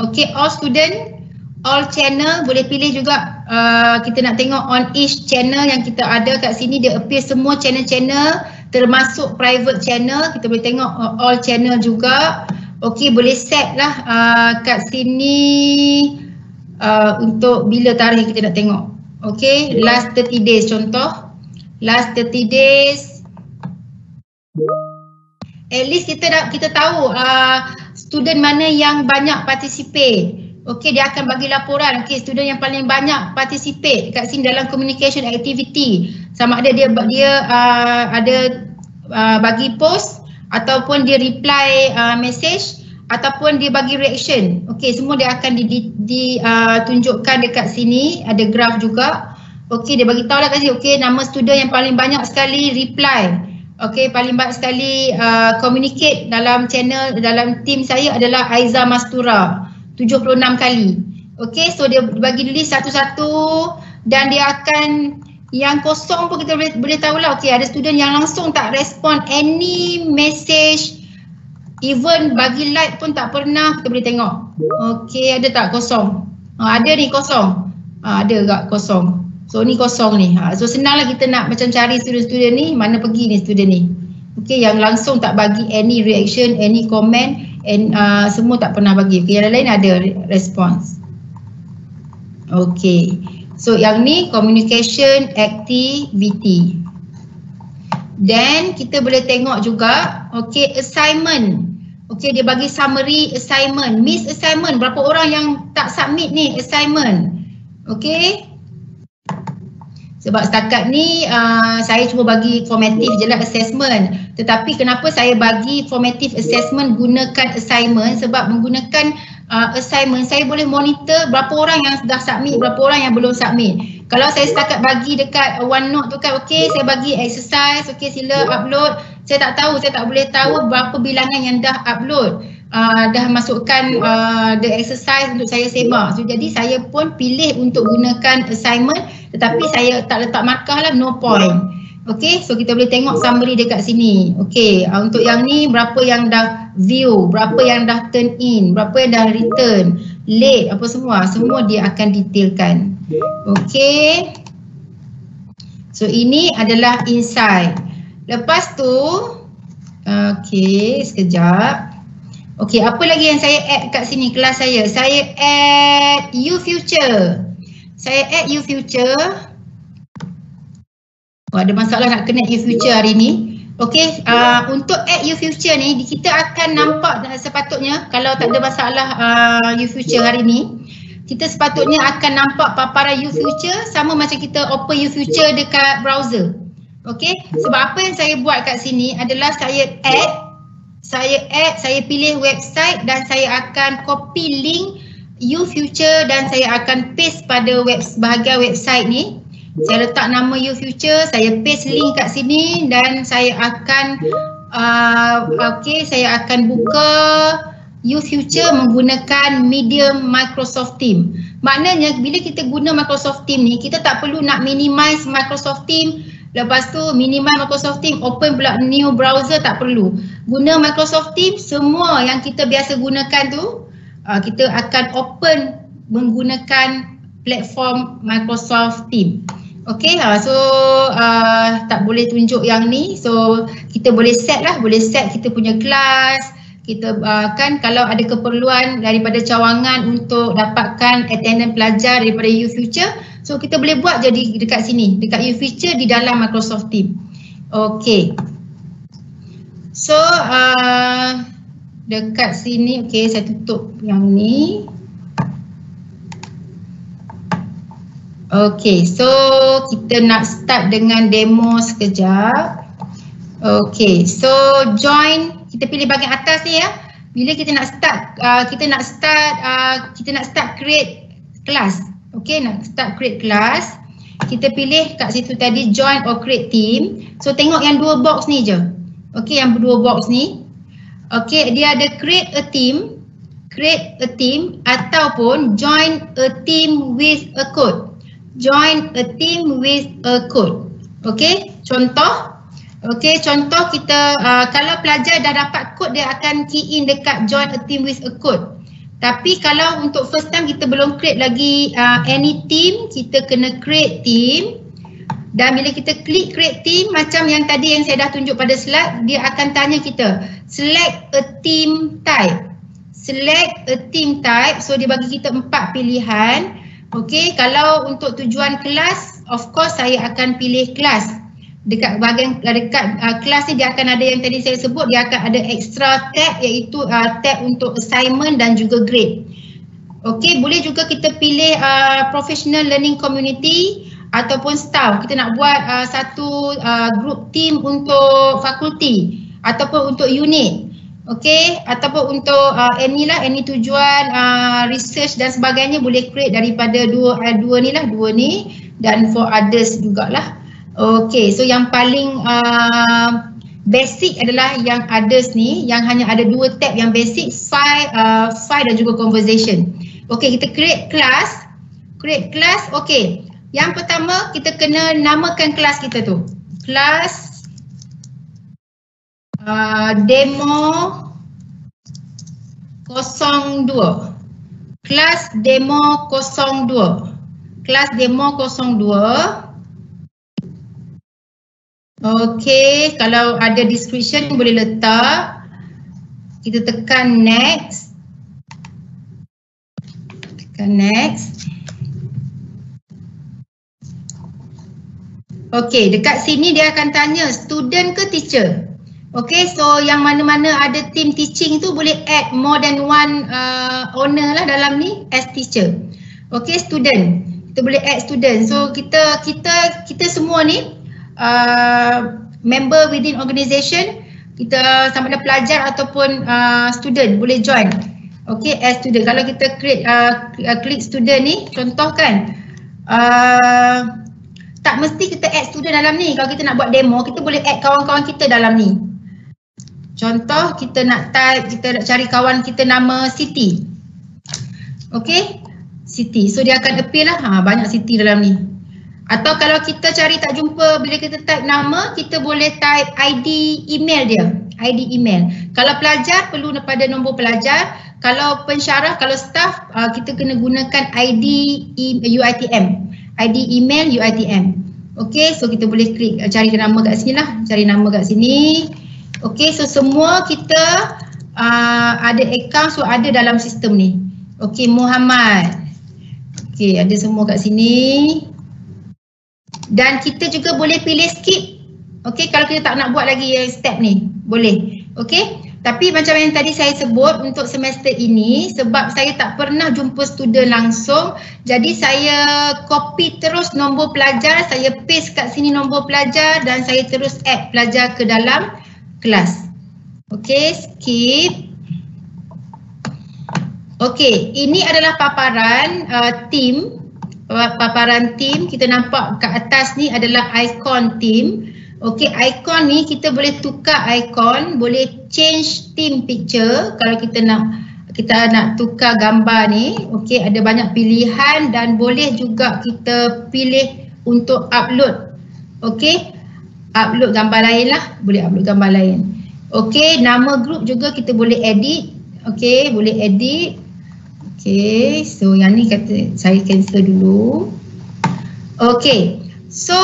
okay all student, all channel boleh pilih juga uh, kita nak tengok on each channel yang kita ada kat sini. Dia appear semua channel-channel termasuk private channel. Kita boleh tengok uh, all channel juga. Okey boleh set lah uh, kat sini uh, untuk bila tarikh kita nak tengok. Okey last 30 days contoh. Last 30 days. At least kita dah kita tahu uh, student mana yang banyak participate Okey, dia akan bagi laporan. Okey, student yang paling banyak participate kat sini dalam communication activity. Sama ada dia dia uh, ada uh, bagi post ataupun dia reply uh, message ataupun dia bagi reaction. Okey, semua dia akan ditunjukkan di, uh, dekat sini. Ada graf juga. Okey, dia bagi tahu lah kat sini. Okey, nama student yang paling banyak sekali reply. Okey, paling banyak sekali uh, communicate dalam channel, dalam team saya adalah Aiza Mastura. 76 kali. Okay, so dia bagi list satu-satu dan dia akan yang kosong pun kita boleh, boleh tahu lah. Okay, ada student yang langsung tak respond any message even bagi like pun tak pernah kita boleh tengok. Okay, ada tak kosong? Ha, ada ni kosong. Ha, ada tak kosong? So ni kosong ni. Ha, so senang lah kita nak macam cari student-student ni, mana pergi ni student ni. Okay, yang langsung tak bagi any reaction, any comment and uh, semua tak pernah bagi. Okay, yang lain ada response. Okay. So yang ni communication activity. Then kita boleh tengok juga okay assignment. Okay dia bagi summary assignment. Miss assignment berapa orang yang tak submit ni assignment. Okay. Sebab setakat ni uh, saya cuba bagi formative je lah assessment. Tetapi kenapa saya bagi formative assessment gunakan assignment sebab menggunakan uh, assignment saya boleh monitor berapa orang yang dah submit, berapa orang yang belum submit. Kalau saya setakat bagi dekat OneNote tu kan okey saya bagi exercise, okey sila upload. Saya tak tahu, saya tak boleh tahu berapa bilangan yang dah upload. Uh, dah masukkan uh, the exercise untuk saya semak. So, jadi saya pun pilih untuk gunakan assignment tetapi saya tak letak markah lah no point. Okay, so kita boleh tengok summary dekat sini. Okay, uh, untuk yang ni berapa yang dah view, berapa yang dah turn in, berapa yang dah return, late, apa semua. Semua dia akan detailkan. Okay. So ini adalah insight. Lepas tu, okay, sekejap. Okay, apa lagi yang saya add kat sini kelas saya? Saya add you future saya add you future. Oh, ada masalah nak connect you future hari ni. Okey, uh, untuk add you future ni kita akan nampak sepatutnya kalau tak ada masalah uh, you future hari ni kita sepatutnya akan nampak paparan you future sama macam kita open you future dekat browser. Okey, sebab apa yang saya buat kat sini adalah saya add saya add, saya pilih website dan saya akan copy link You Future dan saya akan paste pada web bahagian website ni. Saya letak nama You Future, saya paste link kat sini dan saya akan uh, okay, saya akan buka You Future menggunakan medium Microsoft Team. Maknanya bila kita guna Microsoft Team ni, kita tak perlu nak minimize Microsoft Team Lepas tu minimize Microsoft Team, open pula new browser tak perlu. Guna Microsoft Team, semua yang kita biasa gunakan tu uh, kita akan open menggunakan platform Microsoft Team. Okay, uh, so uh, tak boleh tunjuk yang ni. So kita boleh set lah, boleh set kita punya kelas. Kita uh, kan kalau ada keperluan daripada cawangan untuk dapatkan attendance pelajar daripada UFuture. So kita boleh buat jadi dekat sini, dekat UFuture di dalam Microsoft Team. Okay. So uh, dekat sini okey saya tutup yang ni. Okey so kita nak start dengan demo sekejap. Okey so join. Kita pilih bahagian atas ni ya. Bila kita nak start uh, kita nak start uh, kita nak start create class okey nak start create class kita pilih kat situ tadi join or create team so tengok yang dua box ni je okey yang dua box ni Okay, dia ada create a team, create a team ataupun join a team with a code. Join a team with a code. Okay, contoh. Okay, contoh kita uh, kalau pelajar dah dapat code dia akan key in dekat join a team with a code. Tapi kalau untuk first time kita belum create lagi uh, any team, kita kena create team. Dan bila kita klik create team macam yang tadi yang saya dah tunjuk pada slide, dia akan tanya kita select a team type. Select a team type, so dia bagi kita empat pilihan. Okay, kalau untuk tujuan kelas, of course saya akan pilih kelas. Dekat bahagian dekat uh, kelas ni dia akan ada yang tadi saya sebut, dia akan ada extra tab iaitu uh, tab untuk assignment dan juga grade. Okay, boleh juga kita pilih uh, professional learning community ataupun staff. Kita nak buat uh, satu uh, group team untuk fakulti ataupun untuk unit. Okey ataupun untuk uh, any lah any tujuan uh, research dan sebagainya boleh create daripada dua uh, dua ni lah dua ni dan for others jugalah okey so yang paling uh, basic adalah yang others ni yang hanya ada dua tab yang basic file uh, file dan juga conversation okey kita create class create class okey yang pertama kita kena namakan kelas kita tu. Kelas uh, demo 02. Kelas demo 02. Kelas demo 02. Okey, kalau ada description boleh letak. Kita tekan next. Tekan next. Okey, dekat sini dia akan tanya student ke teacher. Okey, so yang mana-mana ada team teaching tu boleh add more than one uh, owner lah dalam ni as teacher. Okey, student. Kita boleh add student. So kita kita kita semua ni uh, member within organisation kita sama ada pelajar ataupun uh, student boleh join. Okey, as student. Kalau kita create uh, klik student ni, contoh kan uh, tak mesti kita add student dalam ni. Kalau kita nak buat demo, kita boleh add kawan-kawan kita dalam ni. Contoh kita nak type, kita nak cari kawan kita nama Siti. Okay, Siti. So dia akan appear lah, ha, banyak Siti dalam ni. Atau kalau kita cari tak jumpa bila kita type nama, kita boleh type ID email dia. ID email. Kalau pelajar perlu pada nombor pelajar. Kalau pensyarah, kalau staff, uh, kita kena gunakan ID UITM. ID email UITM. Okay, so kita boleh klik uh, cari nama kat sini lah. Cari nama kat sini. Okay, so semua kita uh, ada account so ada dalam sistem ni. Okay, Muhammad. Okay, ada semua kat sini. Dan kita juga boleh pilih skip. Okay, kalau kita tak nak buat lagi step ni. Boleh. Okay. Tapi macam yang tadi saya sebut untuk semester ini sebab saya tak pernah jumpa student langsung jadi saya copy terus nombor pelajar, saya paste kat sini nombor pelajar dan saya terus add pelajar ke dalam kelas. Okay, skip. Okay, ini adalah paparan uh, team. Paparan team, kita nampak kat atas ni adalah icon team. Okey, icon ni kita boleh tukar icon, boleh change theme picture kalau kita nak kita nak tukar gambar ni. Okey, ada banyak pilihan dan boleh juga kita pilih untuk upload. Okey, upload gambar lain lah, boleh upload gambar lain. Okey, nama group juga kita boleh edit. Okey, boleh edit. Okey, so yang ni kata saya cancel dulu. Okey, so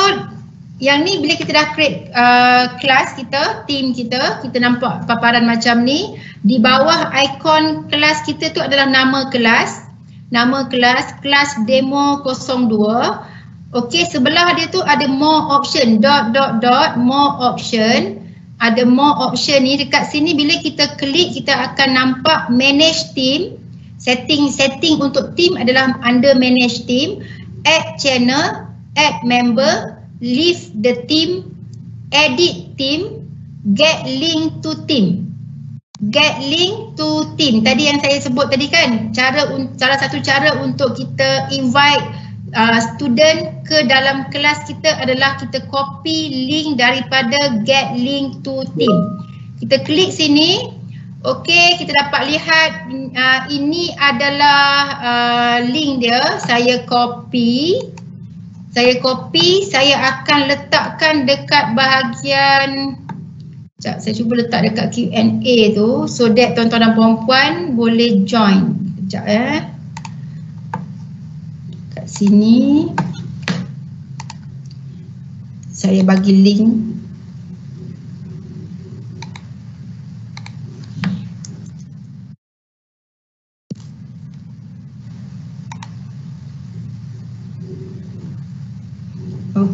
yang ni bila kita dah create uh, kelas kita, team kita, kita nampak paparan macam ni. Di bawah ikon kelas kita tu adalah nama kelas. Nama kelas, kelas demo 02. Okey, sebelah dia tu ada more option, dot dot dot, more option. ada more option ni dekat sini bila kita klik kita akan nampak manage team setting setting untuk team adalah under manage team add channel add member leave the team edit team get link to team. Get link to team. Tadi yang saya sebut tadi kan cara salah satu cara untuk kita invite uh, student ke dalam kelas kita adalah kita copy link daripada get link to team. Kita klik sini okey kita dapat lihat uh, ini adalah uh, link dia saya copy saya copy saya akan letakkan dekat bahagian Sekejap, saya cuba letak dekat Q&A tu so that tuan-tuan dan puan-puan boleh join. Sekejap eh. Kat sini. Saya bagi link.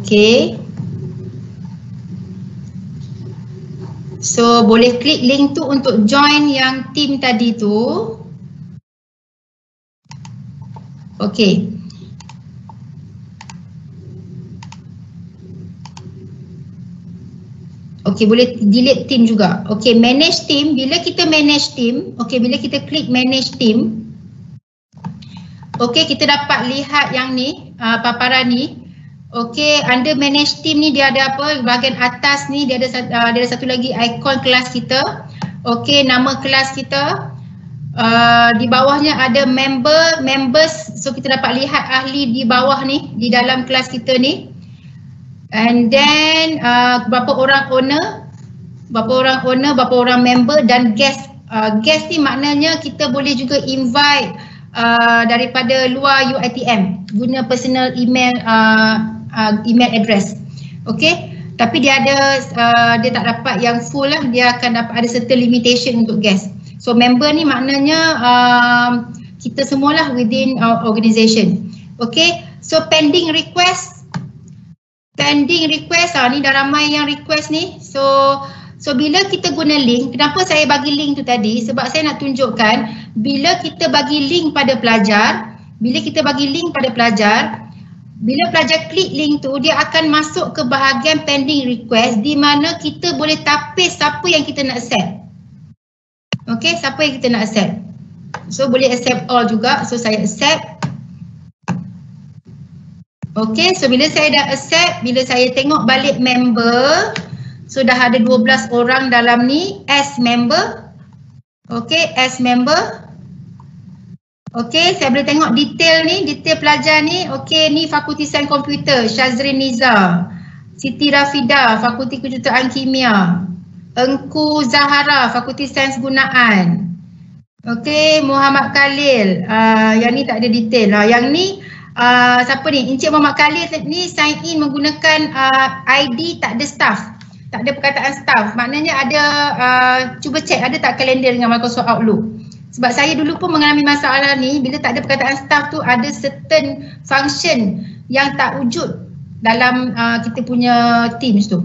Okay. So boleh klik link tu untuk join yang team tadi tu. Okay. Okay boleh delete team juga. Okay manage team. Bila kita manage team. Okay bila kita klik manage team. Okay kita dapat lihat yang ni. Uh, paparan ni. Okey, under manage team ni dia ada apa? Bahagian atas ni dia ada uh, dia ada satu lagi ikon kelas kita. Okey, nama kelas kita. Uh, di bawahnya ada member, members. So kita dapat lihat ahli di bawah ni di dalam kelas kita ni. And then uh, berapa orang owner? Berapa orang owner, berapa orang member dan guest. Uh, guest ni maknanya kita boleh juga invite uh, daripada luar UiTM guna personal email uh, uh, email address. Okay. Tapi dia ada, uh, dia tak dapat yang full lah. Dia akan dapat ada certain limitation untuk guest. So member ni maknanya uh, kita semualah within our organisation. Okay. So pending request. Pending request ah ni dah ramai yang request ni. So so bila kita guna link, kenapa saya bagi link tu tadi? Sebab saya nak tunjukkan bila kita bagi link pada pelajar, bila kita bagi link pada pelajar, bila pelajar klik link tu, dia akan masuk ke bahagian pending request di mana kita boleh tapis siapa yang kita nak accept. Okay, siapa yang kita nak accept. So boleh accept all juga, so saya accept. Okay, so bila saya dah accept, bila saya tengok balik member, so dah ada 12 orang dalam ni as member. Okay, as member. Okey, saya boleh tengok detail ni, detail pelajar ni. Okey, ni Fakulti Sains Komputer, Syazrin Niza. Siti Rafida, Fakulti Kejuruteraan Kimia. Engku Zahara, Fakulti Sains Gunaan. Okey, Muhammad Khalil. Uh, yang ni tak ada detail lah. Yang ni, uh, siapa ni? Encik Muhammad Khalil ni sign in menggunakan uh, ID tak ada staff. Tak ada perkataan staff. Maknanya ada, uh, cuba cek ada tak kalender dengan Microsoft Outlook. Sebab saya dulu pun mengalami masalah ni bila tak ada perkataan staff tu ada certain function yang tak wujud dalam uh, kita punya teams tu.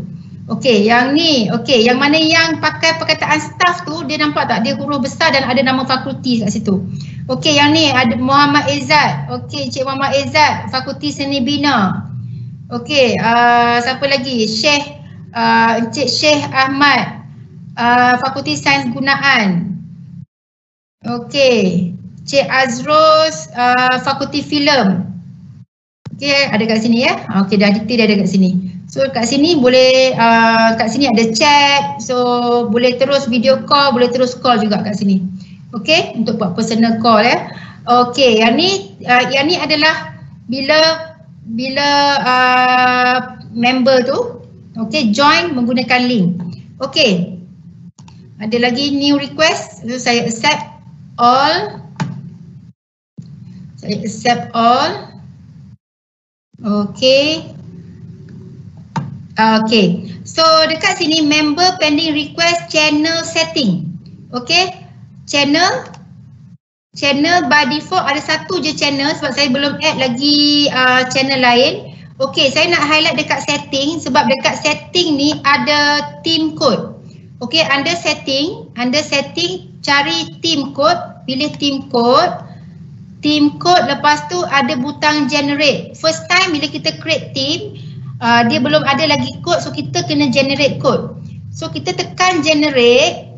Okey, yang ni, okey, yang mana yang pakai perkataan staff tu dia nampak tak dia huruf besar dan ada nama fakulti kat situ. Okey, yang ni ada Muhammad Izzat. Okey, Cik Muhammad Izzat, Fakulti Seni Bina. Okey, uh, siapa lagi? Syekh uh, Encik Syekh Ahmad, uh, Fakulti Sains Gunaan. Okey. Cik Azros uh, Fakulti Filem. Okey, ada kat sini ya. Okey, dah detail dia ada kat sini. So kat sini boleh uh, kat sini ada chat. So boleh terus video call, boleh terus call juga kat sini. Okey, untuk buat personal call ya. Okey, yang ni uh, yang ni adalah bila bila uh, member tu okey join menggunakan link. Okey. Ada lagi new request, so saya accept all. Saya accept all. Okay. Okay. So dekat sini member pending request channel setting. Okay? Channel? Channel by default ada satu je channel sebab saya belum add lagi uh, channel lain. Okay saya nak highlight dekat setting sebab dekat setting ni ada team code. Okay, under setting, under setting cari team code, pilih team code. Team code lepas tu ada butang generate. First time bila kita create team, uh, dia belum ada lagi code so kita kena generate code. So kita tekan generate,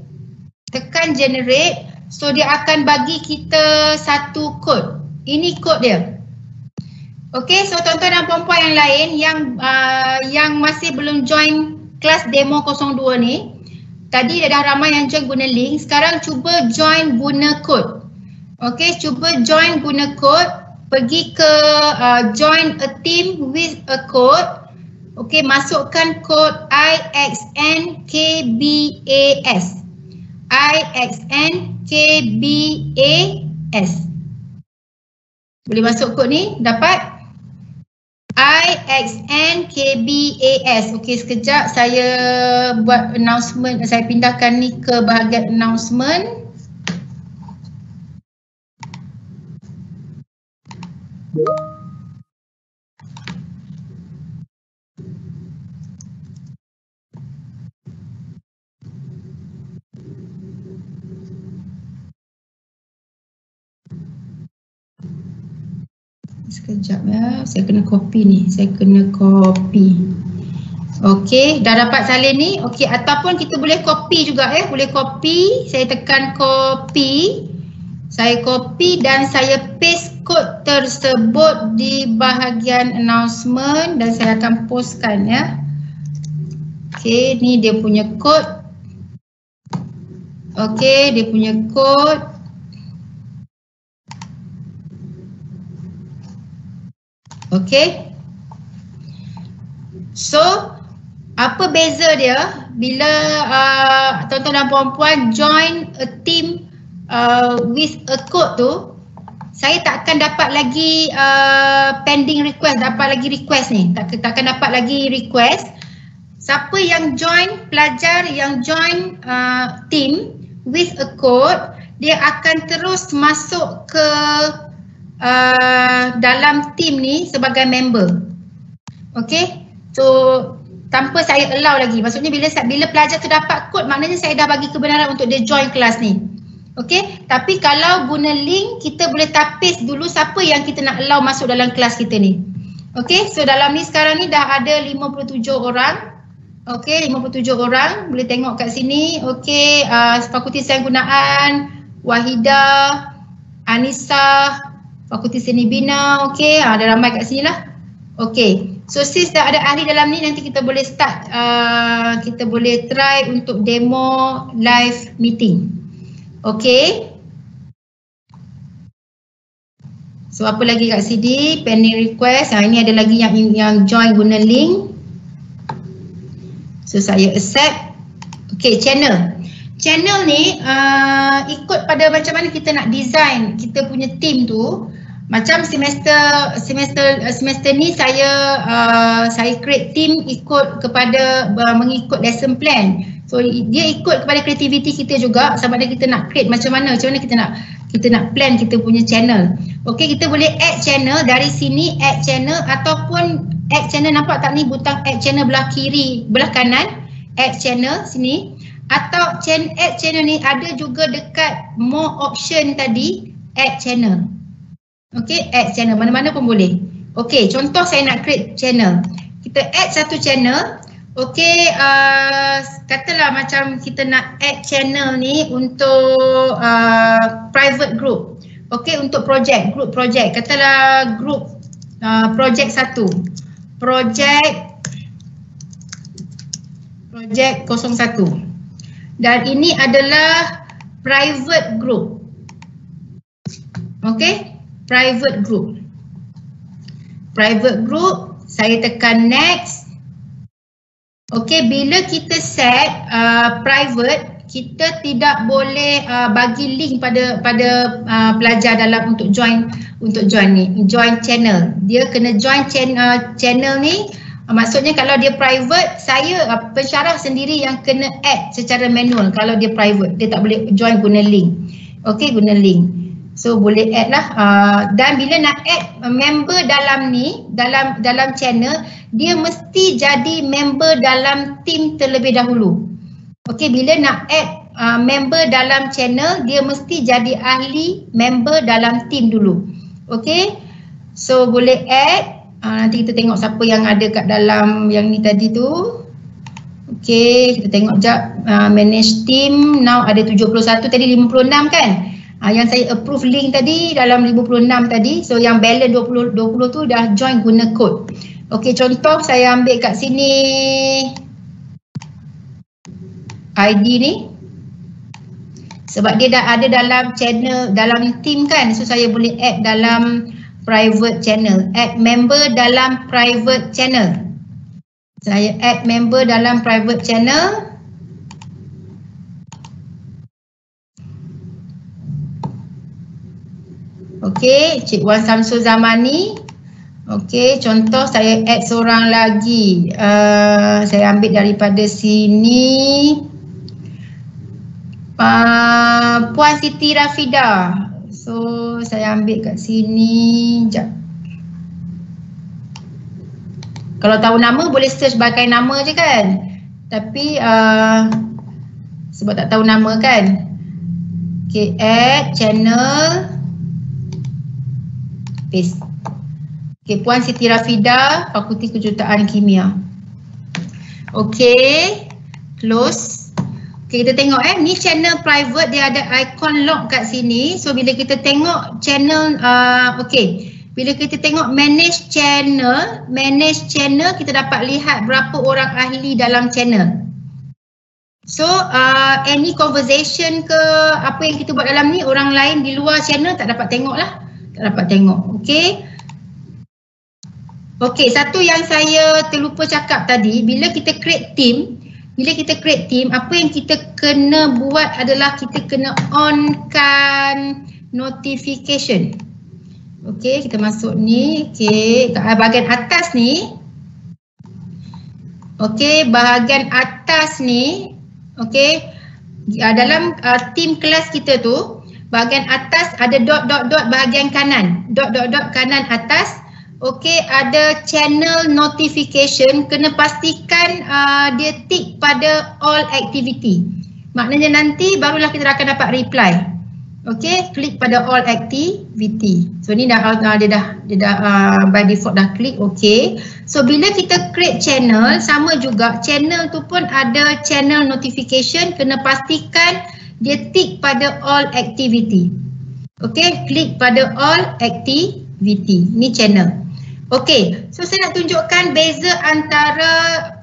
tekan generate, so dia akan bagi kita satu code. Ini code dia. Okay, so tuan-tuan dan puan-puan yang lain yang uh, yang masih belum join kelas demo 02 ni, tadi dah ramai yang join guna link, sekarang cuba join guna code. Okay, cuba join guna code. Pergi ke uh, join a team with a code. Okay, masukkan kod IXNKBAS. IXNKBAS. Boleh masuk kod ni? Dapat? IXNKBAS. Okay, sekejap saya buat announcement. Saya pindahkan ni ke bahagian announcement. Sekejap ya, saya kena copy ni. Saya kena copy. Okey, dah dapat salin ni. Okey, ataupun kita boleh copy juga eh. Boleh copy. Saya tekan copy. Saya copy dan saya paste kod tersebut di bahagian announcement dan saya akan postkan ya. Okey, ni dia punya kod. Okey, dia punya kod. Okay. So, apa beza dia bila uh, tuan-tuan dan puan-puan join a team uh, with a code tu, saya tak akan dapat lagi uh, pending request, dapat lagi request ni. Tak, tak akan dapat lagi request. Siapa yang join, pelajar yang join uh, team with a code, dia akan terus masuk ke uh, dalam team ni sebagai member. Okay, so tanpa saya allow lagi. Maksudnya bila bila pelajar tu dapat kod, maknanya saya dah bagi kebenaran untuk dia join kelas ni. Okay, tapi kalau guna link, kita boleh tapis dulu siapa yang kita nak allow masuk dalam kelas kita ni. Okay, so dalam ni sekarang ni dah ada 57 orang. Okay, 57 orang. Boleh tengok kat sini. Okay, uh, Fakulti Sains Gunaan, Wahidah, Anissa, Fakulti Seni Bina, okey, ha, ada ramai kat sini lah. Okey, so sis dah ada ahli dalam ni nanti kita boleh start, uh, kita boleh try untuk demo live meeting. Okey. So apa lagi kat sini, pending request, ha, ini ada lagi yang yang join guna link. So saya accept. Okey, channel. Channel ni uh, ikut pada macam mana kita nak design kita punya team tu macam semester semester semester ni saya uh, saya create team ikut kepada uh, mengikut lesson plan. So dia ikut kepada kreativiti kita juga sama ada kita nak create macam mana macam mana kita nak kita nak plan kita punya channel. Okey kita boleh add channel dari sini add channel ataupun add channel nampak tak ni butang add channel belah kiri belah kanan add channel sini atau chain add channel ni ada juga dekat more option tadi add channel. Okay, add channel. Mana-mana pun boleh. Okay, contoh saya nak create channel. Kita add satu channel. Okay, uh, katalah macam kita nak add channel ni untuk uh, private group. Okay, untuk project, group project. Katalah group uh, project satu. Project project 01. Dan ini adalah private group. Okay, private group. Private group, saya tekan next. Okay, bila kita set uh, private, kita tidak boleh uh, bagi link pada pada uh, pelajar dalam untuk join untuk join ni, join channel. Dia kena join channel uh, channel ni. Uh, maksudnya kalau dia private, saya uh, pensyarah sendiri yang kena add secara manual kalau dia private. Dia tak boleh join guna link. Okay, guna link. So boleh add lah uh, dan bila nak add member dalam ni dalam dalam channel dia mesti jadi member dalam team terlebih dahulu. Okey, bila nak add uh, member dalam channel, dia mesti jadi ahli member dalam team dulu. Okey. So boleh add uh, nanti kita tengok siapa yang ada kat dalam yang ni tadi tu. Okey, kita tengok jap uh, manage team now ada 71 tadi 56 kan? Uh, yang saya approve link tadi dalam 56 tadi. So yang balance 20 20 tu dah join guna code. Okey, contoh saya ambil kat sini ID ni. Sebab dia dah ada dalam channel dalam team kan. So saya boleh add dalam private channel. Add member dalam private channel. Saya add member dalam private channel. Okey, Cik Wan Samsul Zamani. Okey, contoh saya add seorang lagi. Uh, saya ambil daripada sini. Uh, Puan Siti Rafida. So, saya ambil kat sini. Sekejap. Kalau tahu nama boleh search pakai nama je kan. Tapi uh, sebab tak tahu nama kan. Okay, add channel. Paste. Okay, Puan Siti Rafida, Fakulti Kejuruteraan Kimia. Okay, close. Okay, kita tengok eh, ni channel private dia ada icon lock kat sini. So bila kita tengok channel, uh, okay. Bila kita tengok manage channel, manage channel kita dapat lihat berapa orang ahli dalam channel. So uh, any conversation ke apa yang kita buat dalam ni orang lain di luar channel tak dapat tengok lah. Dapat tengok. Okay. Okay satu yang saya terlupa cakap tadi bila kita create team bila kita create team apa yang kita kena buat adalah kita kena onkan notification. Okey, kita masuk ni. Okey, kat bahagian atas ni. Okey, bahagian atas ni. Okey, uh, dalam uh, team kelas kita tu, bahagian atas ada dot dot dot bahagian kanan. Dot dot dot kanan atas. Okey, ada channel notification. Kena pastikan uh, dia tick pada all activity. Maknanya nanti barulah kita akan dapat reply. Okay, klik pada all activity. So ni dah uh, dia dah dia dah uh, by default dah klik okay. So bila kita create channel sama juga channel tu pun ada channel notification kena pastikan dia tick pada all activity. Okay, klik pada all activity. Ni channel. Okay, so saya nak tunjukkan beza antara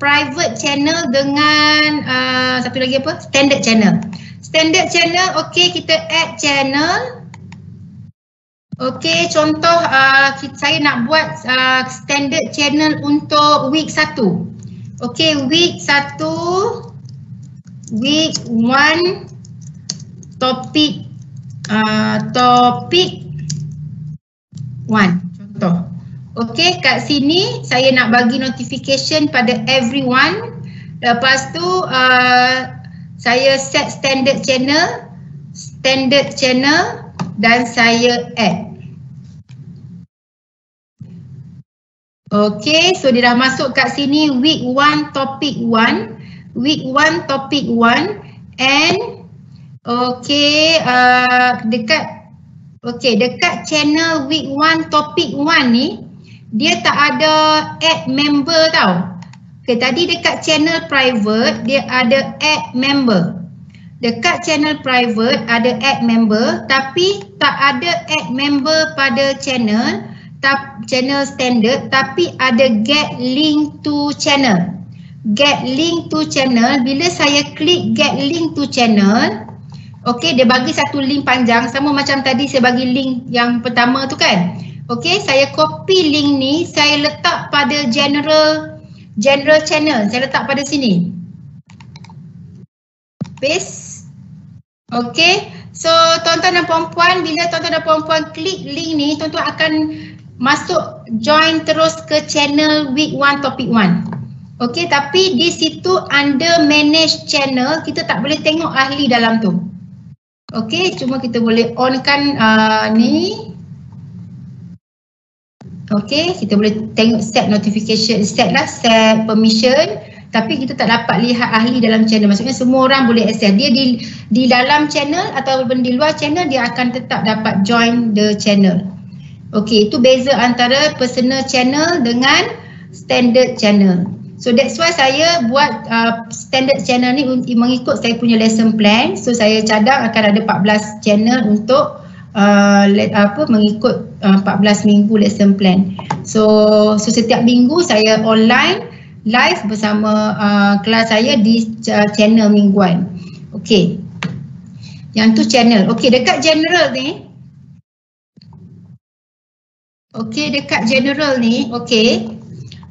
private channel dengan uh, satu lagi apa? Standard channel. Standard channel, okey kita add channel. Okey, contoh uh, saya nak buat uh, standard channel untuk week 1. Okey, week 1 week 1 topik uh, topik 1 contoh. Okey, kat sini saya nak bagi notification pada everyone. Lepas tu uh, saya set standard channel, standard channel dan saya add. Okay, so dia dah masuk kat sini week 1 topic 1, week 1 topic 1 and okay, uh, dekat okay, dekat channel week 1 topic 1 ni dia tak ada add member tau. Okay, tadi dekat channel private dia ada add member. Dekat channel private ada add member tapi tak ada add member pada channel tap, channel standard tapi ada get link to channel. Get link to channel bila saya klik get link to channel Okay, dia bagi satu link panjang. Sama macam tadi saya bagi link yang pertama tu kan. Okay, saya copy link ni, saya letak pada general general channel. Saya letak pada sini. Paste. Okey so tuan-tuan dan puan-puan bila tuan-tuan dan puan-puan klik link ni tuan-tuan akan masuk join terus ke channel week 1 topic 1 okey tapi di situ under manage channel kita tak boleh tengok ahli dalam tu okey cuma kita boleh on kan uh, ni Okay, kita boleh tengok set notification, set lah set permission. Tapi kita tak dapat lihat ahli dalam channel. Maksudnya semua orang boleh access. Dia di di dalam channel ataupun di luar channel dia akan tetap dapat join the channel. Okey, itu beza antara personal channel dengan standard channel. So that's why saya buat uh, standard channel ni mengikut saya punya lesson plan. So saya cadang akan ada 14 channel untuk uh, apa mengikut uh, 14 minggu lesson plan. So so setiap minggu saya online live bersama uh, kelas saya di uh, channel mingguan. Okey. Yang tu channel. Okey dekat general ni. Okey dekat general ni, okey.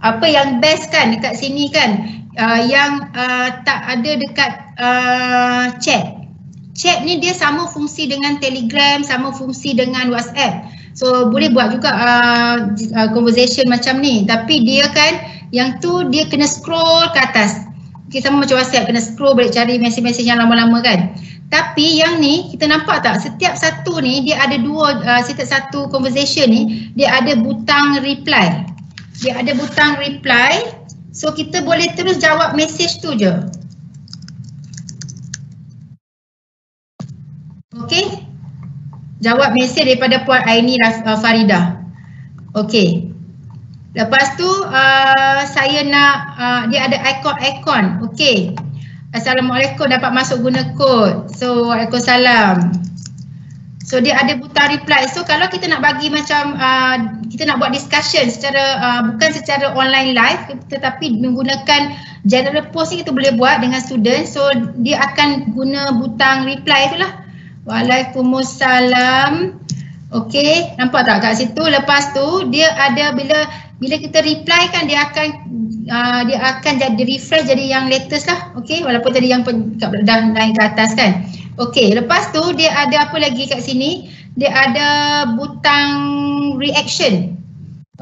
Apa yang best kan dekat sini kan? Uh, yang uh, tak ada dekat uh, chat chat ni dia sama fungsi dengan telegram, sama fungsi dengan whatsapp. So boleh buat juga uh, conversation macam ni tapi dia kan yang tu dia kena scroll ke atas. Okay, sama macam whatsapp kena scroll balik cari mesej-mesej yang lama-lama kan. Tapi yang ni kita nampak tak setiap satu ni dia ada dua uh, setiap satu conversation ni dia ada butang reply. Dia ada butang reply. So kita boleh terus jawab mesej tu je. Okey. Jawab mesej daripada Puan Aini uh, Farida. Okey. Lepas tu uh, saya nak uh, dia ada ikon-ikon. Okey. Assalamualaikum dapat masuk guna kod. So Waalaikumsalam. So dia ada butang reply. So kalau kita nak bagi macam uh, kita nak buat discussion secara uh, bukan secara online live tetapi menggunakan general post ni kita boleh buat dengan student. So dia akan guna butang reply itulah. Waalaikumsalam. Okey, nampak tak kat situ? Lepas tu dia ada bila bila kita reply kan dia akan uh, dia akan jadi refresh jadi yang latest lah. Okey, walaupun tadi yang dah naik ke atas kan. Okey, lepas tu dia ada apa lagi kat sini? Dia ada butang reaction.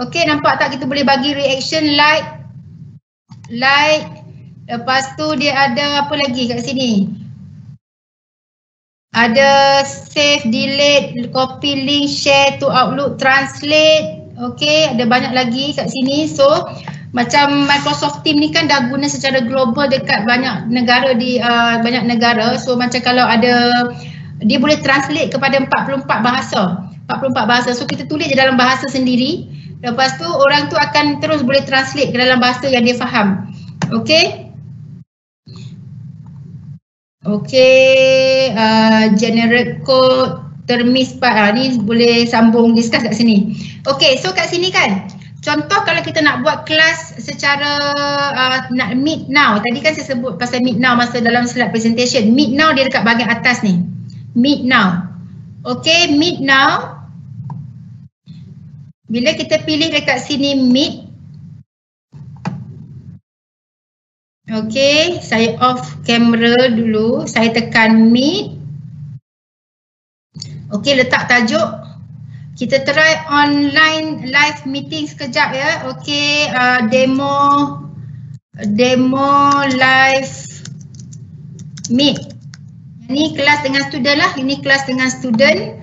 Okey, nampak tak kita boleh bagi reaction like like lepas tu dia ada apa lagi kat sini? ada save, delete, copy link, share to Outlook, translate. Okay, ada banyak lagi kat sini. So, macam Microsoft Team ni kan dah guna secara global dekat banyak negara di uh, banyak negara. So, macam kalau ada, dia boleh translate kepada 44 bahasa. 44 bahasa. So, kita tulis je dalam bahasa sendiri. Lepas tu, orang tu akan terus boleh translate ke dalam bahasa yang dia faham. Okay. Okay, uh, generate code termis part uh, ni boleh sambung discuss kat sini. Okay, so kat sini kan, contoh kalau kita nak buat kelas secara uh, nak meet now, tadi kan saya sebut pasal meet now masa dalam slide presentation. Meet now dia dekat bahagian atas ni. Meet now. Okay, meet now. Bila kita pilih dekat sini meet, Okey, saya off kamera dulu. Saya tekan meet. Okey, letak tajuk. Kita try online live meeting sekejap ya. Okey, uh, demo demo live meet. Ini kelas dengan student lah. Ini kelas dengan student.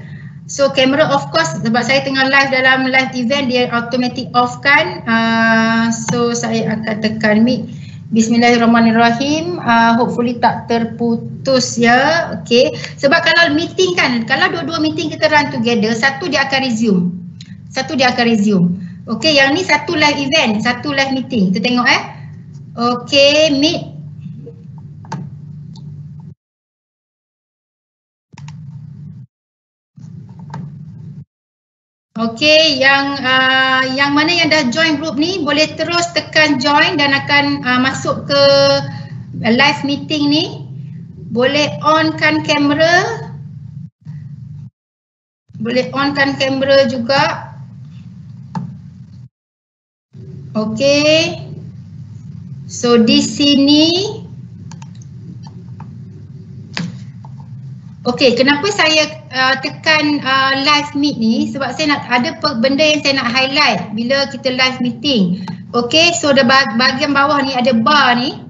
So kamera of course sebab saya tengah live dalam live event dia automatic off kan. Uh, so saya akan tekan meet. Bismillahirrahmanirrahim. Uh, hopefully tak terputus ya. Okay. Sebab kalau meeting kan, kalau dua-dua meeting kita run together, satu dia akan resume. Satu dia akan resume. Okay, yang ni satu live event, satu live meeting. Kita tengok eh. Okay, meet Okey, yang uh, yang mana yang dah join group ni boleh terus tekan join dan akan uh, masuk ke live meeting ni. Boleh onkan kamera. Boleh onkan kamera juga. Okey. So di sini Okey, kenapa saya uh, tekan uh, live meet ni sebab saya nak ada benda yang saya nak highlight bila kita live meeting. Okay, so the bahagian bawah ni ada bar ni.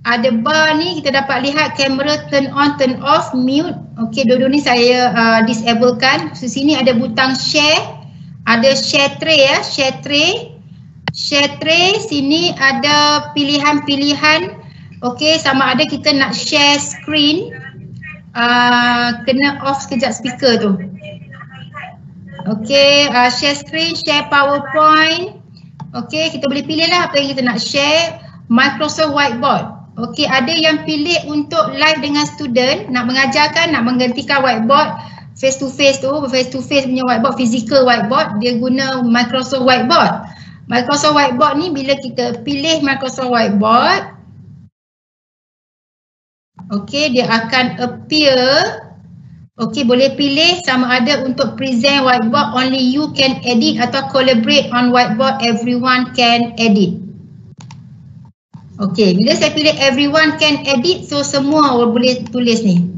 Ada bar ni kita dapat lihat kamera turn on, turn off, mute. Okay, dua-dua ni saya uh, disablekan. So sini ada butang share. Ada share tray ya, share tray. Share tray sini ada pilihan-pilihan. Okey, sama ada kita nak share screen. Uh, kena off sekejap speaker tu. Okey, uh, share screen, share PowerPoint. Okey, kita boleh pilih lah apa yang kita nak share. Microsoft Whiteboard. Okey, ada yang pilih untuk live dengan student, nak mengajarkan, nak menggantikan whiteboard face to face tu, face to face punya whiteboard, physical whiteboard, dia guna Microsoft Whiteboard. Microsoft Whiteboard ni bila kita pilih Microsoft Whiteboard, okay, dia akan appear, okay, boleh pilih sama ada untuk present whiteboard, only you can edit atau collaborate on whiteboard, everyone can edit. Okay, bila saya pilih everyone can edit, so semua boleh tulis ni.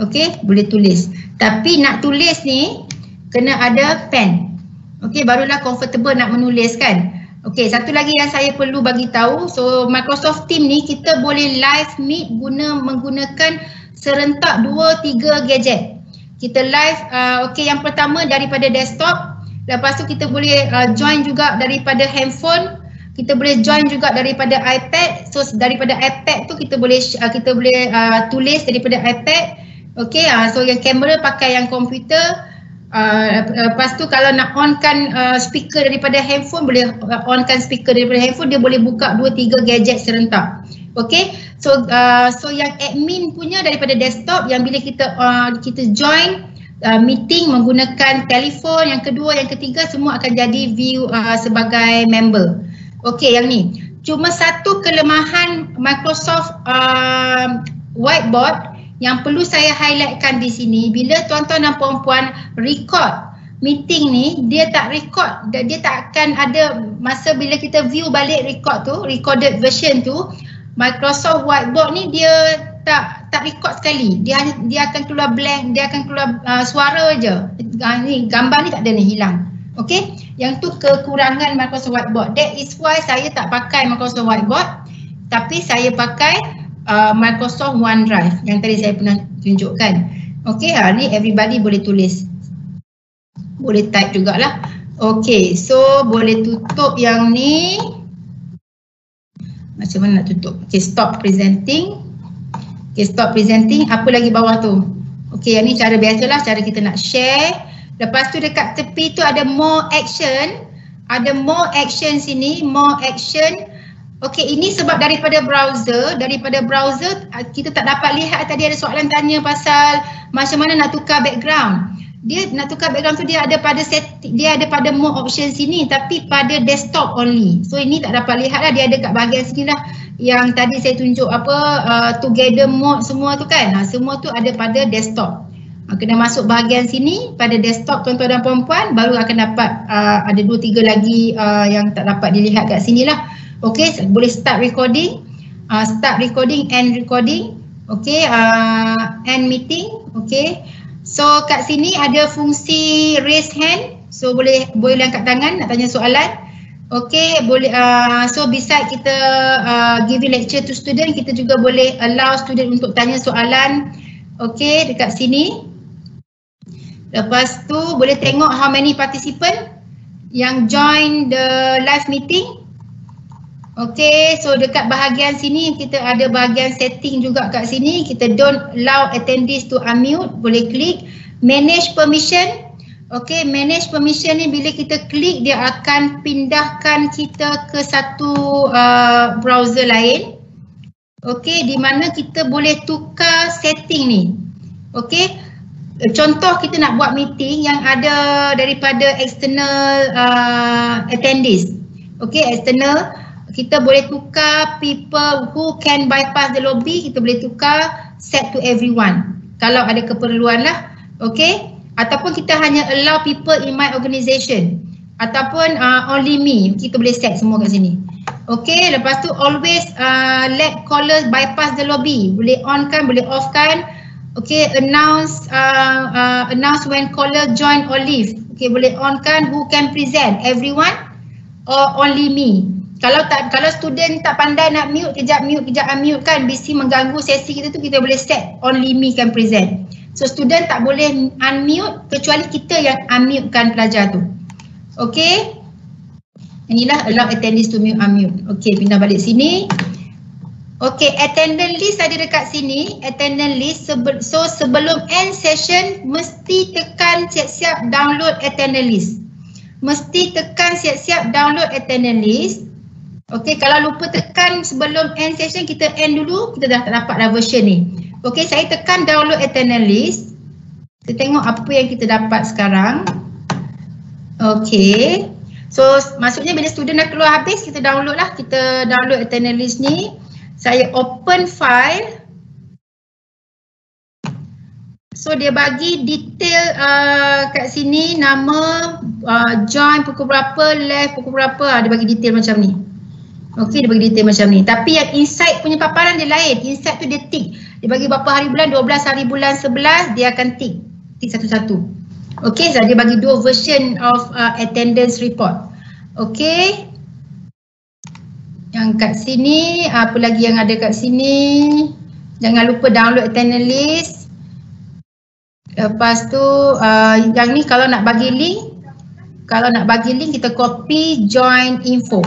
Okay, boleh tulis. Tapi nak tulis ni, kena ada pen. Okey, barulah comfortable nak menulis kan. Okey, satu lagi yang saya perlu bagi tahu, so Microsoft Team ni kita boleh live meet guna menggunakan serentak 2 3 gadget. Kita live uh, okey yang pertama daripada desktop, lepas tu kita boleh uh, join juga daripada handphone, kita boleh join juga daripada iPad. So daripada iPad tu kita boleh uh, kita boleh uh, tulis daripada iPad. Okey, uh, so yang kamera pakai yang komputer Uh, lepas tu kalau nak onkan uh, speaker daripada handphone boleh onkan speaker daripada handphone dia boleh buka 2 3 gadget serentak. Okay, so uh, so yang admin punya daripada desktop yang bila kita uh, kita join uh, meeting menggunakan telefon yang kedua yang ketiga semua akan jadi view uh, sebagai member. Okay, yang ni. Cuma satu kelemahan Microsoft uh, whiteboard yang perlu saya highlightkan di sini bila tuan-tuan dan puan-puan record meeting ni dia tak record dia tak akan ada masa bila kita view balik record tu recorded version tu Microsoft Whiteboard ni dia tak tak record sekali. Dia dia akan keluar blank dia akan keluar uh, suara je. Uh, ni gambar ni tak ada ni hilang. Okey? Yang tu kekurangan Microsoft Whiteboard. That is why saya tak pakai Microsoft Whiteboard tapi saya pakai uh, Microsoft OneDrive yang tadi saya pernah tunjukkan. Okey, ha, ni everybody boleh tulis. Boleh type jugalah. Okey, so boleh tutup yang ni. Macam mana nak tutup? Okey, stop presenting. Okey, stop presenting. Apa lagi bawah tu? Okey, yang ni cara biasalah, cara kita nak share. Lepas tu dekat tepi tu ada more action. Ada more action sini, more action. Okey, ini sebab daripada browser, daripada browser ah, kita tak dapat lihat tadi ada soalan tanya pasal macam mana nak tukar background. Dia nak tukar background tu dia ada pada set dia ada pada more option sini tapi pada desktop only. So ini tak dapat lihat lah dia ada kat bahagian sini lah yang tadi saya tunjuk apa uh, together mode semua tu kan. Ha, semua tu ada pada desktop. Ha, kena masuk bahagian sini pada desktop tuan-tuan dan puan-puan baru akan dapat uh, ada dua tiga lagi uh, yang tak dapat dilihat kat sini lah. Okay, boleh start recording. Uh, start recording and recording. Okay, uh, end meeting. Okay. So kat sini ada fungsi raise hand. So boleh boleh angkat tangan nak tanya soalan. Okay, boleh. Uh, so beside kita uh, giving lecture to student, kita juga boleh allow student untuk tanya soalan. Okay, dekat sini. Lepas tu boleh tengok how many participant yang join the live meeting. Okay, so dekat bahagian sini kita ada bahagian setting juga kat sini. Kita don't allow attendees to unmute. Boleh klik manage permission. Okay, manage permission ni bila kita klik dia akan pindahkan kita ke satu uh, browser lain. Okay, di mana kita boleh tukar setting ni. Okay, contoh kita nak buat meeting yang ada daripada external uh, attendees. Okay, external kita boleh tukar people who can bypass the lobby, kita boleh tukar set to everyone. Kalau ada keperluan lah, okay. Ataupun kita hanya allow people in my organisation. Ataupun uh, only me, kita boleh set semua kat sini. Okay, lepas tu always uh, let caller bypass the lobby. Boleh on kan, boleh off kan. Okay, announce uh, uh, announce when caller join or leave. Okay, boleh on kan, who can present, everyone or only me kalau tak kalau student tak pandai nak mute kejap mute kejap unmute kan busy mengganggu sesi kita tu kita boleh set only me can present so student tak boleh unmute kecuali kita yang unmute kan pelajar tu okay Inilah allow attendees to mute unmute. Okey, pindah balik sini. Okey, attendance list ada dekat sini. Attendance list. So sebelum end session, mesti tekan siap-siap download attendance list. Mesti tekan siap-siap download attendance list. Okey, kalau lupa tekan sebelum end session, kita end dulu. Kita dah dapat dah version ni. Okey, saya tekan download attendance list. Kita tengok apa yang kita dapat sekarang. Okey. So, maksudnya bila student dah keluar habis, kita download lah. Kita download attendance list ni saya open file so dia bagi detail uh, kat sini nama uh, join pukul berapa left pukul berapa uh, dia bagi detail macam ni Okey dia bagi detail macam ni. Tapi yang inside punya paparan dia lain. Inside tu dia tick. Dia bagi berapa hari bulan? 12 hari bulan 11 dia akan tick. Tick satu-satu. Okey so dia bagi dua version of uh, attendance report. Okey. Yang kat sini, apa lagi yang ada kat sini? Jangan lupa download attendance list. Lepas tu, uh, yang ni kalau nak bagi link, kalau nak bagi link kita copy join info.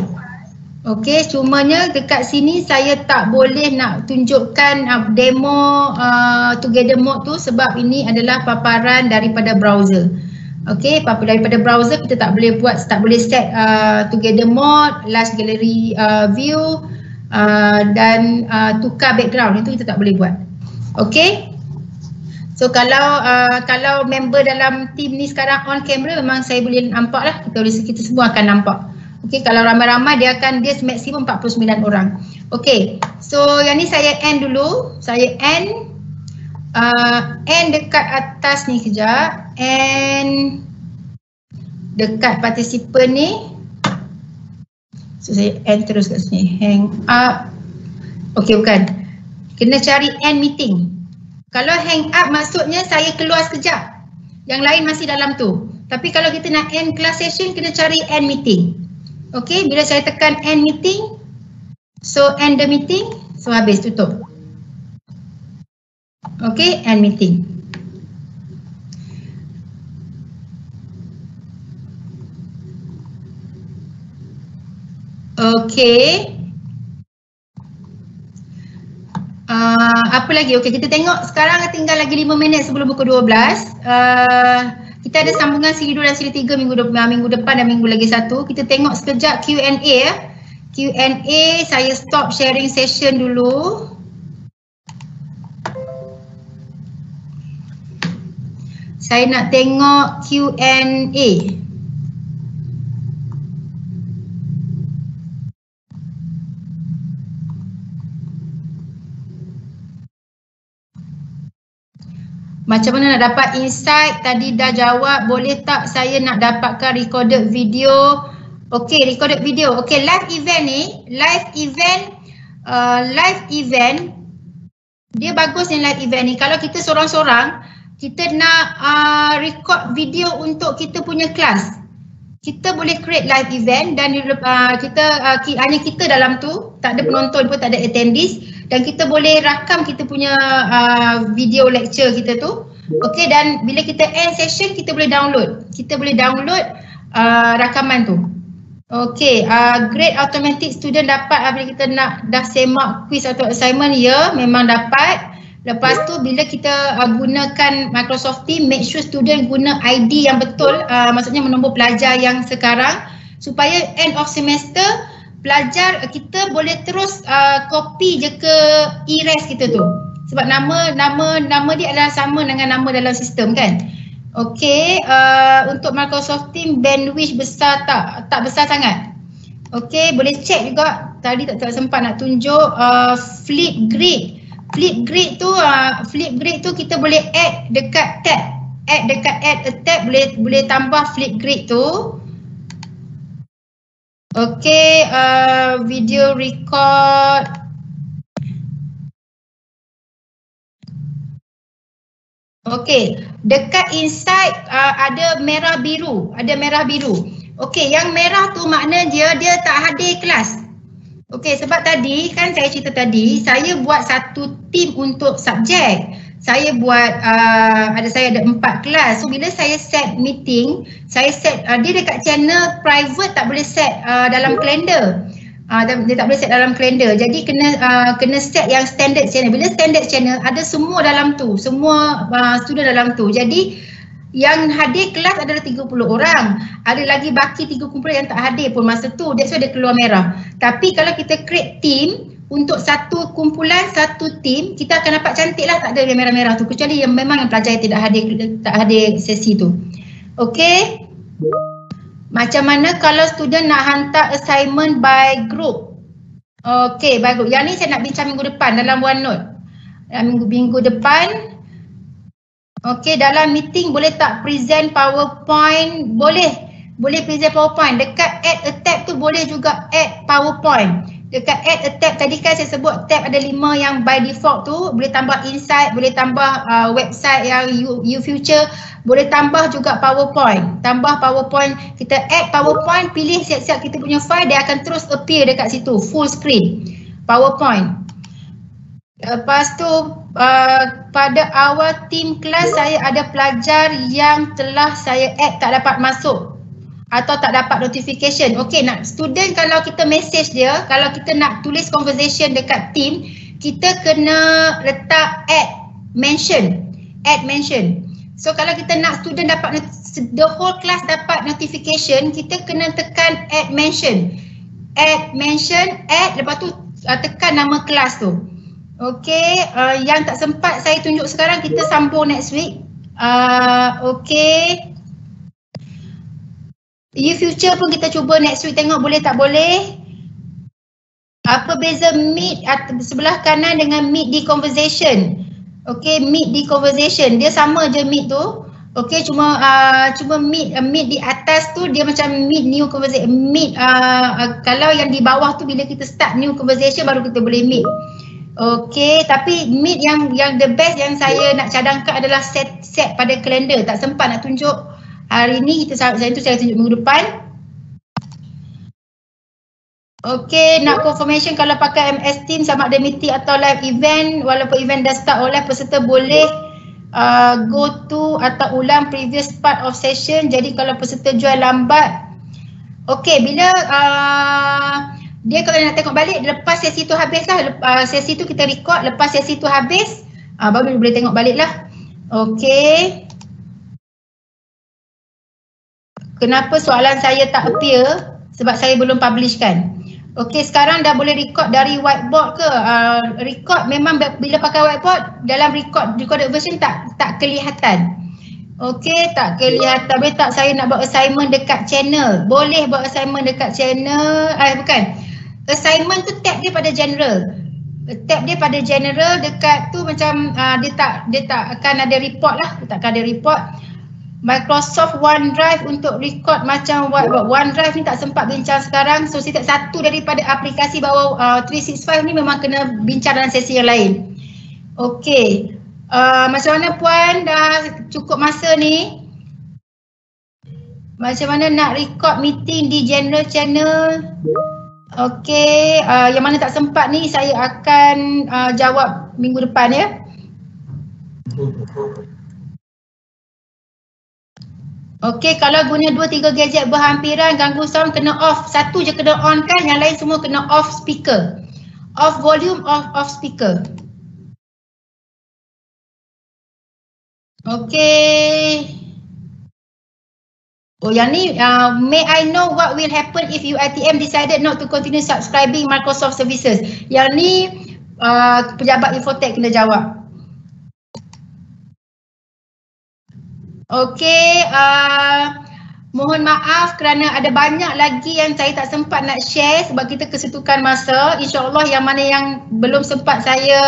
Okey, cumanya dekat sini saya tak boleh nak tunjukkan uh, demo uh, together mode tu sebab ini adalah paparan daripada browser. Okay, apa daripada browser kita tak boleh buat, tak boleh set uh, together mode, last gallery uh, view uh, dan uh, tukar background itu kita tak boleh buat. Okay. So kalau uh, kalau member dalam team ni sekarang on camera memang saya boleh nampak lah, kita kita semua akan nampak. Okay, kalau ramai-ramai dia akan dia maksimum 49 orang. Okay, so yang ni saya end dulu, saya end uh, N dekat atas ni kejap N dekat participant ni. So saya N terus kat sini. Hang up. Ok bukan. Kena cari N meeting. Kalau hang up maksudnya saya keluar sekejap. Yang lain masih dalam tu. Tapi kalau kita nak end class session kena cari N meeting ok bila saya tekan N meeting so end the meeting so habis tutup Okay, and meeting. Okay. Uh, apa lagi? Okay, kita tengok sekarang tinggal lagi 5 minit sebelum pukul 12. Uh, kita ada sambungan siri 2 dan siri 3 minggu, de minggu depan dan minggu lagi satu. Kita tengok sekejap Q&A ya. Q&A, saya stop sharing session dulu. saya nak tengok Q&A. Macam mana nak dapat insight? Tadi dah jawab. Boleh tak saya nak dapatkan recorded video? Okay, recorded video. Okay, live event ni, live event, uh, live event, dia bagus ni live event ni. Kalau kita seorang-seorang, kita nak uh, record video untuk kita punya kelas. Kita boleh create live event dan uh, kita uh, hanya kita dalam tu, tak ada penonton pun, tak ada attendees dan kita boleh rakam kita punya uh, video lecture kita tu. Okay dan bila kita end session kita boleh download. Kita boleh download uh, rakaman tu. Okay, uh, grade automatic student dapat apabila kita nak dah semak quiz atau assignment, ya memang dapat. Lepas tu bila kita uh, gunakan Microsoft Team, make sure student guna ID yang betul, uh, maksudnya menombor pelajar yang sekarang supaya end of semester pelajar uh, kita boleh terus uh, copy je ke e-res kita tu. Sebab nama nama nama dia adalah sama dengan nama dalam sistem kan. Okey, uh, untuk Microsoft Team bandwidth besar tak? Tak besar sangat. Okey, boleh check juga. Tadi tak, tak sempat nak tunjuk uh, flip grid flip grid tu uh, flip grid tu kita boleh add dekat tab add dekat add a tab boleh boleh tambah flip grid tu Okay, uh, video record Okay, dekat inside uh, ada merah biru, ada merah biru. Okay, yang merah tu makna dia dia tak hadir kelas. Okey sebab tadi kan saya cerita tadi saya buat satu team untuk subjek. Saya buat uh, ada saya ada empat kelas. So bila saya set meeting, saya set uh, dia dekat channel private tak boleh set uh, dalam kalender. Uh, dia tak boleh set dalam kalender. Jadi kena uh, kena set yang standard channel. Bila standard channel ada semua dalam tu, semua uh, student dalam tu. Jadi yang hadir kelas adalah 30 orang. Ada lagi baki 30 kumpulan yang tak hadir pun masa tu. That's why dia keluar merah. Tapi kalau kita create team untuk satu kumpulan, satu team, kita akan dapat cantik lah tak ada yang merah-merah tu. Kecuali yang memang yang pelajar yang tidak hadir, tak hadir sesi tu. Okay. Macam mana kalau student nak hantar assignment by group? Okay, group. Yang ni saya nak bincang minggu depan dalam OneNote. Minggu, minggu depan, Okey, dalam meeting boleh tak present PowerPoint? Boleh. Boleh present PowerPoint. Dekat add a tab tu boleh juga add PowerPoint. Dekat add a tab tadi kan saya sebut tab ada lima yang by default tu. Boleh tambah insight, boleh tambah uh, website yang you, you future. Boleh tambah juga PowerPoint. Tambah PowerPoint. Kita add PowerPoint, pilih siap-siap kita punya file. Dia akan terus appear dekat situ. Full screen. PowerPoint. Lepas tu uh, pada awal tim kelas saya ada pelajar yang telah saya add tak dapat masuk atau tak dapat notification. Okey nak student kalau kita message dia, kalau kita nak tulis conversation dekat team, kita kena letak add mention. Add mention. So kalau kita nak student dapat the whole class dapat notification, kita kena tekan add mention. Add mention, add lepas tu uh, tekan nama kelas tu. Okay, uh, yang tak sempat saya tunjuk sekarang kita sambung next week. Uh, okay. You future pun kita cuba next week tengok boleh tak boleh. Apa beza meet sebelah kanan dengan meet di conversation? Okay, meet di conversation. Dia sama je meet tu. Okay, cuma uh, cuma meet uh, meet di atas tu dia macam meet new conversation. Meet uh, uh, kalau yang di bawah tu bila kita start new conversation baru kita boleh meet. Okey, tapi meet yang yang the best yang saya nak cadangkan adalah set set pada kalender. Tak sempat nak tunjuk hari ni kita saya tu saya tunjuk minggu depan. Okey, nak confirmation kalau pakai MS Team sama ada meeting atau live event walaupun event dah start oleh peserta boleh uh, go to atau ulang previous part of session. Jadi kalau peserta join lambat Okey, bila uh, dia kalau nak tengok balik lepas sesi tu habis lah uh, sesi tu kita record lepas sesi tu habis uh, baru boleh tengok balik lah okay kenapa soalan saya tak appear sebab saya belum publish kan Okay, sekarang dah boleh record dari whiteboard ke? Uh, record memang bila pakai whiteboard dalam record recorded version tak tak kelihatan. Okay, tak kelihatan. Boleh tak saya nak buat assignment dekat channel? Boleh buat assignment dekat channel. Eh, bukan assignment tu tab dia pada general tab dia pada general dekat tu macam uh, dia tak dia tak akan ada report lah tak akan ada report Microsoft OneDrive untuk record macam OneDrive ni tak sempat bincang sekarang. So setiap satu daripada aplikasi bawah uh, 365 ni memang kena bincang dalam sesi yang lain. Okay uh, macam mana puan dah cukup masa ni? Macam mana nak record meeting di general channel? Okey, uh, yang mana tak sempat ni saya akan uh, jawab minggu depan ya. Okey, kalau guna dua tiga gadget berhampiran ganggu sound kena off. Satu je kena on kan, yang lain semua kena off speaker. Off volume, off off speaker. Okey. Oh yang ni, uh, may I know what will happen if UiTM decided not to continue subscribing Microsoft services? Yang ni uh, pejabat Infotech kena jawab. Okay, uh, mohon maaf kerana ada banyak lagi yang saya tak sempat nak share sebab kita kesetukan masa. InsyaAllah yang mana yang belum sempat saya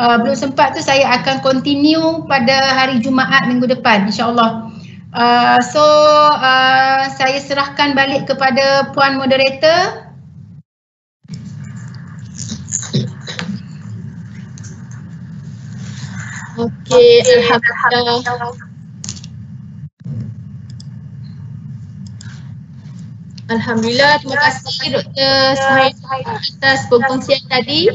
uh, belum sempat tu saya akan continue pada hari Jumaat minggu depan insyaAllah. Uh, so uh, saya serahkan balik kepada puan moderator. Okey, alhamdulillah. Alhamdulillah, terima kasih Dr. Suhaib atas perkongsian tadi.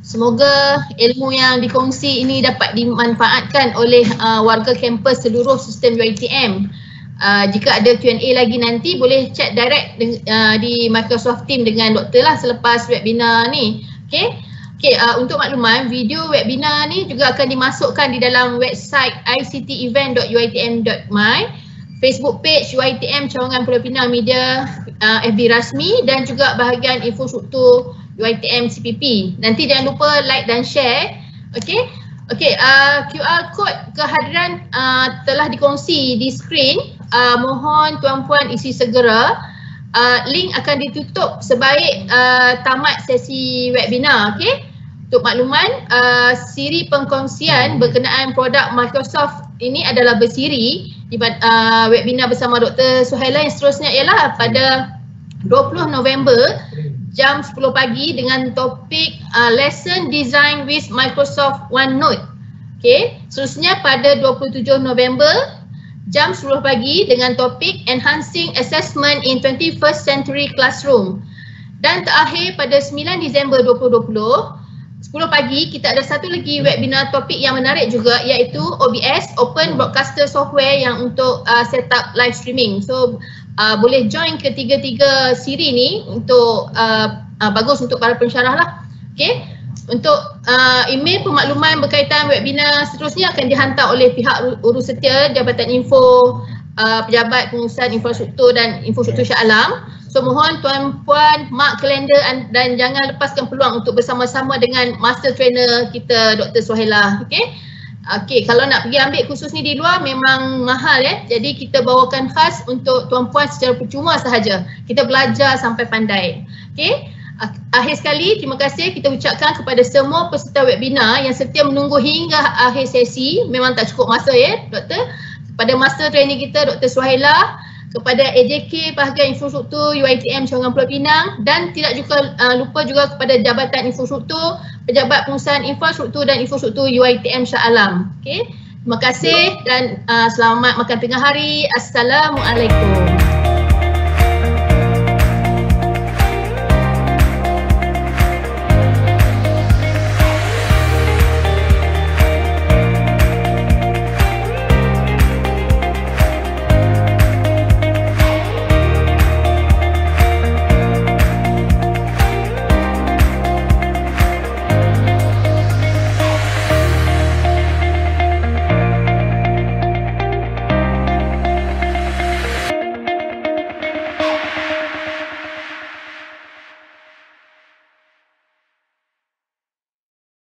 Semoga ilmu yang dikongsi ini dapat dimanfaatkan oleh uh, warga kampus seluruh sistem UiTM. Uh, jika ada Q&A lagi nanti boleh chat direct uh, di Microsoft Team dengan doktor lah selepas webinar ni. Okay. Okay, uh, untuk makluman video webinar ni juga akan dimasukkan di dalam website ictevent.uitm.my Facebook page UiTM Cawangan Pulau Pinang Media uh, FB rasmi dan juga bahagian infrastruktur UiTM CPP. Nanti jangan lupa like dan share. Okay. Okay, uh, QR code kehadiran uh, telah dikongsi di screen. Uh, mohon tuan-puan isi segera. Uh, link akan ditutup sebaik uh, tamat sesi webinar. Okay. Untuk makluman, uh, siri pengkongsian berkenaan produk Microsoft ini adalah bersiri di uh, webinar bersama Dr. Suhaila yang seterusnya ialah pada 20 November jam 10 pagi dengan topik uh, Lesson Design with Microsoft OneNote. Okay, seterusnya pada 27 November jam 10 pagi dengan topik Enhancing Assessment in 21st Century Classroom. Dan terakhir pada 9 Disember 2020, 10 pagi kita ada satu lagi webinar topik yang menarik juga iaitu OBS, Open Broadcaster Software yang untuk uh, setup live streaming. So uh, boleh join ketiga-tiga siri ni untuk uh, uh, bagus untuk para pensyarah lah. Okay. Untuk uh, email pemakluman berkaitan webinar seterusnya akan dihantar oleh pihak urus setia Jabatan Info uh, Pejabat Pengurusan Infrastruktur dan Infrastruktur Syah Alam. So mohon tuan-puan mark kalender dan jangan lepaskan peluang untuk bersama-sama dengan master trainer kita Dr. Suhaila. Okay. Okey, kalau nak pergi ambil kursus ni di luar memang mahal ya. Jadi kita bawakan khas untuk tuan-puan secara percuma sahaja. Kita belajar sampai pandai. Okey. Akhir sekali, terima kasih kita ucapkan kepada semua peserta webinar yang setia menunggu hingga akhir sesi. Memang tak cukup masa ya, doktor. Kepada master training kita, Dr. Suhaila, kepada AJK bahagian infrastruktur UiTM Cawangan Pulau Pinang dan tidak juga uh, lupa juga kepada Jabatan Infrastruktur, Pejabat Pengurusan Infrastruktur dan Infrastruktur UiTM Shah Alam. Okay. Terima kasih dan uh, selamat makan tengah hari. Assalamualaikum.